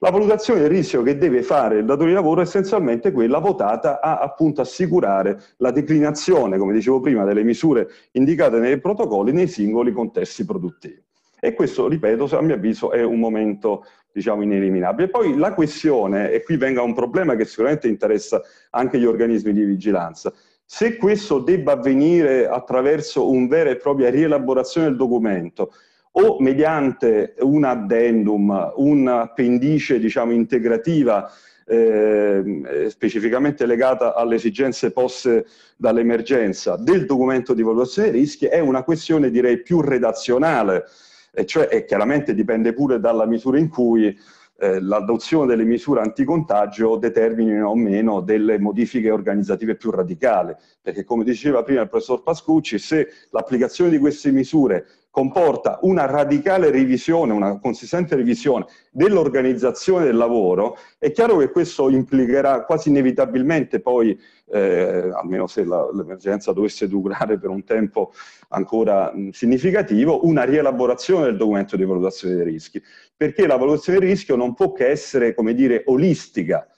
La valutazione del rischio che deve fare il datore di lavoro è essenzialmente quella votata a appunto assicurare la declinazione, come dicevo prima, delle misure indicate nei protocolli nei singoli contesti produttivi. E questo, ripeto, a mio avviso è un momento diciamo ineliminabile. Poi la questione, e qui venga un problema che sicuramente interessa anche gli organismi di vigilanza, se questo debba avvenire attraverso un vera e propria rielaborazione del documento o mediante un addendum, un'appendice diciamo, integrativa eh, specificamente legata alle esigenze poste dall'emergenza del documento di valutazione dei rischi, è una questione direi più redazionale. E cioè e chiaramente dipende pure dalla misura in cui eh, l'adozione delle misure anticontagio determinino o meno delle modifiche organizzative più radicali, perché come diceva prima il professor Pascucci, se l'applicazione di queste misure comporta una radicale revisione, una consistente revisione dell'organizzazione del lavoro, è chiaro che questo implicherà quasi inevitabilmente poi, eh, almeno se l'emergenza dovesse durare per un tempo ancora mh, significativo, una rielaborazione del documento di valutazione dei rischi, perché la valutazione del rischio non può che essere, come dire, olistica,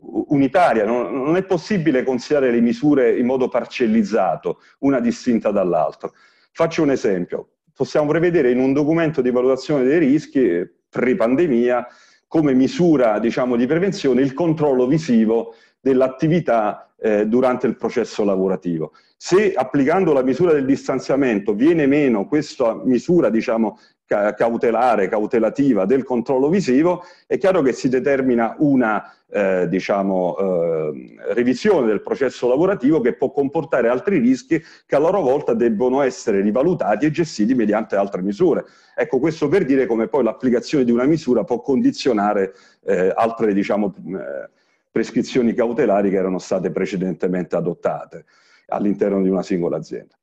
unitaria, non, non è possibile considerare le misure in modo parcellizzato, una distinta dall'altra. Faccio un esempio, possiamo prevedere in un documento di valutazione dei rischi pre-pandemia come misura diciamo, di prevenzione il controllo visivo dell'attività eh, durante il processo lavorativo. Se applicando la misura del distanziamento viene meno questa misura diciamo, cautelare, cautelativa del controllo visivo, è chiaro che si determina una eh, diciamo, eh, revisione del processo lavorativo che può comportare altri rischi che a loro volta debbono essere rivalutati e gestiti mediante altre misure. Ecco, questo per dire come poi l'applicazione di una misura può condizionare eh, altre diciamo, eh, prescrizioni cautelari che erano state precedentemente adottate all'interno di una singola azienda.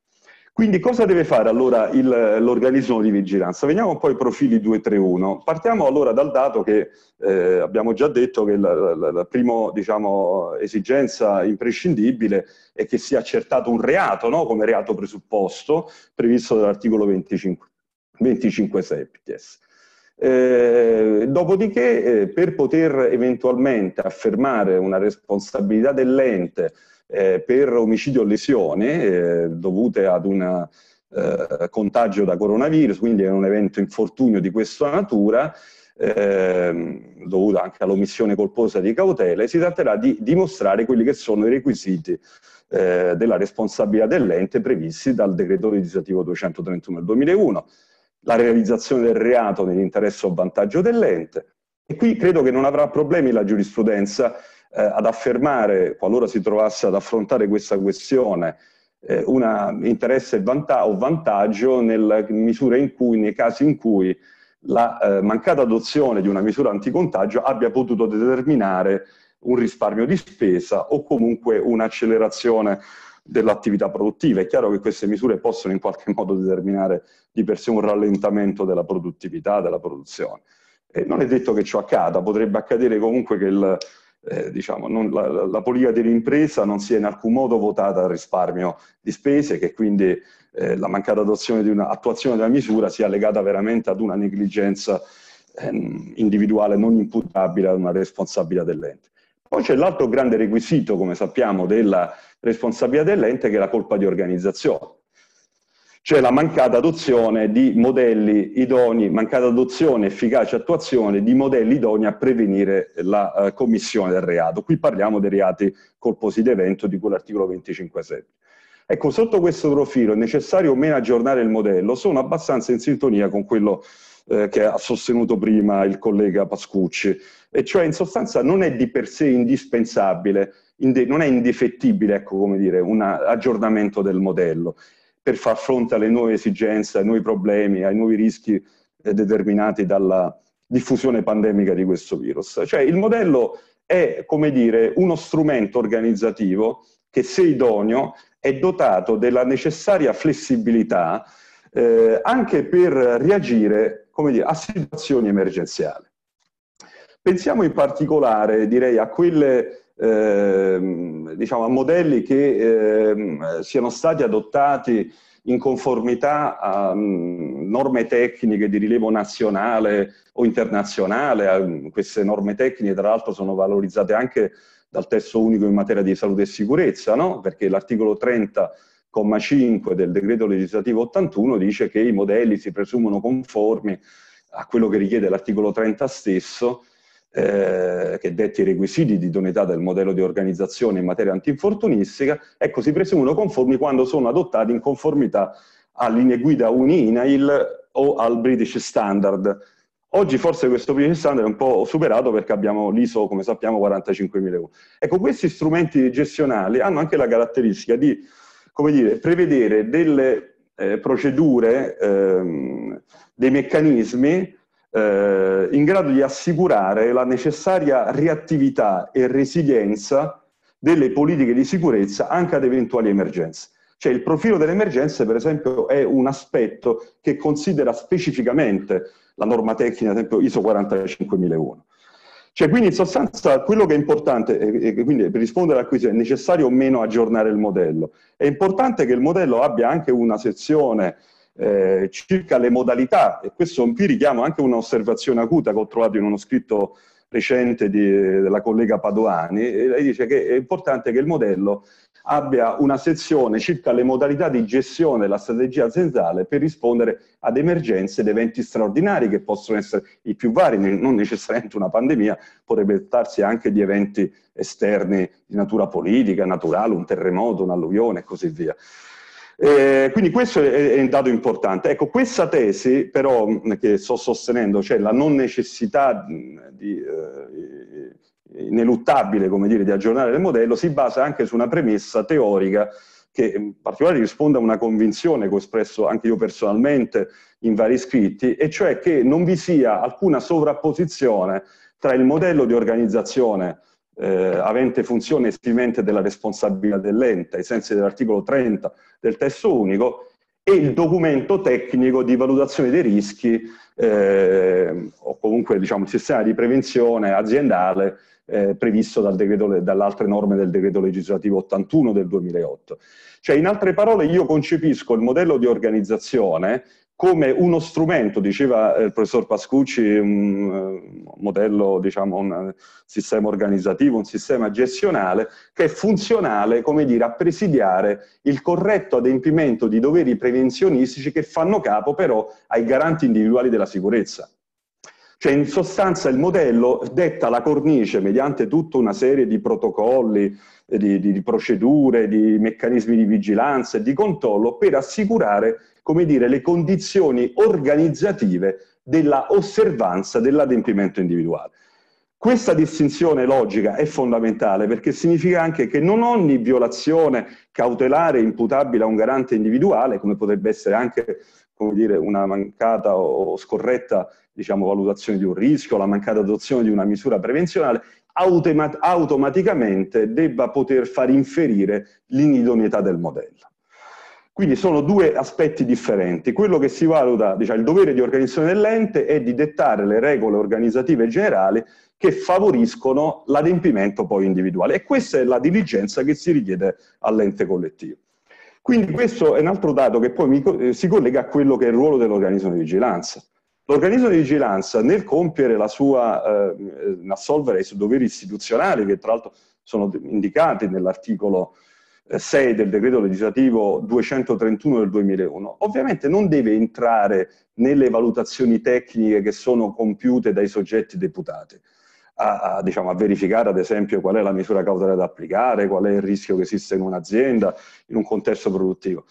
Quindi cosa deve fare allora l'organismo di vigilanza? Veniamo poi ai profili 231. Partiamo allora dal dato che eh, abbiamo già detto che la, la, la prima diciamo, esigenza imprescindibile è che sia accertato un reato no? come reato presupposto previsto dall'articolo 25, 25 septies. Eh, dopodiché, eh, per poter eventualmente affermare una responsabilità dell'ente eh, per omicidio o lesione eh, dovute ad un eh, contagio da coronavirus, quindi è un evento infortunio di questa natura, ehm, dovuto anche all'omissione colposa di cautele, si tratterà di dimostrare quelli che sono i requisiti eh, della responsabilità dell'ente previsti dal decreto legislativo 231 del 2001, la realizzazione del reato nell'interesse o vantaggio dell'ente. E qui credo che non avrà problemi la giurisprudenza eh, ad affermare, qualora si trovasse ad affrontare questa questione, eh, un interesse vanta o vantaggio nella misura in cui, nei casi in cui la eh, mancata adozione di una misura anticontagio abbia potuto determinare un risparmio di spesa o comunque un'accelerazione dell'attività produttiva. È chiaro che queste misure possono in qualche modo determinare di per sé un rallentamento della produttività, della produzione. E non è detto che ciò accada, potrebbe accadere comunque che il, eh, diciamo, non, la, la, politica dell'impresa non sia in alcun modo votata al risparmio di spese, che quindi eh, la mancata di una, attuazione della misura sia legata veramente ad una negligenza ehm, individuale non imputabile ad una responsabilità dell'ente. Poi c'è l'altro grande requisito, come sappiamo, della responsabilità dell'ente, che è la colpa di organizzazione. Cioè la mancata adozione di modelli idonei, mancata adozione, efficace attuazione di modelli idonei a prevenire la uh, commissione del reato. Qui parliamo dei reati colposi d'evento di cui l'articolo 25.7. Ecco, sotto questo profilo è necessario o meno aggiornare il modello, sono abbastanza in sintonia con quello eh, che ha sostenuto prima il collega Pascucci, e cioè in sostanza non è di per sé indispensabile, non è indefettibile, ecco come dire, un aggiornamento del modello per far fronte alle nuove esigenze, ai nuovi problemi, ai nuovi rischi eh, determinati dalla diffusione pandemica di questo virus. Cioè il modello è, come dire, uno strumento organizzativo che se idoneo è dotato della necessaria flessibilità eh, anche per reagire dire, a situazioni emergenziali. Pensiamo in particolare, direi, a quelle eh, diciamo, a modelli che eh, siano stati adottati in conformità a um, norme tecniche di rilievo nazionale o internazionale. Queste norme tecniche, tra l'altro, sono valorizzate anche dal testo unico in materia di salute e sicurezza, no? perché l'articolo 30,5 del decreto legislativo 81 dice che i modelli si presumono conformi a quello che richiede l'articolo 30 stesso, eh, che detti i requisiti di idoneità del modello di organizzazione in materia antinfortunistica, ecco, si presumono conformi quando sono adottati in conformità a linee guida UNI-INAIL o al British Standard, Oggi forse questo British Standard è un po' superato perché abbiamo l'ISO, come sappiamo, 45.000 Ecco, questi strumenti gestionali hanno anche la caratteristica di, come dire, prevedere delle eh, procedure, ehm, dei meccanismi eh, in grado di assicurare la necessaria reattività e resilienza delle politiche di sicurezza anche ad eventuali emergenze. Cioè il profilo delle emergenze, per esempio, è un aspetto che considera specificamente la norma tecnica, ad esempio ISO 45001. Cioè, quindi in sostanza quello che è importante, e quindi per rispondere a questo è necessario o meno aggiornare il modello. È importante che il modello abbia anche una sezione eh, circa le modalità, e questo qui richiamo anche un'osservazione acuta che ho trovato in uno scritto recente di, della collega Padoani, e lei dice che è importante che il modello abbia una sezione circa le modalità di gestione della strategia aziendale per rispondere ad emergenze ed eventi straordinari che possono essere i più vari, non necessariamente una pandemia, potrebbe trattarsi anche di eventi esterni di natura politica, naturale, un terremoto, un'alluvione e così via. Eh, quindi questo è, è, un dato importante. Ecco, questa tesi però che sto sostenendo, cioè la non necessità di, eh, ineluttabile come dire, di aggiornare il modello si basa anche su una premessa teorica che in particolare risponde a una convinzione che ho espresso anche io personalmente in vari scritti, e cioè che non vi sia alcuna sovrapposizione tra il modello di organizzazione eh, avente funzione esimente della responsabilità dell'ente, ai sensi dell'articolo 30 del testo unico, e il documento tecnico di valutazione dei rischi, eh, o comunque diciamo, il sistema di prevenzione aziendale eh, previsto dal dalle altre norme del decreto legislativo 81 del 2008. Cioè, in altre parole, io concepisco il modello di organizzazione come uno strumento, diceva il professor Pascucci, un, un modello, diciamo, un sistema organizzativo, un sistema gestionale, che è funzionale, come dire, a presidiare il corretto adempimento di doveri prevenzionistici che fanno capo però ai garanti individuali della sicurezza. Cioè in sostanza il modello detta la cornice mediante tutta una serie di protocolli, eh, di, di, di procedure, di meccanismi di vigilanza e di controllo per assicurare, come dire, le condizioni organizzative della osservanza dell'adempimento individuale. Questa distinzione logica è fondamentale perché significa anche che non ogni violazione cautelare imputabile a un garante individuale, come potrebbe essere anche come dire, una mancata o scorretta diciamo, valutazione di un rischio, la mancata adozione di una misura prevenzionale, automat automaticamente debba poter far inferire l'inidoneità del modello. Quindi sono due aspetti differenti. Quello che si valuta, diciamo, il dovere di organizzazione dell'ente è di dettare le regole organizzative generali che favoriscono l'adempimento poi individuale e questa è la diligenza che si richiede all'ente collettivo. Quindi questo è un altro dato che poi mi, eh, si collega a quello che è il ruolo dell'organismo di vigilanza. L'organismo di vigilanza nel compiere la sua, eh, assolvere i suoi doveri istituzionali, che tra l'altro sono indicati nell'articolo 6 del decreto legislativo 231 del 2001, ovviamente non deve entrare nelle valutazioni tecniche che sono compiute dai soggetti deputati. A, a, diciamo, a, verificare ad esempio qual è la misura cautelare da applicare, qual è il rischio che esiste in un'azienda, in un contesto produttivo.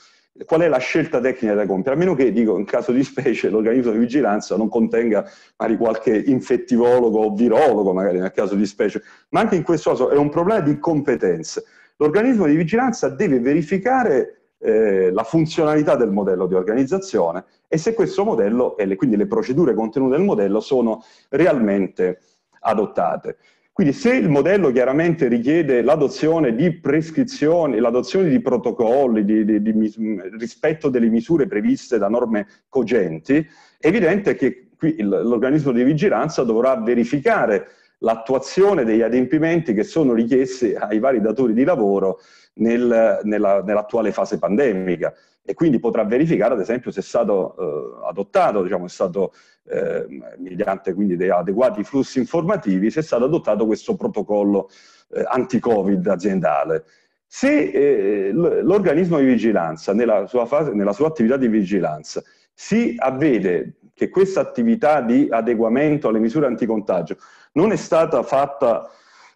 Qual è la scelta tecnica da compiere? A meno che, dico, in caso di specie, l'organismo di vigilanza non contenga magari qualche infettivologo o virologo, magari nel caso di specie, ma anche in questo caso è un problema di competenze. L'organismo di vigilanza deve verificare eh, la funzionalità del modello di organizzazione e se questo modello e le, quindi le procedure contenute nel modello sono realmente adottate. Quindi se il modello chiaramente richiede l'adozione di prescrizioni, l'adozione di protocolli, di, di, di, rispetto delle misure previste da norme cogenti, è evidente che qui l'organismo di vigilanza dovrà verificare l'attuazione degli adempimenti che sono richiesti ai vari datori di lavoro nel, nella, nell'attuale fase pandemica e quindi potrà verificare ad esempio se è stato eh, adottato, diciamo, è stato eh, mediante quindi dei adeguati flussi informativi, se è stato adottato questo protocollo eh, anti-Covid aziendale. Se eh, l'organismo di vigilanza, nella sua, fase, nella sua attività di vigilanza, si avvede che questa attività di adeguamento alle misure anticontagio non è stata fatta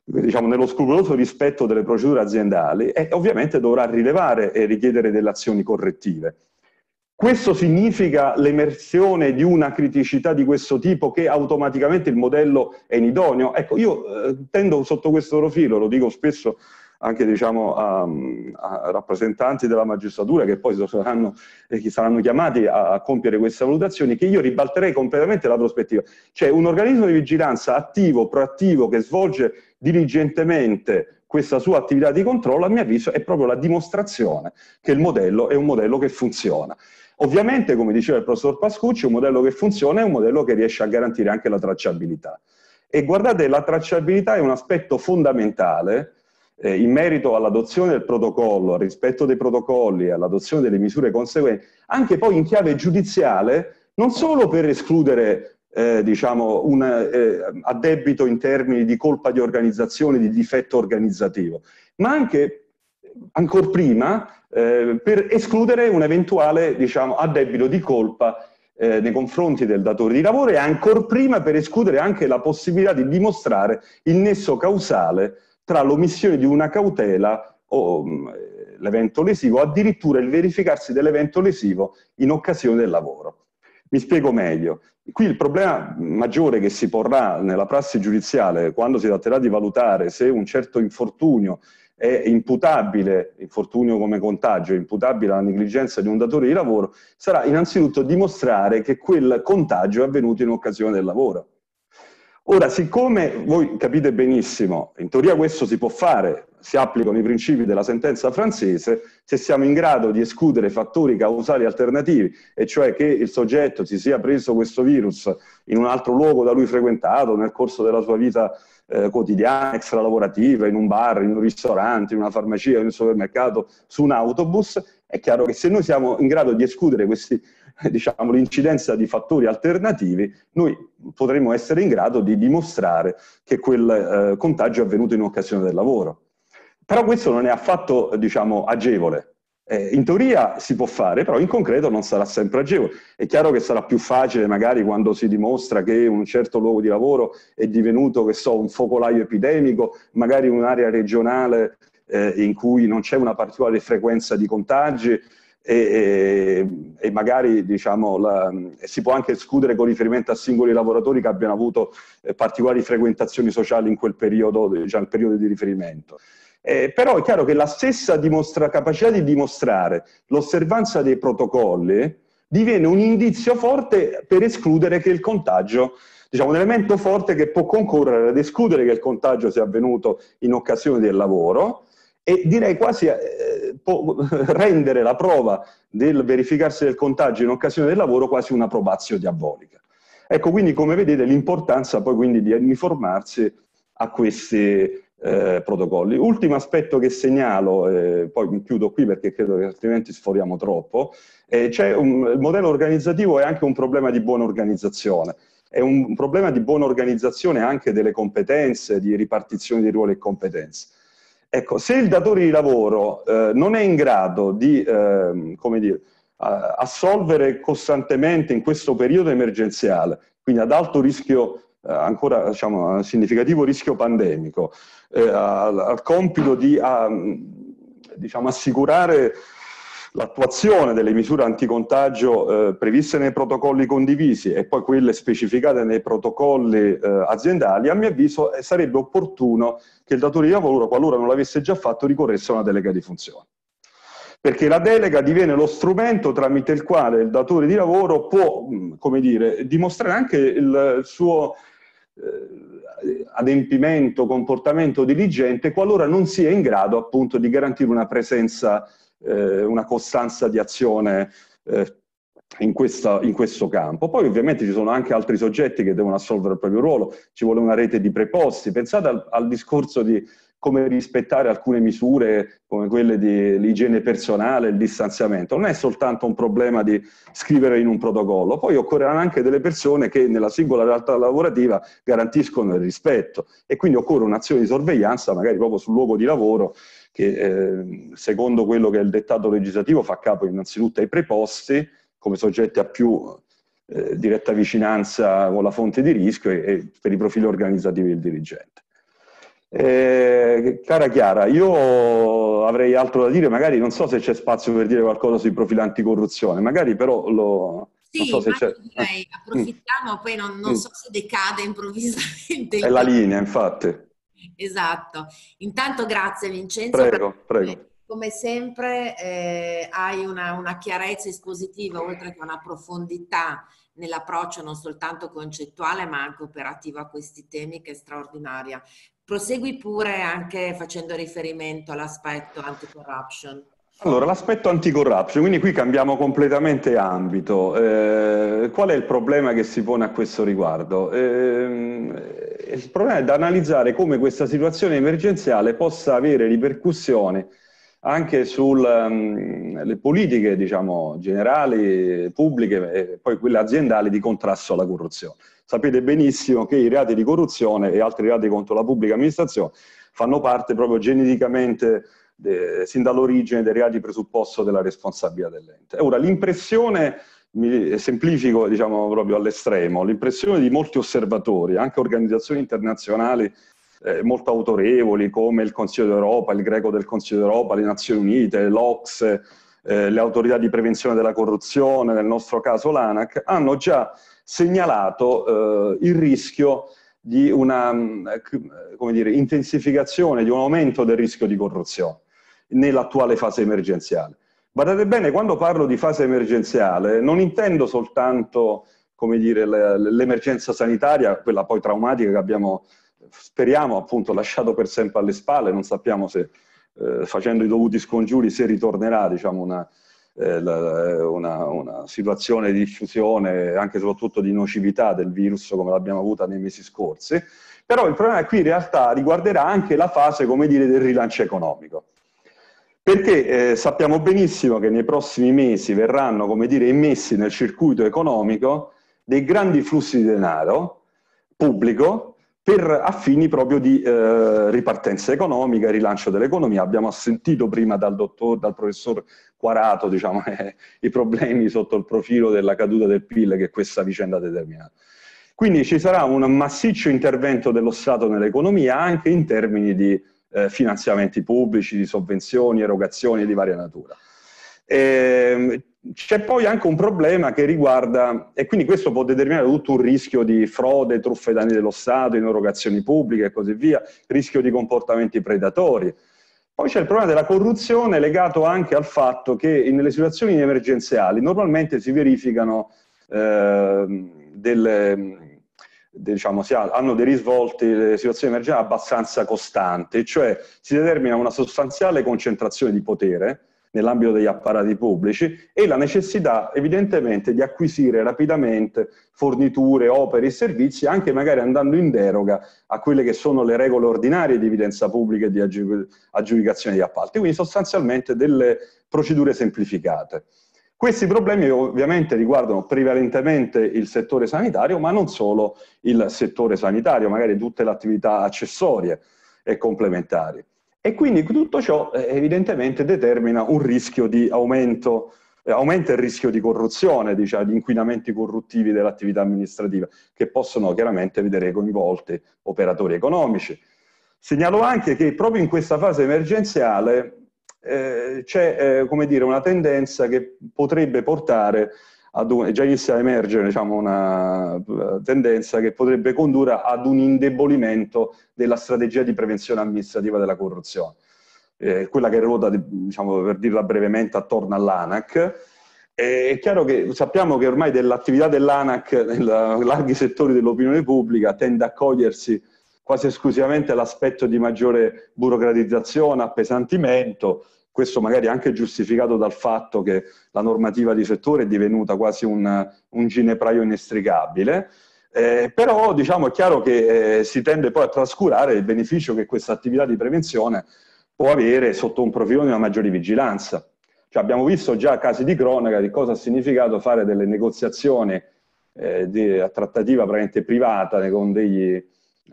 diciamo, nello scrupoloso rispetto delle procedure aziendali e ovviamente dovrà rilevare e richiedere delle azioni correttive. Questo significa l'emersione di una criticità di questo tipo che automaticamente il modello è inidoneo? Ecco, io eh, tendo sotto questo profilo, lo dico spesso anche diciamo, a, a, rappresentanti della magistratura che poi saranno, eh, saranno chiamati a, a, compiere queste valutazioni, che io ribalterei completamente la prospettiva. Cioè un organismo di vigilanza attivo, proattivo, che svolge diligentemente questa sua attività di controllo, a mio avviso, è proprio la dimostrazione che il modello è un modello che funziona. Ovviamente, come diceva il professor Pascucci, un modello che funziona è un modello che riesce a garantire anche la tracciabilità. E guardate, la tracciabilità è un aspetto fondamentale eh, in merito all'adozione del protocollo, al rispetto dei protocolli, all'adozione delle misure conseguenti, anche poi in chiave giudiziale, non solo per escludere eh, diciamo, un eh, addebito in termini di colpa di organizzazione, di difetto organizzativo, ma anche, ancora prima, eh, per escludere un eventuale diciamo, addebito di colpa eh, nei confronti del datore di lavoro e ancora prima per escludere anche la possibilità di dimostrare il nesso causale tra l'omissione di una cautela o mm, l'evento lesivo, addirittura il verificarsi dell'evento lesivo in occasione del lavoro. Mi spiego meglio. Qui il problema maggiore che si porrà nella prassi giudiziale quando si tratterà di valutare se un certo infortunio è imputabile, infortunio come contagio, imputabile alla negligenza di un datore di lavoro, sarà innanzitutto dimostrare che quel contagio è avvenuto in occasione del lavoro. Ora, siccome voi capite benissimo, in teoria questo si può fare, si applicano i principi della sentenza francese, se siamo in grado di escludere fattori causali alternativi, e cioè che il soggetto si sia preso questo virus in un altro luogo da lui frequentato nel corso della sua vita eh, quotidiana, extralavorativa, in un bar, in un ristorante, in una farmacia, in un supermercato, su un autobus, è chiaro che se noi siamo in grado di escludere questi diciamo, l'incidenza di fattori alternativi, noi potremmo essere in grado di dimostrare che quel eh, contagio è avvenuto in occasione del lavoro. Però questo non è affatto diciamo, agevole. Eh, in teoria si può fare, però in concreto non sarà sempre agevole. È chiaro che sarà più facile magari quando si dimostra che un certo luogo di lavoro è divenuto, so, un focolaio epidemico, magari un'area regionale eh, in cui non c'è una particolare frequenza di contagi, e, e, magari diciamo, la, si può anche escludere con riferimento a singoli lavoratori che abbiano avuto eh, particolari frequentazioni sociali in quel periodo, diciamo, il periodo di riferimento. Eh, però è chiaro che la stessa dimostra, capacità di dimostrare l'osservanza dei protocolli diviene un indizio forte per escludere che il contagio, diciamo un elemento forte che può concorrere ad escludere che il contagio sia avvenuto in occasione del lavoro e direi quasi eh, può rendere la prova del verificarsi del contagio in occasione del lavoro quasi una probazio diabolica. Ecco quindi come vedete l'importanza poi quindi di uniformarsi a questi eh, protocolli. Ultimo aspetto che segnalo, eh, poi chiudo qui perché credo che altrimenti sforiamo troppo, eh, un, il modello organizzativo è anche un problema di buona organizzazione, è un problema di buona organizzazione anche delle competenze, di ripartizione di ruoli e competenze. Ecco, se il datore di lavoro eh, non è in grado di, eh, come dire, assolvere costantemente in questo periodo emergenziale, quindi ad alto rischio, eh, ancora diciamo, significativo rischio pandemico, eh, al, al, compito di a, diciamo, assicurare l'attuazione delle misure anticontagio eh, previste nei protocolli condivisi e poi quelle specificate nei protocolli eh, aziendali, a mio avviso eh, sarebbe opportuno che il datore di lavoro, qualora non l'avesse già fatto, ricorresse a una delega di funzione. Perché la delega diviene lo strumento tramite il quale il datore di lavoro può, come dire, dimostrare anche il suo eh, adempimento, comportamento diligente, qualora non sia in grado appunto di garantire una presenza eh, una costanza di azione eh, in, questa, in, questo campo. Poi ovviamente ci sono anche altri soggetti che devono assolvere il proprio ruolo, ci vuole una rete di preposti. Pensate al, al discorso di come rispettare alcune misure come quelle dell'igiene personale, il distanziamento. Non è soltanto un problema di scrivere in un protocollo, poi occorreranno anche delle persone che nella singola realtà lavorativa garantiscono il rispetto e quindi occorre un'azione di sorveglianza magari proprio sul luogo di lavoro che eh, secondo quello che è il dettato legislativo fa capo innanzitutto ai preposti come soggetti a più eh, diretta vicinanza con la fonte di rischio e, e per i profili organizzativi del dirigente. Eh, cara Chiara, io avrei altro da dire, magari non so se c'è spazio per dire qualcosa sui profili anticorruzione, magari però lo... Sì, so se c'è... direi, eh. approfittiamo, mm. poi non, non mm. so se decade improvvisamente. È la linea, infatti. Esatto. Intanto grazie Vincenzo. Prego, prego. Come sempre eh, hai una, una, chiarezza espositiva oltre che una profondità nell'approccio non soltanto concettuale ma anche operativo a questi temi che è straordinaria. Prosegui pure anche facendo riferimento all'aspetto anti-corruption. Allora, l'aspetto anticorruzione, quindi qui cambiamo completamente ambito. Eh, qual è il problema che si pone a questo riguardo? Eh, il problema è da analizzare come questa situazione emergenziale possa avere ripercussioni anche sulle um, politiche diciamo, generali, pubbliche e poi quelle aziendali di contrasto alla corruzione. Sapete benissimo che i reati di corruzione e altri reati contro la pubblica amministrazione fanno parte proprio geneticamente de, sin dall'origine dei reati presupposto della responsabilità dell'ente. Ora, l'impressione, mi semplifico diciamo proprio all'estremo, l'impressione di molti osservatori, anche organizzazioni internazionali eh, molto autorevoli come il Consiglio d'Europa, il Greco del Consiglio d'Europa, le Nazioni Unite, l'Ox, eh, le autorità di prevenzione della corruzione, nel nostro caso l'ANAC, hanno già segnalato eh, il rischio di una dire, intensificazione, di un aumento del rischio di corruzione nell'attuale fase emergenziale. Badate bene, quando parlo di fase emergenziale non intendo soltanto l'emergenza sanitaria, quella poi traumatica che abbiamo, speriamo, appunto lasciato per sempre alle spalle, non sappiamo se eh, facendo i dovuti scongiuri se ritornerà diciamo, una, eh, una, una, situazione di diffusione, anche e soprattutto di nocività del virus come l'abbiamo avuta nei mesi scorsi, però il problema qui in realtà riguarderà anche la fase, dire, del rilancio economico. Perché eh, sappiamo benissimo che nei prossimi mesi verranno, come dire, immessi nel circuito economico dei grandi flussi di denaro pubblico per affini proprio di eh, ripartenza economica, rilancio dell'economia. Abbiamo sentito prima dal, dottor, dal professor Quarato diciamo, eh, i problemi sotto il profilo della caduta del PIL che questa vicenda ha determinato. Quindi ci sarà un massiccio intervento dello Stato nell'economia anche in termini di eh, finanziamenti pubblici, di sovvenzioni, erogazioni di varia natura. E, ehm, c'è poi anche un problema che riguarda, e quindi questo può determinare tutto un rischio di frode, truffe danni dello Stato, in erogazioni pubbliche e così via, rischio di comportamenti predatori. Poi c'è il problema della corruzione legato anche al fatto che nelle situazioni emergenziali normalmente si verificano eh, delle, diciamo, ha, hanno dei risvolti, le situazioni emergenziali abbastanza costanti, cioè si determina una sostanziale concentrazione di potere nell'ambito degli apparati pubblici e la necessità evidentemente di acquisire rapidamente forniture, opere e servizi, anche magari andando in deroga a quelle che sono le regole ordinarie di evidenza pubblica e di aggiudicazione di appalti, quindi sostanzialmente delle procedure semplificate. Questi problemi ovviamente riguardano prevalentemente il settore sanitario, ma non solo il settore sanitario, magari tutte le attività accessorie e complementari. E quindi tutto ciò eh, evidentemente determina un rischio di aumento, eh, aumenta il rischio di corruzione, diciamo, di inquinamenti corruttivi dell'attività amministrativa, che possono chiaramente vedere coinvolti operatori economici. Segnalo anche che proprio in questa fase emergenziale eh, c'è eh, dire, una tendenza che potrebbe portare ad un, già inizia a emergere diciamo, una uh, tendenza che potrebbe condurre ad un indebolimento della strategia di prevenzione amministrativa della corruzione. Eh, quella che ruota, diciamo, per dirla brevemente, attorno all'ANAC. È chiaro che sappiamo che ormai dell'attività dell'ANAC in larghi settori dell'opinione pubblica tende a cogliersi quasi esclusivamente l'aspetto di maggiore burocratizzazione, appesantimento, questo magari anche giustificato dal fatto che la normativa di settore è divenuta quasi un, un ginepraio inestricabile, eh, però diciamo, è chiaro che eh, si tende poi a trascurare il beneficio che questa attività di prevenzione può avere sotto un profilo di una maggiore vigilanza. Cioè, abbiamo visto già casi di cronaca di cosa ha significato fare delle negoziazioni eh, di, a trattativa praticamente privata con degli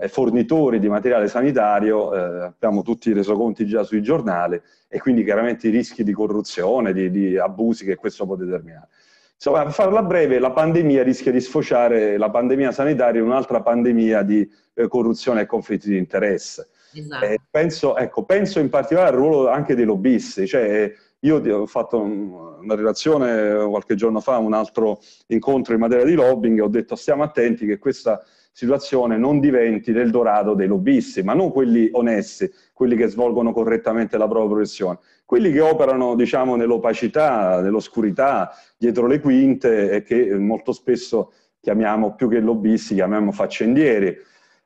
fornitori di materiale sanitario, eh, abbiamo tutti reso conti già sui giornali, e quindi chiaramente i rischi di corruzione, di, di abusi che questo può determinare. Insomma, per farla breve, la pandemia rischia di sfociare, la pandemia sanitaria, in un'altra pandemia di eh, corruzione e conflitti di interesse. Esatto. Eh, penso, ecco, penso, in particolare al ruolo anche dei lobbisti, cioè io ho fatto una relazione qualche giorno fa, un altro incontro in materia di lobbying, e ho detto stiamo attenti che questa situazione non diventi l'Eldorado dei lobbisti, ma non quelli onesti, quelli che svolgono correttamente la propria professione, quelli che operano diciamo, nell'opacità, nell'oscurità, dietro le quinte e che molto spesso chiamiamo più che lobbisti, chiamiamo faccendieri.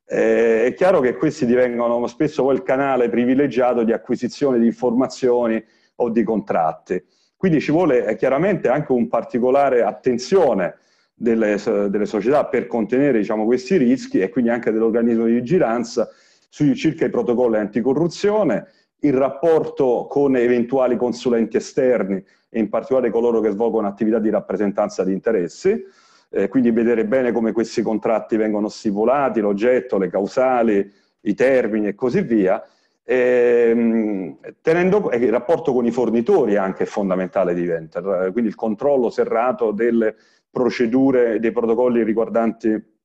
Eh, è chiaro che questi divengono spesso poi il canale privilegiato di acquisizione di informazioni o di contratti. Quindi ci vuole eh, chiaramente anche un particolare attenzione delle, delle società per contenere diciamo, questi rischi e quindi anche dell'organismo di vigilanza sui, circa i protocolli anticorruzione, il rapporto con eventuali consulenti esterni e in particolare coloro che svolgono attività di rappresentanza di interessi, eh, quindi vedere bene come questi contratti vengono stipulati, l'oggetto, le causali, i termini e così via. E, tenendo, il rapporto con i fornitori anche è fondamentale diventa, quindi il controllo serrato delle procedure, dei protocolli riguardanti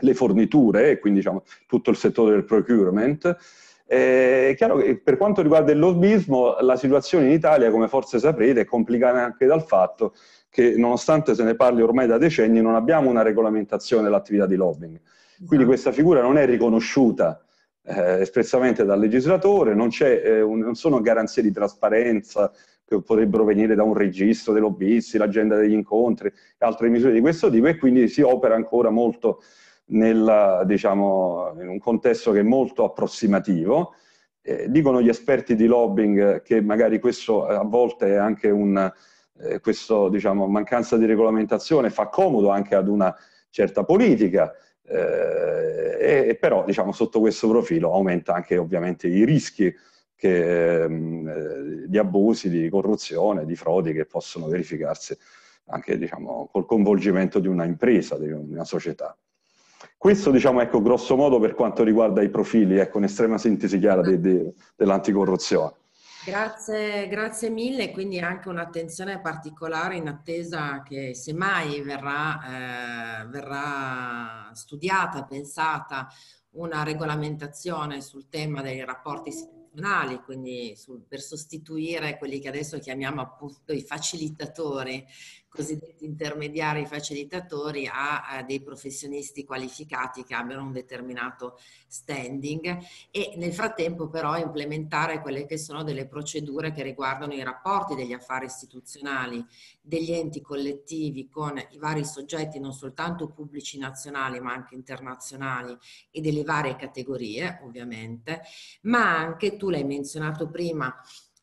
le forniture e quindi diciamo, tutto il settore del procurement. Eh, è chiaro che per quanto riguarda il lobbismo, la situazione in Italia, come forse saprete, è complicata anche dal fatto che nonostante se ne parli ormai da decenni, non abbiamo una regolamentazione dell'attività di lobbying. Quindi esatto. questa figura non è riconosciuta eh, espressamente dal legislatore, non, eh, un, non, sono garanzie di trasparenza che potrebbero venire da un registro dei lobbisti, l'agenda degli incontri, altre misure di questo tipo e quindi si opera ancora molto nel, diciamo, in un contesto che è molto approssimativo. Eh, dicono gli esperti di lobbying che magari questo a volte è anche un, eh, questo, diciamo, mancanza di regolamentazione fa comodo anche ad una certa politica, eh, e, però diciamo, sotto questo profilo aumenta anche ovviamente i rischi che, ehm, eh, di abusi, di corruzione, di frodi che possono verificarsi anche diciamo, col coinvolgimento di una impresa, di una società. Questo, diciamo, ecco, grosso modo per quanto riguarda i profili, ecco, un'estrema sintesi chiara de, de, dell'anticorruzione. Grazie, grazie mille, quindi anche un'attenzione particolare in attesa che semmai verrà, eh, verrà studiata, pensata una regolamentazione sul tema dei rapporti istituzionali, quindi sul, per sostituire quelli che adesso chiamiamo appunto i facilitatori cosiddetti intermediari facilitatori a, a, dei professionisti qualificati che abbiano un determinato standing e nel frattempo però implementare quelle che sono delle procedure che riguardano i rapporti degli affari istituzionali, degli enti collettivi con i vari soggetti non soltanto pubblici nazionali ma anche internazionali e delle varie categorie ovviamente, ma anche, tu l'hai menzionato prima,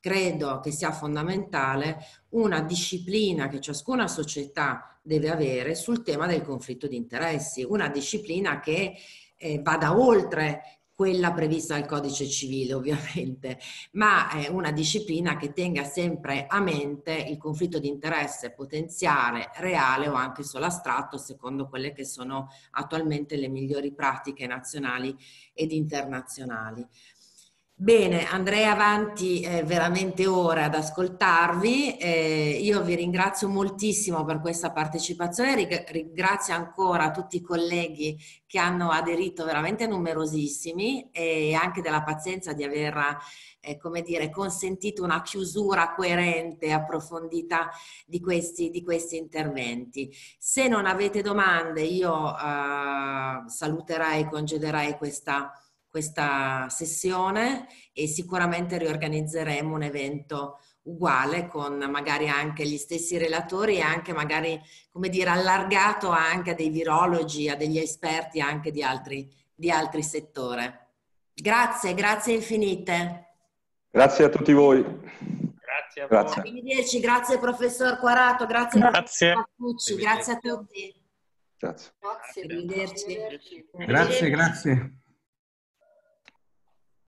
credo che sia fondamentale una disciplina che ciascuna società deve avere sul tema del conflitto di interessi, una disciplina che eh, vada oltre quella prevista dal codice civile ovviamente, ma è una disciplina che tenga sempre a mente il conflitto di interesse potenziale, reale o anche solo astratto, secondo quelle che sono attualmente le migliori pratiche nazionali ed internazionali. Bene, andrei avanti eh, veramente ore ad ascoltarvi. Eh, io vi ringrazio moltissimo per questa partecipazione, ringrazio ancora tutti i colleghi che hanno aderito veramente numerosissimi e anche della pazienza di aver eh, come dire, consentito una chiusura coerente e approfondita di questi, di questi interventi. Se non avete domande io eh, saluterei, congederei questa questa sessione e sicuramente riorganizzeremo un evento uguale con magari anche gli stessi relatori e anche magari, come dire, allargato anche a dei virologi, a degli esperti anche di altri, di altri settori. Grazie, grazie infinite. Grazie a tutti voi. Grazie a Grazie. voi. Grazie, grazie professor Quarato, grazie, Grazie. professor Pascucci, grazie a tutti. Grazie. Grazie. Arrivederci. Grazie, grazie.